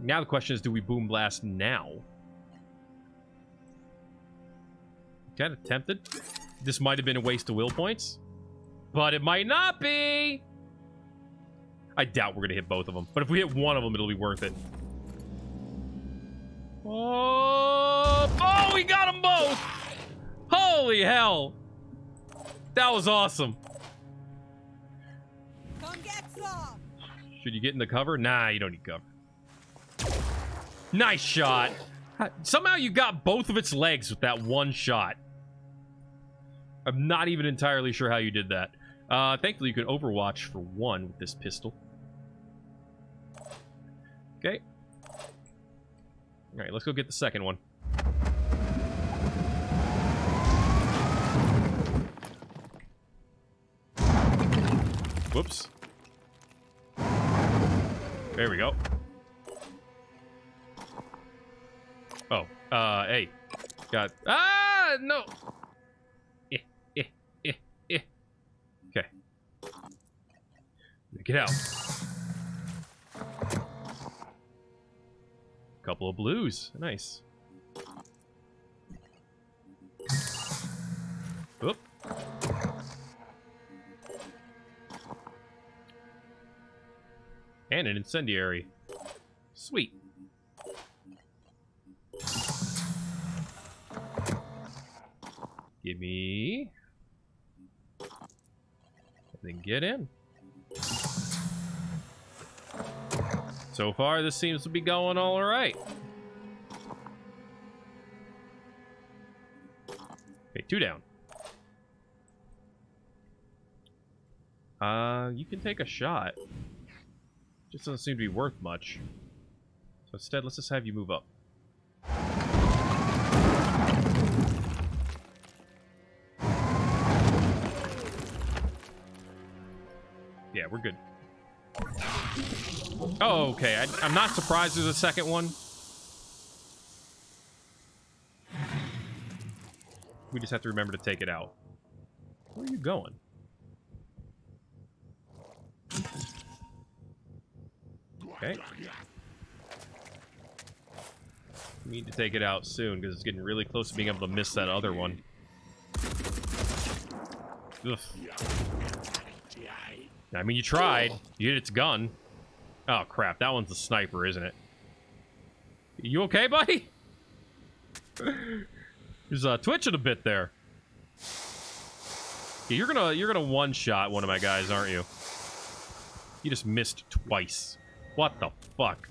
Now the question is, do we boom blast now? Kind of tempted. This might have been a waste of will points. But it might not be. I doubt we're going to hit both of them. But if we hit one of them, it'll be worth it. Oh, oh, we got them both. Holy hell. That was awesome. Come get some. Should you get in the cover? Nah, you don't need cover. Nice shot. Somehow you got both of its legs with that one shot. I'm not even entirely sure how you did that. Uh, thankfully, you can overwatch for one with this pistol. Okay. All right, let's go get the second one. Whoops. There we go. Oh, uh, hey. Got, ah, no. Eh, eh, eh, eh. Okay. Get out. Couple of blues. Nice. Oop. And an incendiary. Sweet. Give me... And then get in. So far, this seems to be going all right. Okay, two down. Uh, you can take a shot. Just doesn't seem to be worth much. So instead, let's just have you move up. Yeah, we're good. Oh, okay. I, I'm not surprised there's a second one. We just have to remember to take it out. Where are you going? Okay. Need to take it out soon because it's getting really close to being able to miss that other one. Ugh. I mean, you tried. You hit its gun. Oh, crap. That one's the sniper, isn't it? You okay, buddy? He's uh, twitching a bit there. Yeah, you're gonna you're gonna one shot one of my guys, aren't you? You just missed twice. What the fuck?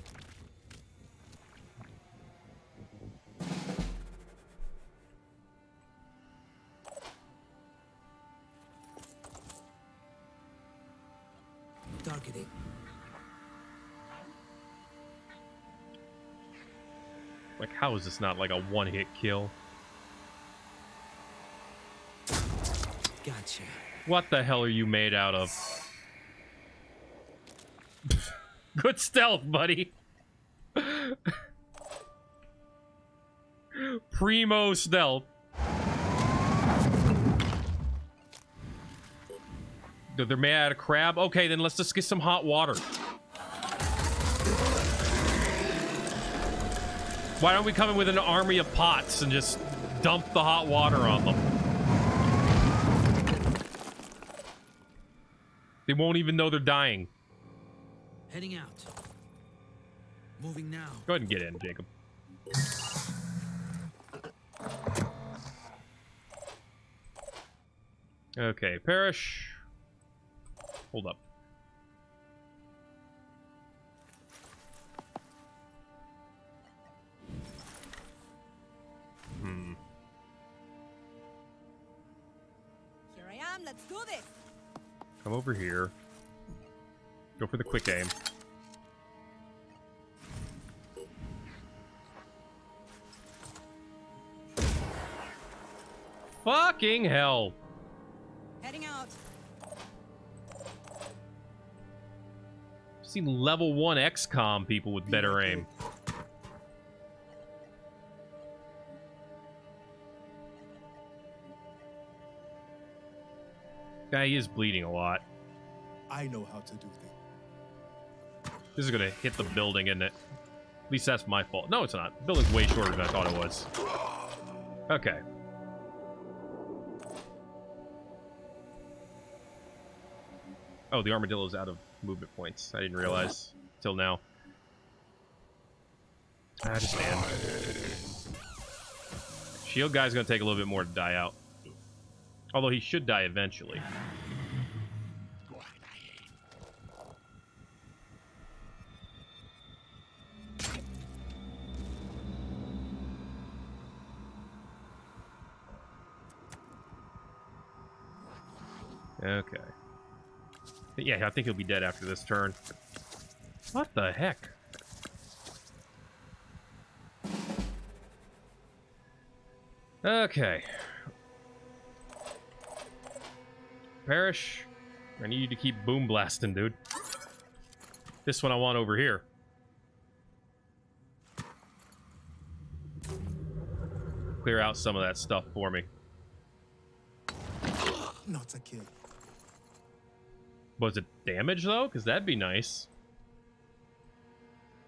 Targeting. Like, how is this not like a one-hit kill? Gotcha. What the hell are you made out of? Good stealth, buddy. Primo stealth. They're made out of crab? Okay, then let's just get some hot water. Why don't we come in with an army of pots and just dump the hot water on them? They won't even know they're dying. Heading out. Moving now. Go ahead and get in, Jacob. Okay, Parrish. Hold up. Hmm. Here I am. Let's do this. Come over here. Go for the quick aim. Fucking hell. Heading out. I've seen level 1 XCOM people with better aim. Guy is bleeding a lot. I know how to do things. This is gonna hit the building, isn't it? At least that's my fault. No, it's not. The building's way shorter than I thought it was. Okay. Oh, the armadillo's out of movement points. I didn't realize till now. I just stand. Shield guy's gonna take a little bit more to die out. Although he should die eventually. Okay. Yeah, I think he'll be dead after this turn. What the heck? Okay. Parrish, I need you to keep boom blasting, dude. This one I want over here. Clear out some of that stuff for me. Not a kill. Was it damage though? Because that'd be nice.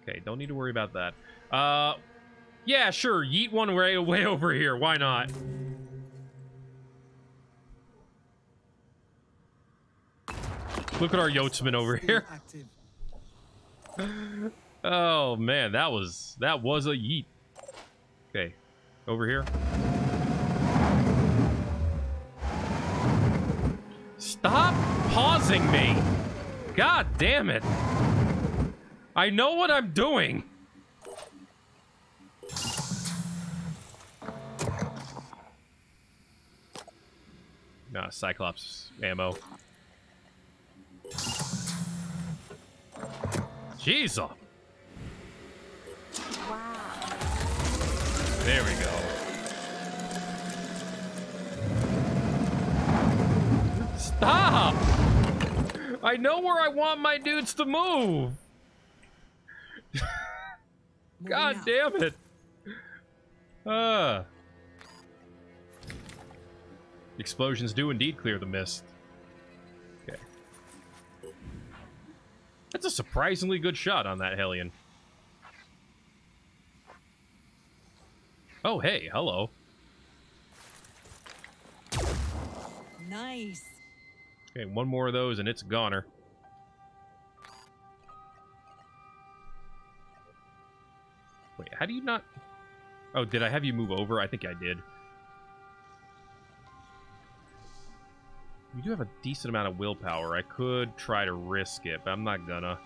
Okay, don't need to worry about that. Uh, yeah, sure. Yeet one way way over here. Why not? Look at our yachtsman over here. Oh man, that was that was a yeet. Okay, over here. Stop pausing me! God damn it! I know what I'm doing. Nah, Cyclops ammo. Jesus. Wow. There we go. Stop! I know where I want my dudes to move. God damn it. Uh. Explosions do indeed clear the mist. Okay. That's a surprisingly good shot on that Hellion. Oh, hey, hello. Nice. Okay, one more of those and it's goner. Wait, how do you not... Oh, did I have you move over? I think I did. You do have a decent amount of willpower. I could try to risk it, but I'm not gonna.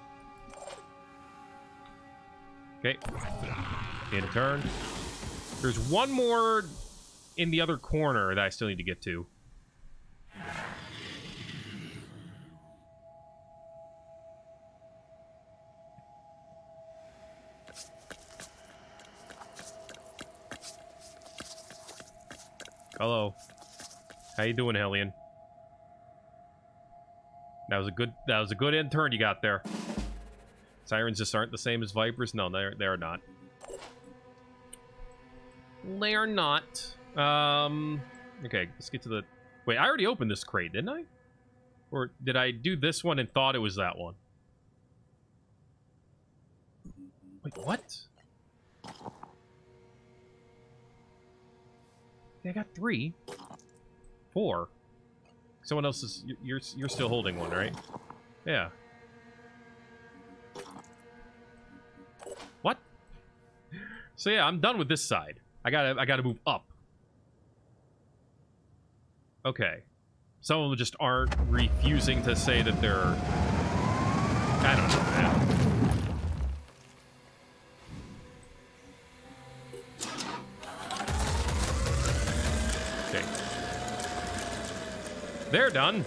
Okay. In turn. There's one more in the other corner that I still need to get to. Hello. How you doing, Hellion? That was a good that was a good intern you got there. Sirens just aren't the same as Vipers? No, they're they're not. They are not. Um okay, let's get to the Wait, I already opened this crate, didn't I? Or did I do this one and thought it was that one? Wait, what? I got three. Four. Someone else is... you- You're, you're still holding one, right? Yeah. What? So yeah, I'm done with this side. I gotta, I gotta move up. Okay. Some of them just aren't refusing to say that they're... I don't know, done.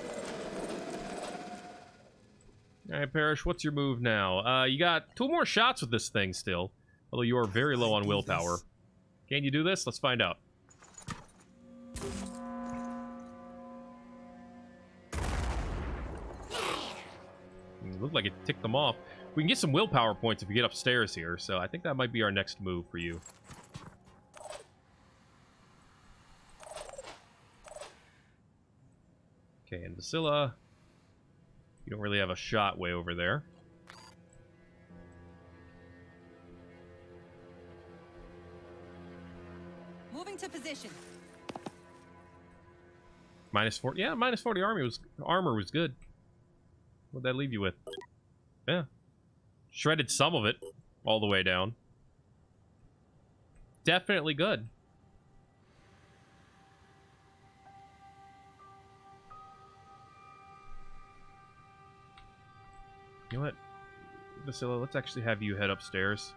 All right, Parrish, what's your move now? Uh, you got two more shots with this thing still, although you are very low on willpower. Can you do this? Let's find out. Mm, Looked like it ticked them off. We can get some willpower points if we get upstairs here, so I think that might be our next move for you. Okay, and Vasilla, you don't really have a shot way over there. Moving to position. Minus 40. Yeah, minus 40 army was armor was good. What'd that leave you with? Yeah. Shredded some of it all the way down. Definitely good. You know what? Vasilla, let's actually have you head upstairs.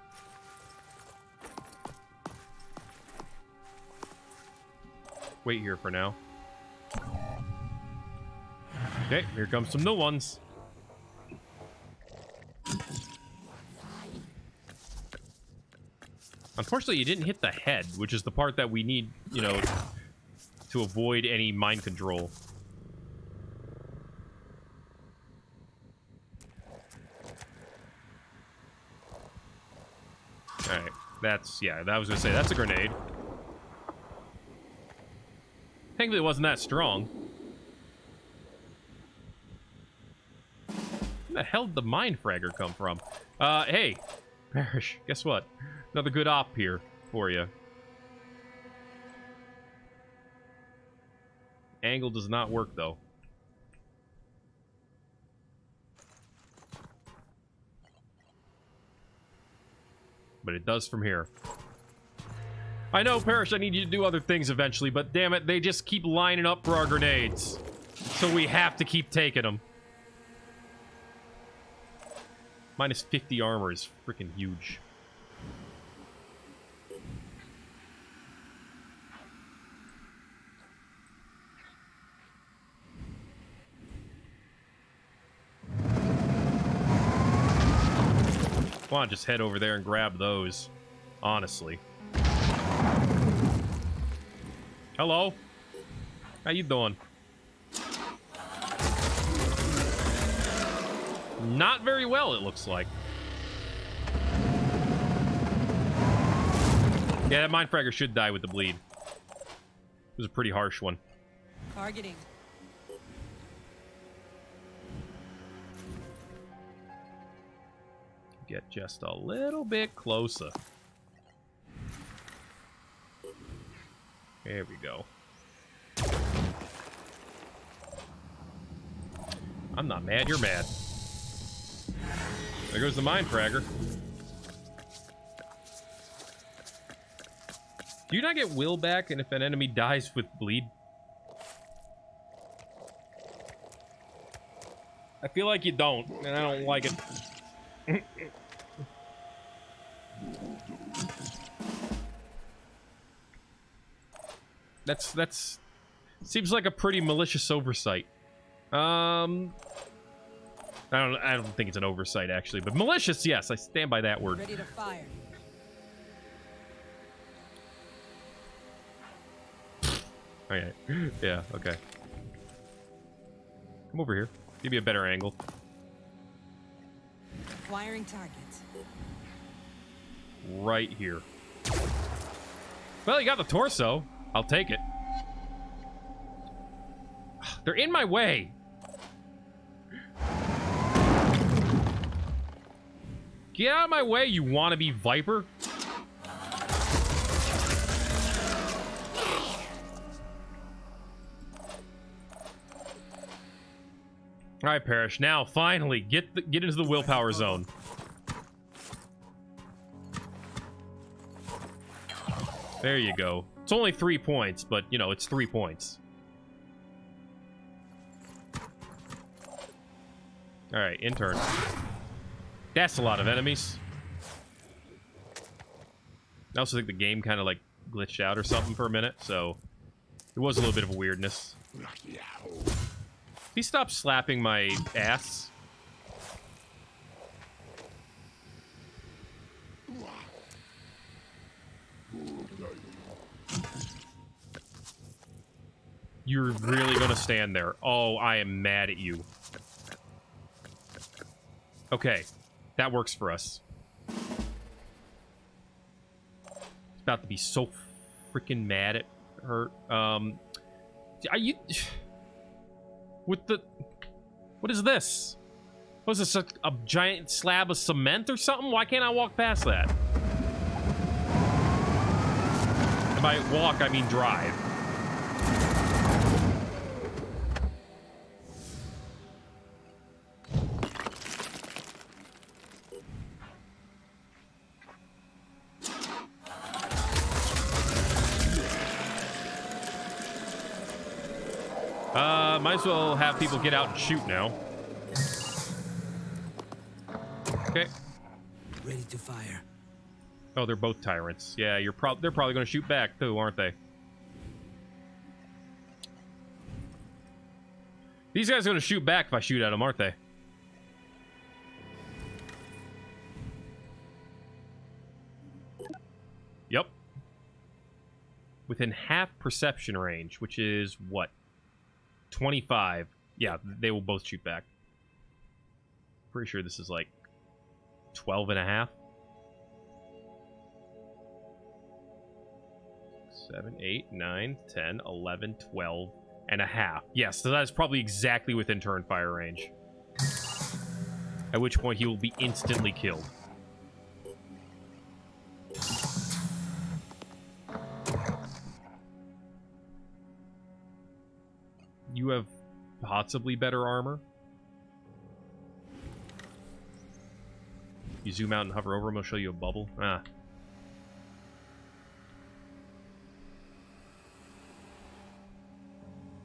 Wait here for now. Okay, here comes some new ones. Unfortunately, you didn't hit the head, which is the part that we need, you know, to avoid any mind control. Alright, that's, yeah, that was gonna say, that's a grenade. Thankfully, it wasn't that strong. Where the hell did the mind fragger come from? Uh, hey, Parrish, guess what? Another good op here for you. Angle does not work, though. But it does from here. I know, Parrish, I need you to do other things eventually, but damn it, they just keep lining up for our grenades. So we have to keep taking them. Minus 50 armor is freaking huge. Why not just head over there and grab those? Honestly. Hello? How you doing? Not very well, it looks like. Yeah, that mind fragger should die with the bleed. It was a pretty harsh one. Targeting. Get just a little bit closer. There we go. I'm not mad, you're mad. There goes the mind fragger. Do you not get will back and if an enemy dies with bleed? I feel like you don't, and I don't like it. That's that's seems like a pretty malicious oversight. Um I don't I don't think it's an oversight actually, but malicious, yes, I stand by that word. Ready to fire. Okay. Yeah, okay. Come over here. Give me a better angle. Acquiring targets. Right here. Well, you got the torso. I'll take it. They're in my way. Get out of my way, you wannabe Viper. All right, Parrish. Now, finally, get the, get into the willpower zone. There you go. It's only three points, but, you know, it's three points. Alright, intern. That's a lot of enemies. I also think the game kind of, like, glitched out or something for a minute, so... It was a little bit of a weirdness. He stopped slapping my ass. You're really gonna stand there. Oh, I am mad at you. Okay, that works for us. About to be so freaking mad at her. Um, are you with the? What is this? Was this a, a giant slab of cement or something? Why can't I walk past that? And by walk, I mean drive. As well have people get out and shoot now. Okay. Ready to fire. Oh, they're both tyrants. Yeah, you're prob they're probably going to shoot back too, aren't they? These guys are going to shoot back if I shoot at them, aren't they? Yep. Within half perception range, which is what? 25. Yeah, they will both shoot back. Pretty sure this is like 12 and a half. 7, 8, 9, 10, 11, 12 and a half. Yes, so that is probably exactly within turn fire range. At which point he will be instantly killed. You have possibly better armor. You zoom out and hover over him, I'll show you a bubble. Ah.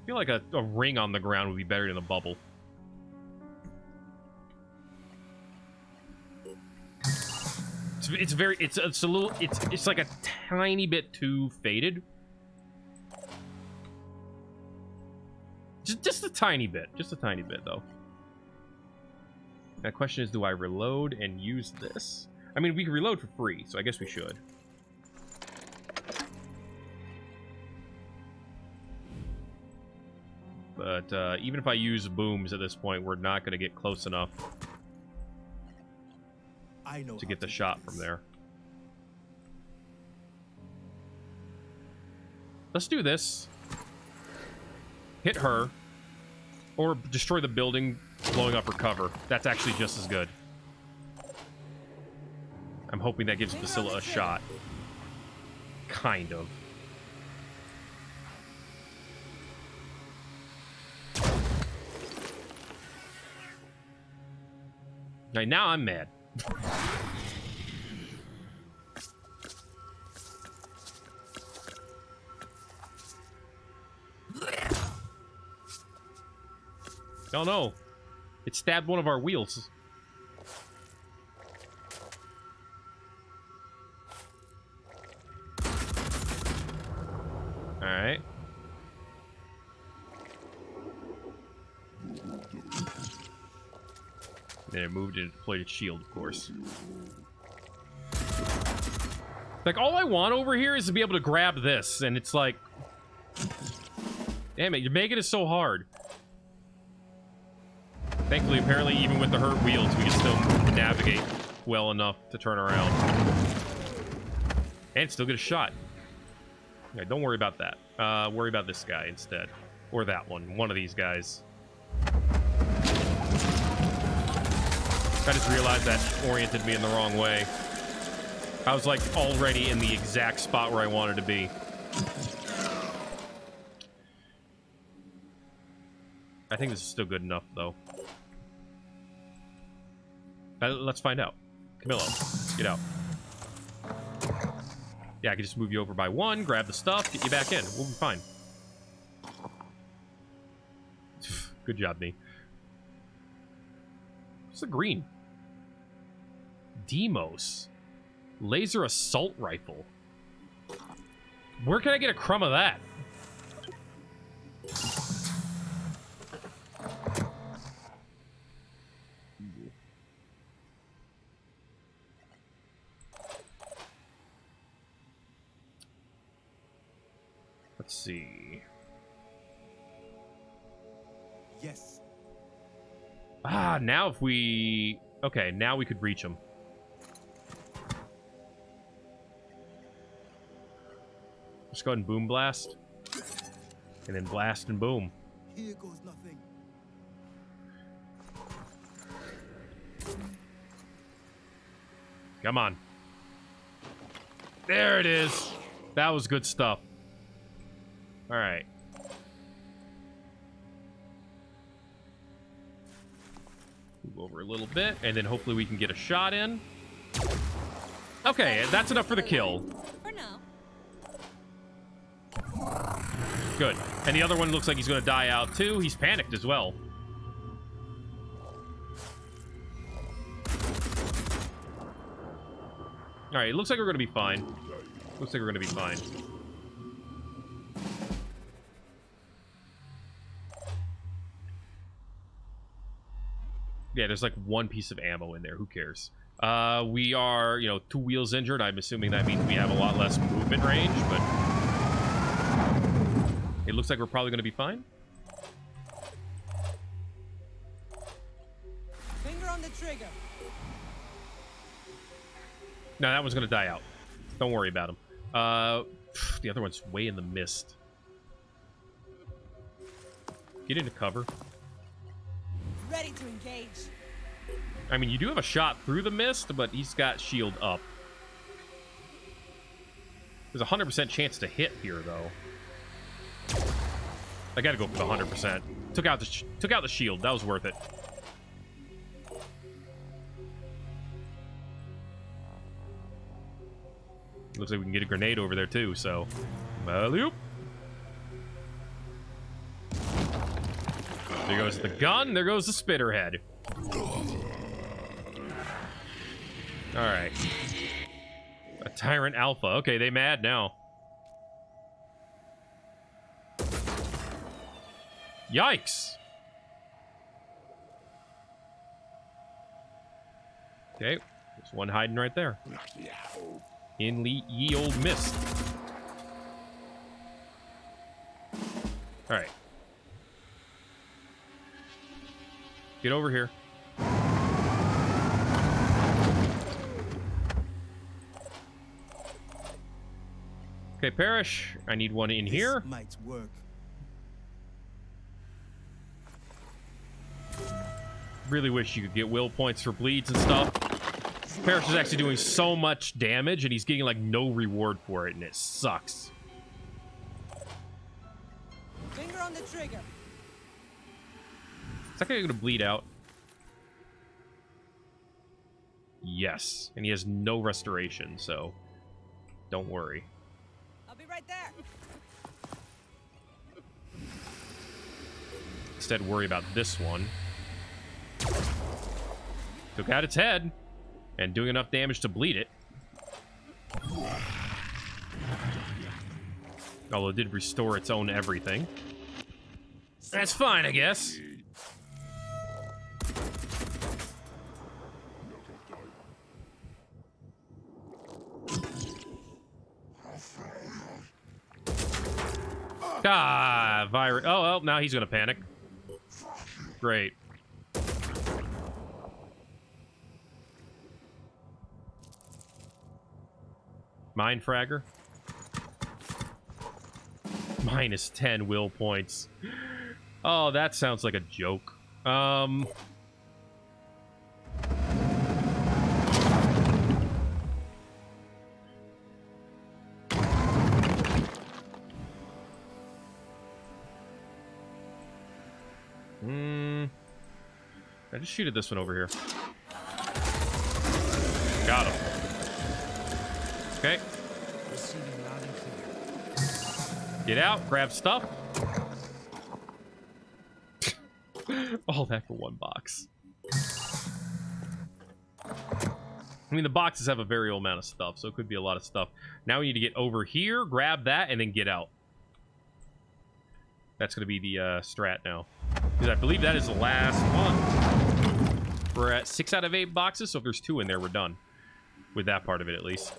I feel like a, a ring on the ground would be better than a bubble. It's, it's very it's it's a little it's it's like a tiny bit too faded. Just just a tiny bit, just a tiny bit though. That question is, do I reload and use this? I mean, we can reload for free, so I guess we should. But uh, even if I use booms at this point, we're not going to get close enough I know to get the shot from there. Let's do this. Hit her. Or destroy the building, blowing up her cover. That's actually just as good. I'm hoping that gives Basila a shot. Kind of. Right now I'm mad. Oh no. It stabbed one of our wheels. Alright. Then it moved and deployed shield, of course. Like, all I want over here is to be able to grab this, and it's like... Damn it, you're making it so hard. Thankfully, apparently, even with the hurt wheels, we can still navigate well enough to turn around. And still get a shot. Okay, don't worry about that. Uh, worry about this guy instead. Or that one. One of these guys. I just realized that oriented me in the wrong way. I was like already in the exact spot where I wanted to be. I think this is still good enough, though. Uh, Let's find out. Camillo, get out. Yeah, I can just move you over by one, grab the stuff, get you back in. We'll be fine. Good job, me. What's the green? Deimos. Laser assault rifle. Where can I get a crumb of that? See. Yes. Ah, now if we... Okay, now we could reach him. Just go ahead and boom blast. And then blast and boom. Here goes nothing. Come on. There it is. That was good stuff. All right. Move over a little bit, and then hopefully we can get a shot in. Okay, that's enough for the kill. Good. And the other one looks like he's going to die out too. He's panicked as well. All right, it looks like we're going to be fine. Looks like we're going to be fine. Yeah, there's like one piece of ammo in there. Who cares? Uh, we are, you know, two wheels injured. I'm assuming that means we have a lot less movement range, but It looks like we're probably going to be fine. Finger on the trigger. No, that one's going to die out. Don't worry about him. Uh, the other one's way in the mist. Get into cover. Ready to engage. I mean, you do have a shot through the mist, but he's got shield up. There's a 100% chance to hit here, though. I gotta go for the 100%. Took out the took out the shield. That was worth it. Looks like we can get a grenade over there, too, so... Alley-oop. There goes the gun. There goes the spitter head. Alright. A Tyrant Alpha. Okay, they mad now. Yikes! Okay, there's one hiding right there. In ye old mist. Alright. Get over here. Okay, Parrish. I need one in This here. might work. Really wish you could get will points for bleeds and stuff. Parrish is actually doing so much damage, and he's getting, like, no reward for it, and it sucks. Finger on the trigger. That guy gonna bleed out? Yes. And he has no restoration, so don't worry. I'll be right there. Instead, worry about this one. Took out its head, and doing enough damage to bleed it. Although it did restore its own everything. That's fine, I guess. Now he's gonna panic. Great. Mind Fragger. Minus 10 will points. Oh, that sounds like a joke. Um. Just shoot at this one over here. Got him. Okay. Get out, grab stuff. All that for one box. I mean, the boxes have a very old amount of stuff, so it could be a lot of stuff. Now we need to get over here, grab that, and then get out. That's going to be the uh, strat now. Because I believe that is the last one. We're at six out of eight boxes, so if there's two in there, we're done. With that part of it, at least.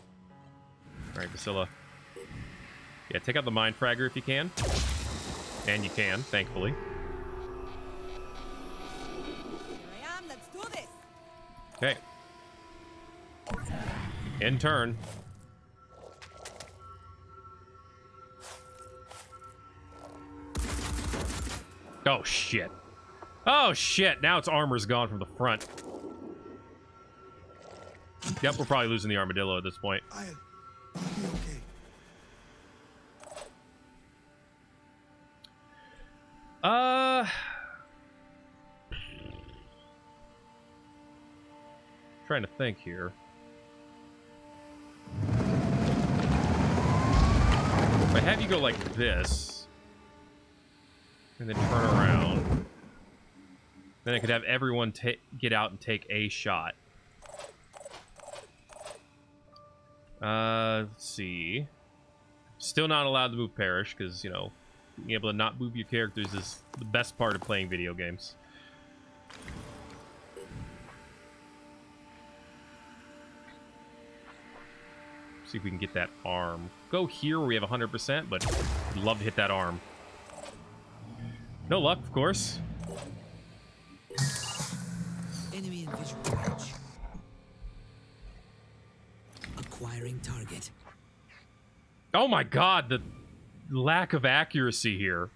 All right, Basila. Yeah, take out the Mind Fragger if you can. And you can, thankfully. Here I am. Let's do this. Okay. In turn. Oh, shit. Oh, shit. Now its armor's gone from the front. Yep, we're probably losing the armadillo at this point. I'll, be okay. Uh... Trying to think here. If I have you go like this, and then turn around, then I could have everyone get out and take a shot. Uh, let's see. Still not allowed to move Parrish, because, you know, being able to not move your characters is the best part of playing video games. See if we can get that arm. Go here where we have 100%, but love to hit that arm. No luck, of course. Enemy in visual range. Acquiring target. Oh my god, the lack of accuracy here.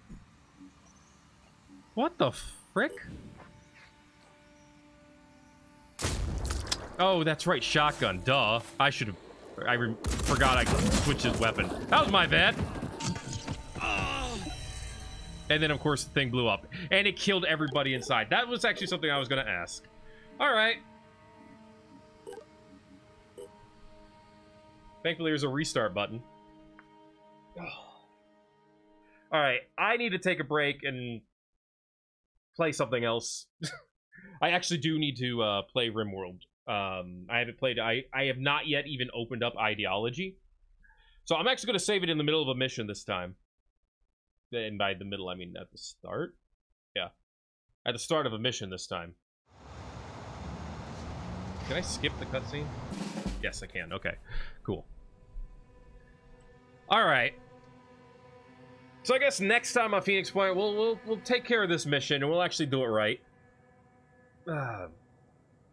What the frick? Oh, that's right, shotgun. Duh. I should have. I forgot I switched his weapon. That was my bad. And then, of course, the thing blew up. And it killed everybody inside. That was actually something I was going to ask. All right. Thankfully, there's a restart button. All right, I need to take a break and play something else. I actually do need to uh, play RimWorld. Um, I haven't played. I I have not yet even opened up Ideology, so I'm actually going to save it in the middle of a mission this time. And by the middle, I mean at the start. Yeah, at the start of a mission this time. Can I skip the cutscene? Yes, I can. Okay, cool. All right. So I guess next time on Phoenix Point, we'll we'll we'll take care of this mission and we'll actually do it right. Uh,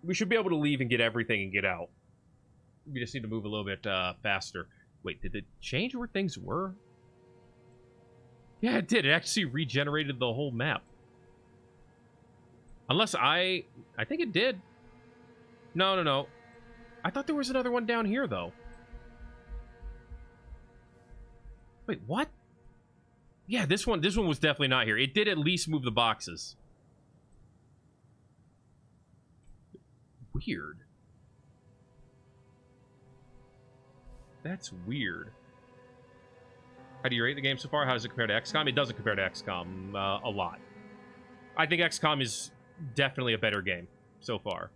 we should be able to leave and get everything and get out. We just need to move a little bit uh, faster. Wait, did it change where things were? Yeah, it did. It actually regenerated the whole map. Unless I... I think it did. No, no, no. I thought there was another one down here, though. Wait, what? Yeah, this one this one was definitely not here. It did at least move the boxes. Weird. That's weird. How do you rate the game so far? How does it compare to XCOM? It doesn't compare to XCOM uh, a lot. I think XCOM is definitely a better game so far.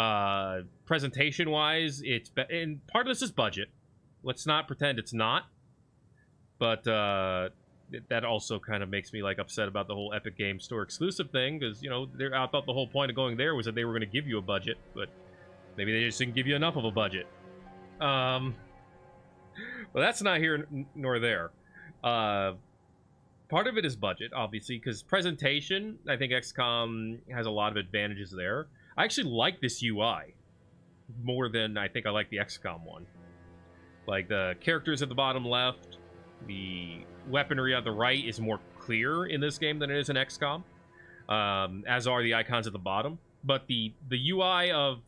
Uh, Presentation-wise, it's... and part of this is budget. Let's not pretend it's not. But uh, that also kind of makes me like upset about the whole Epic Game Store exclusive thing because you know I thought the whole point of going there was that they were going to give you a budget, but maybe they just didn't give you enough of a budget. Um, well, that's not here nor there. Uh, part of it is budget, obviously, because presentation. I think XCOM has a lot of advantages there. I actually like this UI more than I think I like the XCOM one. Like the characters at the bottom left, the weaponry on the right is more clear in this game than it is in XCOM, um, as are the icons at the bottom. But the the UI of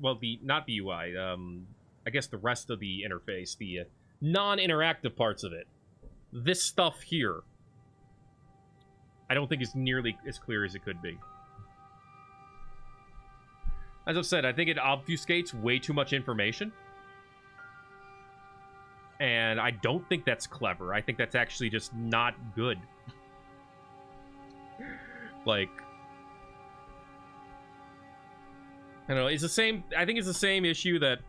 well, the not the UI, um, I guess the rest of the interface, the uh, non-interactive parts of it, this stuff here, I don't think is nearly as clear as it could be. As I've said, I think it obfuscates way too much information and I don't think that's clever. I think that's actually just not good. like I don't know, it's the same I think it's the same issue that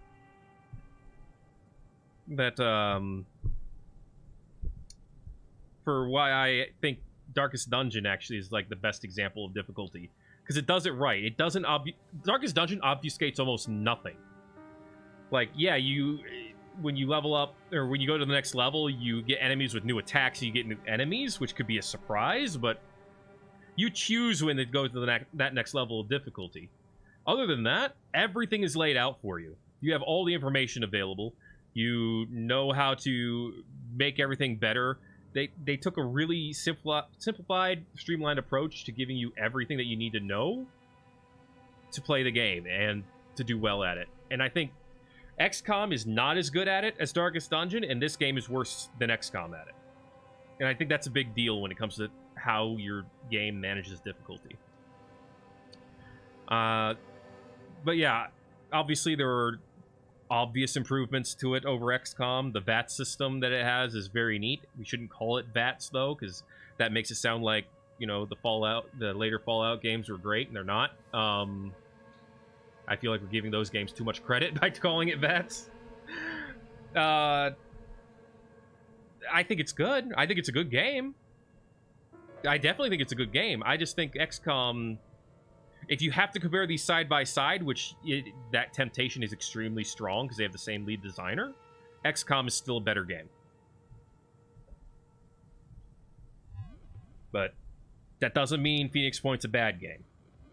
that um for why I think Darkest Dungeon actually is like the best example of difficulty because it does it right. It doesn't obbu- Darkest Dungeon obfuscates almost nothing. Like yeah, you when you level up or when you go to the next level, you get enemies with new attacks. You get new enemies, which could be a surprise, but you choose when it goes to the ne that next level of difficulty. Other than that, everything is laid out for you. You have all the information available. You know how to make everything better. They they took a really simpli simplified, streamlined approach to giving you everything that you need to know to play the game and to do well at it. And I think XCOM is not as good at it as Darkest Dungeon, and this game is worse than XCOM at it. And I think that's a big deal when it comes to how your game manages difficulty. Uh, but yeah, obviously there are obvious improvements to it over XCOM. The VAT system that it has is very neat. We shouldn't call it VATs though, because that makes it sound like you know the Fallout, the later Fallout games were great, and they're not. Um, I feel like we're giving those games too much credit by calling it VATS. Uh, I think it's good. I think it's a good game. I definitely think it's a good game. I just think XCOM, if you have to compare these side by side, which it, that temptation is extremely strong because they have the same lead designer, XCOM is still a better game. but that doesn't mean Phoenix Point's a bad game.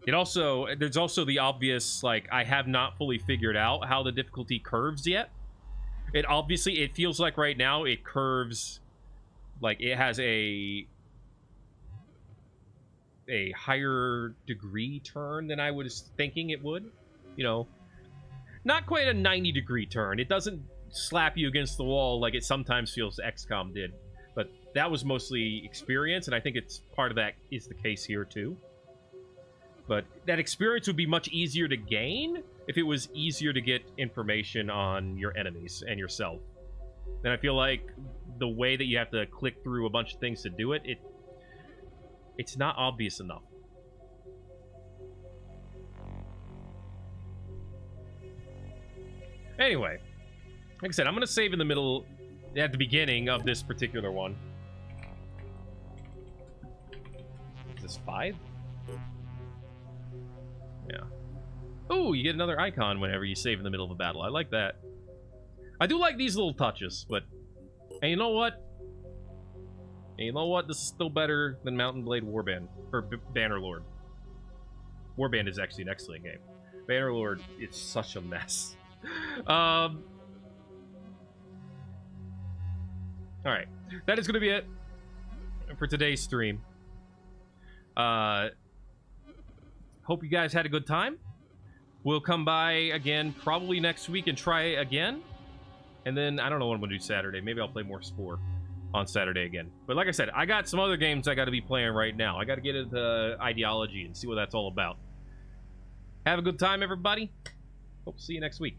It also there's also the obvious like I have not fully figured out how the difficulty curves yet. It obviously it feels like right now it curves like it has a a higher degree turn than I was thinking it would. You know, not quite a 90 degree turn. It doesn't slap you against the wall like it sometimes feels XCOM did. But that was mostly experience, and I think it's part of that is the case here too. But that experience would be much easier to gain if it was easier to get information on your enemies and yourself. And I feel like the way that you have to click through a bunch of things to do it, it it's not obvious enough. Anyway, like I said, I'm going to save in the middle, at the beginning of this particular one. Is this five? Yeah. Oh, you get another icon whenever you save in the middle of a battle. I like that. I do like these little touches, but... And you know what? And you know what? This is still better than Mount & Blade Warband. Or B Bannerlord. Warband is actually an excellent game. Bannerlord, it's such a mess. um... Alright. That is going to be it for today's stream. Uh... Hope you guys had a good time. We'll come by again probably next week and try again. And then, I don't know what I'm going to do Saturday. Maybe I'll play more Spore on Saturday again. But like I said, I got some other games I got to be playing right now. I got to get into ideology and see what that's all about. Have a good time, everybody. Hope to see you next week.